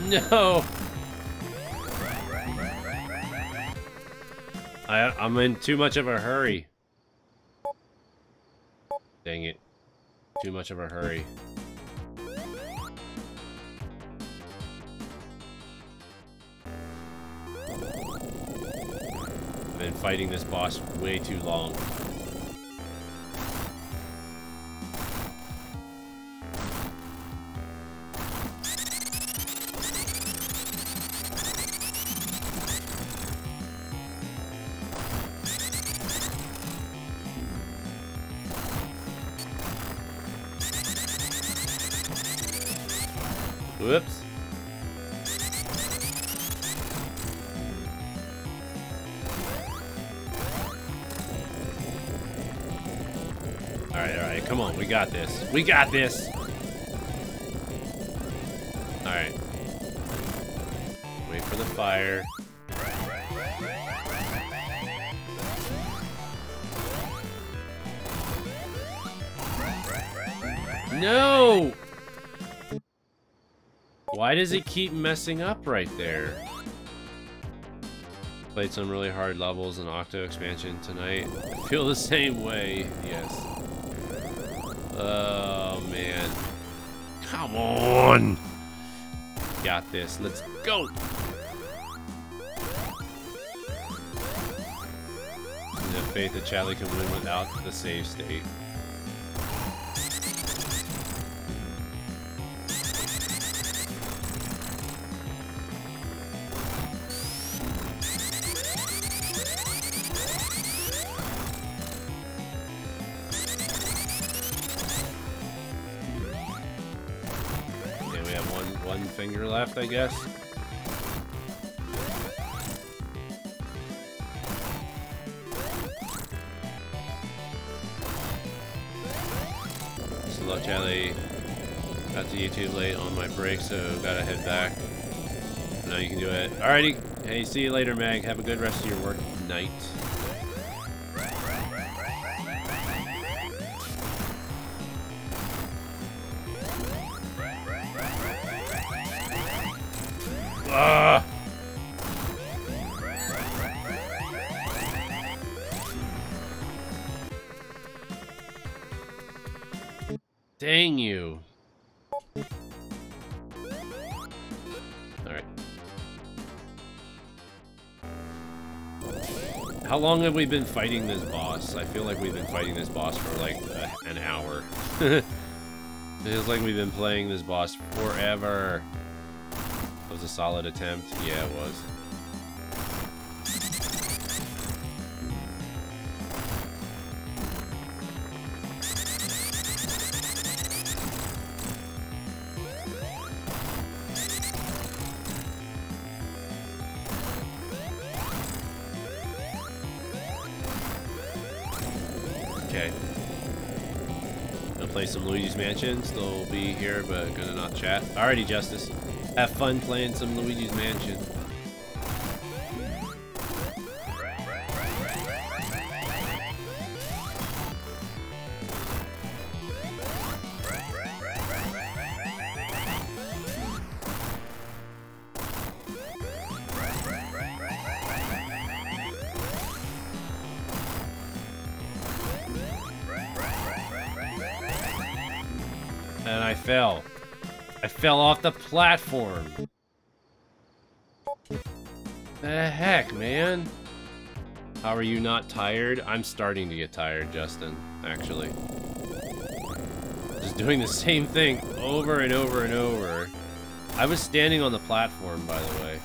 No! I'm in too much of a hurry. Dang it. Too much of a hurry. I've been fighting this boss way too long. We got this! Alright. Wait for the fire. No! Why does it keep messing up right there? Played some really hard levels in Octo expansion tonight. I [LAUGHS] feel the same way, yes. Man. Come on! Got this. Let's go! The faith that Chadly can win without the save state. Alrighty. Hey, see you later, Mag. Have a good rest of your work night. Long have we been fighting this boss? I feel like we've been fighting this boss for like an hour. It [LAUGHS] feels like we've been playing this boss forever. That was a solid attempt. Yeah, it was. Some Luigi's Mansion. Still be here, but gonna not chat. Alrighty, Justice. Have fun playing some Luigi's Mansion. Platform. The heck, man? How are you not tired? I'm starting to get tired, Justin, actually. Just doing the same thing over and over and over. I was standing on the platform, by the way.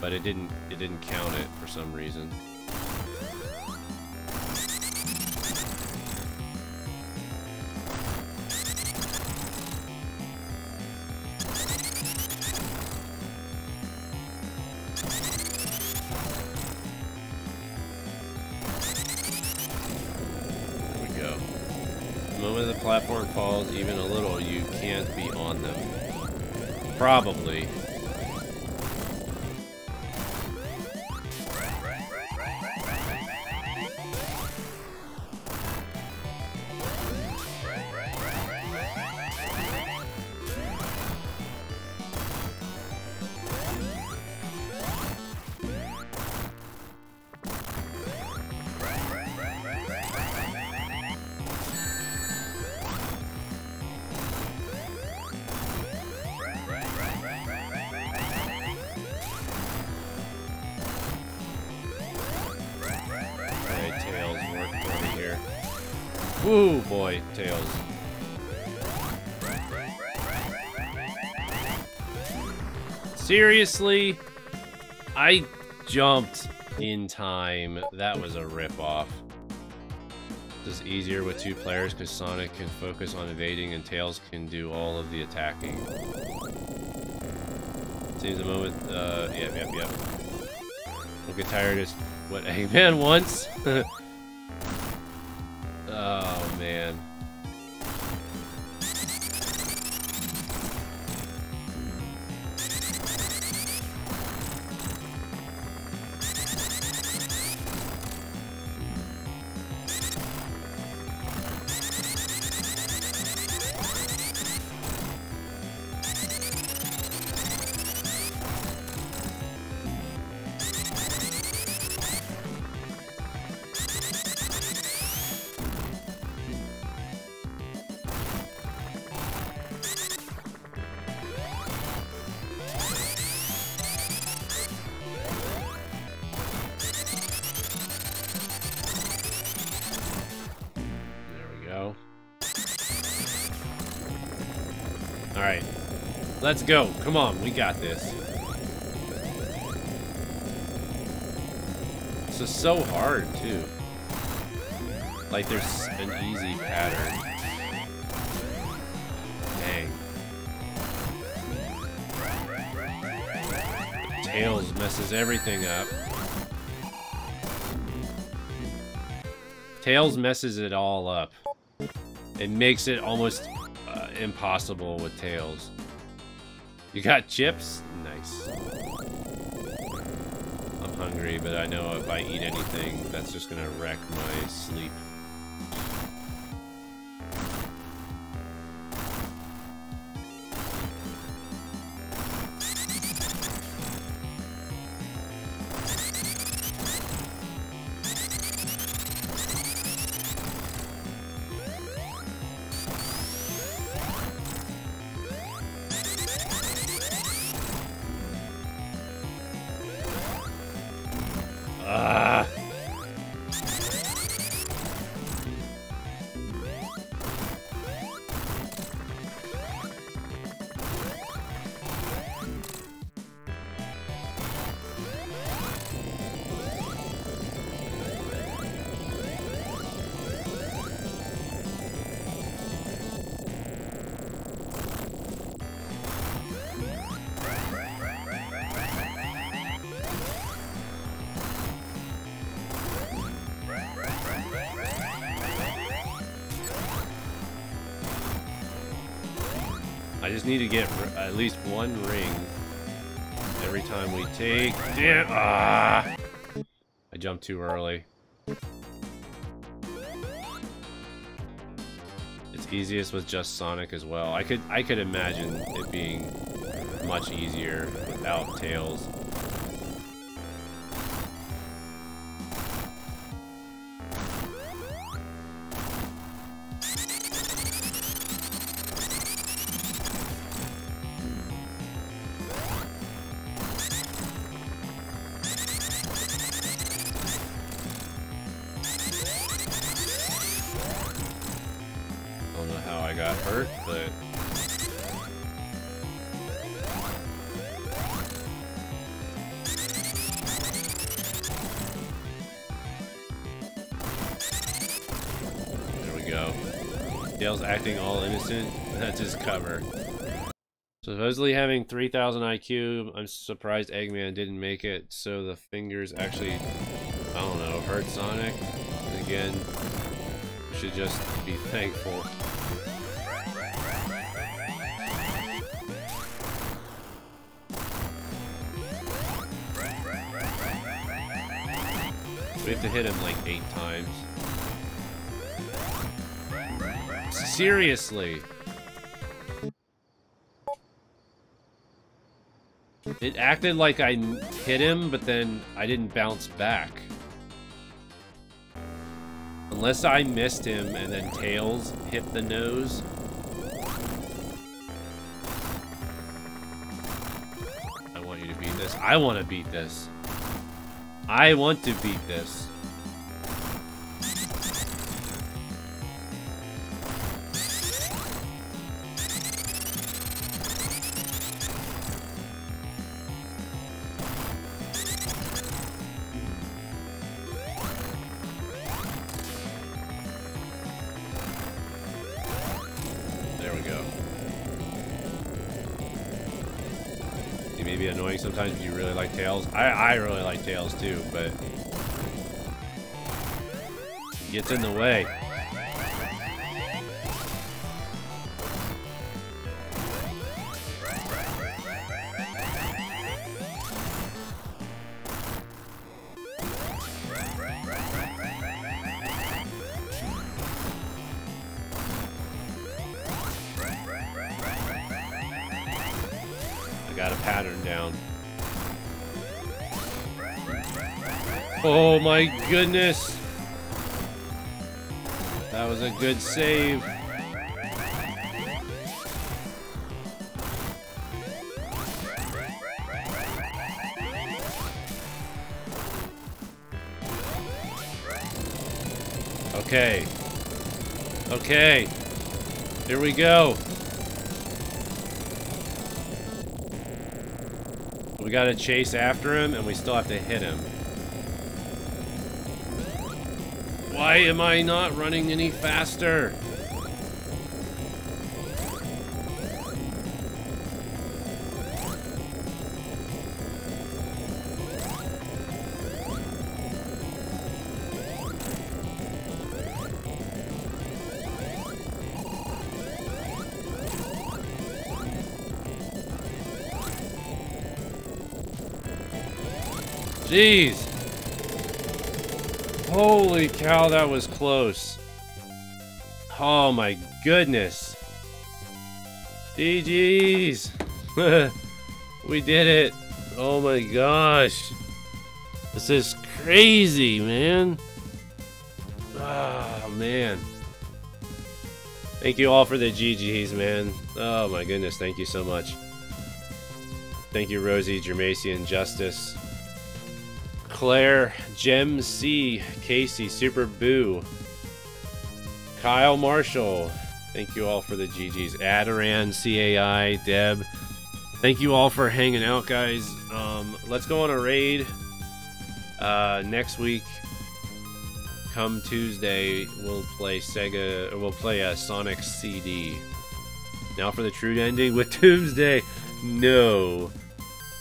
But it didn't it didn't count it for some reason. Probably. Seriously? I jumped in time. That was a rip-off. This is easier with two players because Sonic can focus on evading and Tails can do all of the attacking. Seems a moment, uh, yep, yep, yep. Don't get tired of what Eggman [LAUGHS] wants. [LAUGHS] Let's go. Come on, we got this. This is so hard, too. Like, there's an easy pattern. Dang. Tails messes everything up. Tails messes it all up. It makes it almost uh, impossible with Tails. You got chips? Nice. I'm hungry, but I know if I eat anything, that's just gonna wreck my sleep. Too early. It's easiest with just Sonic as well. I could I could imagine it being much easier without Tails. Acting all innocent. That's his cover. Supposedly having 3,000 IQ, I'm surprised Eggman didn't make it, so the fingers actually, I don't know, hurt Sonic. And again, should just be thankful. We have to hit him like eight times. Seriously. It acted like I hit him, but then I didn't bounce back. Unless I missed him and then Tails hit the nose. I want you to beat this. I want to beat this. I want to beat this. I, I really like Tails too, but... Gets in the way. Goodness. That was a good save. Okay. Okay. Here we go. We gotta chase after him, and we still have to hit him. Why am I not running any faster? Jeez. Holy cow, that was close. Oh my goodness. GG's. [LAUGHS] we did it. Oh my gosh. This is crazy, man. Oh, man. Thank you all for the GG's, man. Oh my goodness, thank you so much. Thank you, Rosie, Germacian, Justice. Claire, Gem C, Casey, Super Boo, Kyle Marshall. Thank you all for the GGs. Adaran, CAI, Deb. Thank you all for hanging out, guys. Um, let's go on a raid uh, next week. Come Tuesday, we'll play Sega, we'll play a Sonic CD. Now for the true ending with [LAUGHS] Doomsday. No.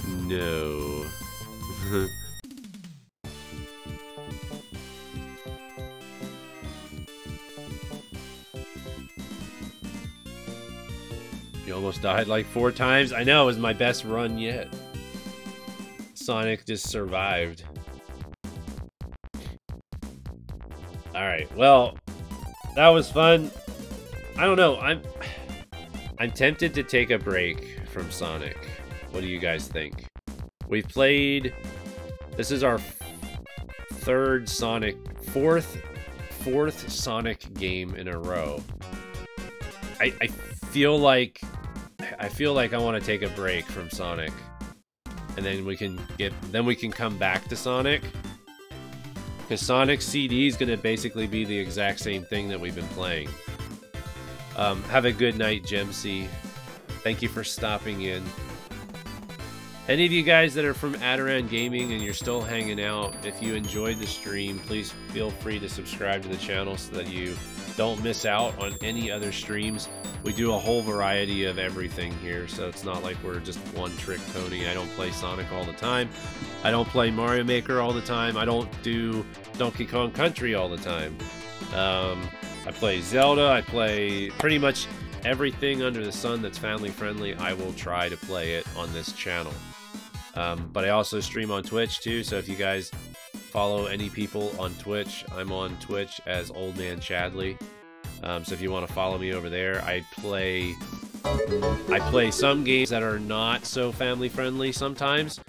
No. [LAUGHS] died like four times. I know, it was my best run yet. Sonic just survived. Alright, well, that was fun. I don't know, I'm... I'm tempted to take a break from Sonic. What do you guys think? We've played... This is our third Sonic... Fourth... Fourth Sonic game in a row. I, I feel like I feel like I want to take a break from Sonic. And then we can get then we can come back to Sonic. Cuz Sonic CD is going to basically be the exact same thing that we've been playing. Um, have a good night, Gemsy. Thank you for stopping in. Any of you guys that are from Adaran Gaming and you're still hanging out, if you enjoyed the stream, please feel free to subscribe to the channel so that you don't miss out on any other streams. We do a whole variety of everything here, so it's not like we're just one trick pony. I don't play Sonic all the time. I don't play Mario Maker all the time. I don't do Donkey Kong Country all the time. Um, I play Zelda. I play pretty much everything under the sun that's family friendly. I will try to play it on this channel. Um, but I also stream on Twitch too, so if you guys follow any people on Twitch, I'm on Twitch as Old Man Chadly. Um, so if you want to follow me over there, I play I play some games that are not so family friendly sometimes.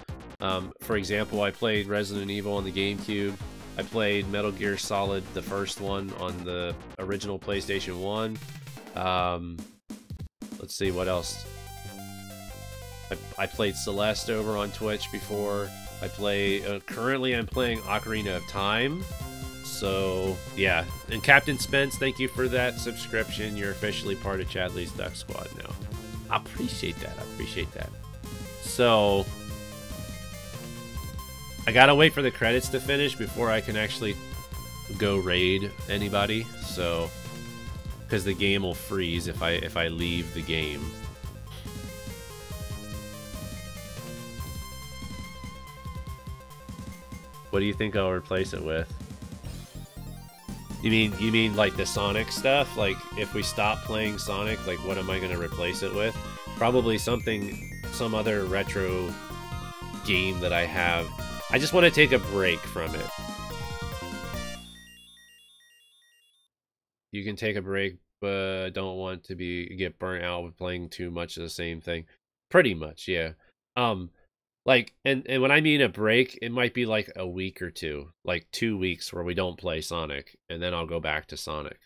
Um, for example, I played Resident Evil on the GameCube. I played Metal Gear Solid, the first one, on the original PlayStation 1. Um, let's see, what else? I, I, played Celeste over on Twitch before. I play... Uh, currently, I'm playing Ocarina of Time so, yeah. And Captain Spence, thank you for that subscription. You're officially part of Chadly's Duck Squad now. I appreciate that. I appreciate that. So, I gotta wait for the credits to finish before I can actually go raid anybody. So, because the game will freeze if I if I leave the game. What do you think I'll replace it with? You mean you mean like the Sonic stuff? Like if we stop playing Sonic, like what am I gonna replace it with? Probably something, some other retro game that I have. I just want to take a break from it. You can take a break, but don't want to be get burnt out with playing too much of the same thing. Pretty much, yeah. Um, like and and when i mean a break it might be like a week or two like two weeks where we don't play sonic and then i'll go back to sonic.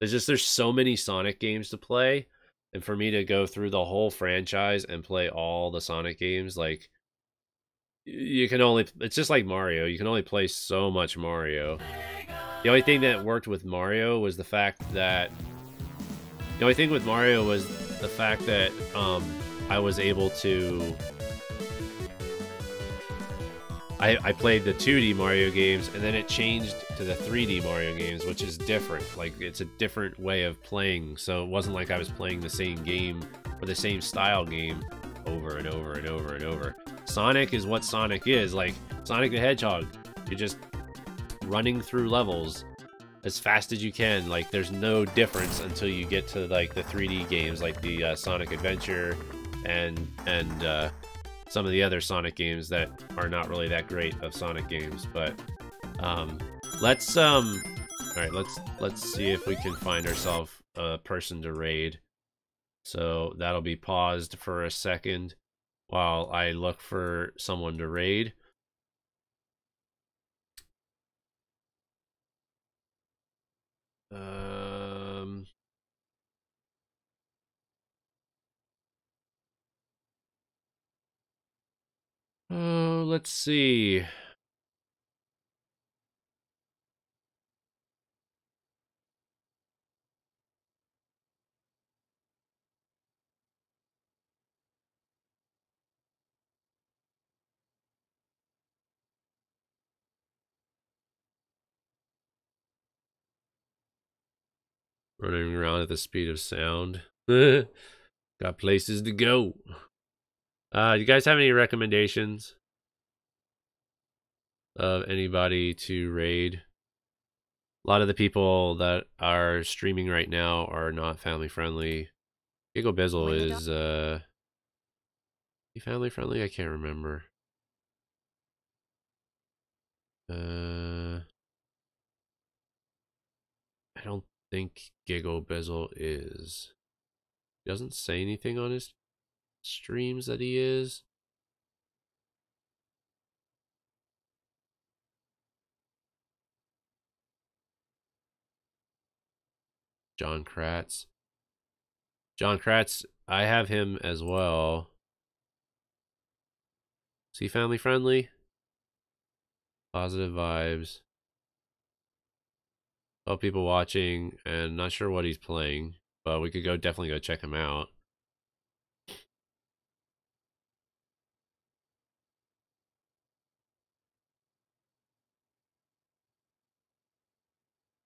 There's just there's so many sonic games to play and for me to go through the whole franchise and play all the sonic games like you can only it's just like mario you can only play so much mario. The only thing that worked with mario was the fact that the only thing with mario was the fact that um i was able to I, I played the 2D Mario games and then it changed to the 3D Mario games, which is different. Like it's a different way of playing. So it wasn't like I was playing the same game or the same style game over and over and over and over. Sonic is what Sonic is. Like Sonic the Hedgehog, you're just running through levels as fast as you can. Like there's no difference until you get to like the 3D games, like the uh, Sonic Adventure and and uh, some of the other Sonic games that are not really that great of Sonic games. But um, let's um, all right, let's let's see if we can find ourselves a person to raid. So that'll be paused for a second while I look for someone to raid. Um, Oh, let's see. Running around at the speed of sound. [LAUGHS] Got places to go. Uh, you guys have any recommendations of anybody to raid? A lot of the people that are streaming right now are not family friendly. Giggle Bizzle is uh he family friendly? I can't remember. Uh I don't think Giggle Bizzle is. He doesn't say anything on his streams that he is. John Kratz. John Kratz, I have him as well. Is he family friendly? Positive vibes. All people watching and not sure what he's playing, but we could go definitely go check him out.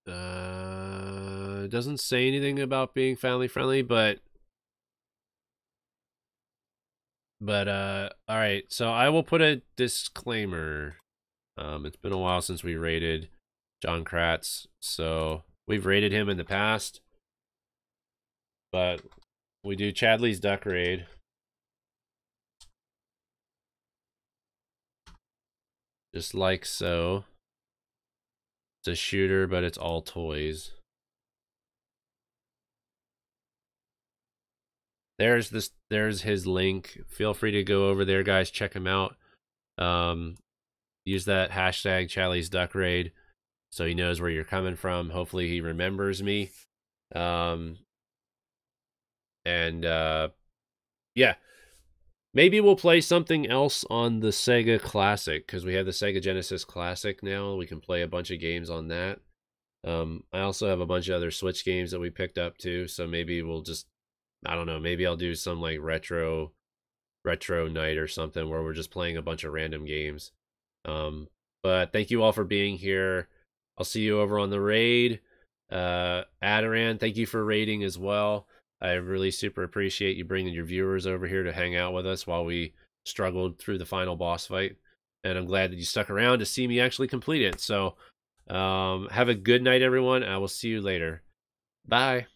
Uh, doesn't say anything about being family friendly, but but uh, all right. So I will put a disclaimer. Um, it's been a while since we rated John Kratz, so we've rated him in the past, but we do Chadly's Duck Raid. Just like so. It's a shooter, but it's all toys. There's this. There's his link. Feel free to go over there, guys. Check him out. Um, use that hashtag Chadly's Duck Raid, so he knows where you're coming from. Hopefully, he remembers me. Um, and uh, yeah, Maybe we'll play something else on the Sega Classic because we have the Sega Genesis Classic now. We can play a bunch of games on that. Um, I also have a bunch of other Switch games that we picked up too. So maybe we'll just, I don't know, maybe I'll do some like retro, retro night or something where we're just playing a bunch of random games. Um, but thank you all for being here. I'll see you over on the raid. Uh, Adaran, thank you for raiding as well. I really super appreciate you bringing your viewers over here to hang out with us while we struggled through the final boss fight. and I'm glad that you stuck around to see me actually complete it. So um, have a good night, everyone. I will see you later. Bye.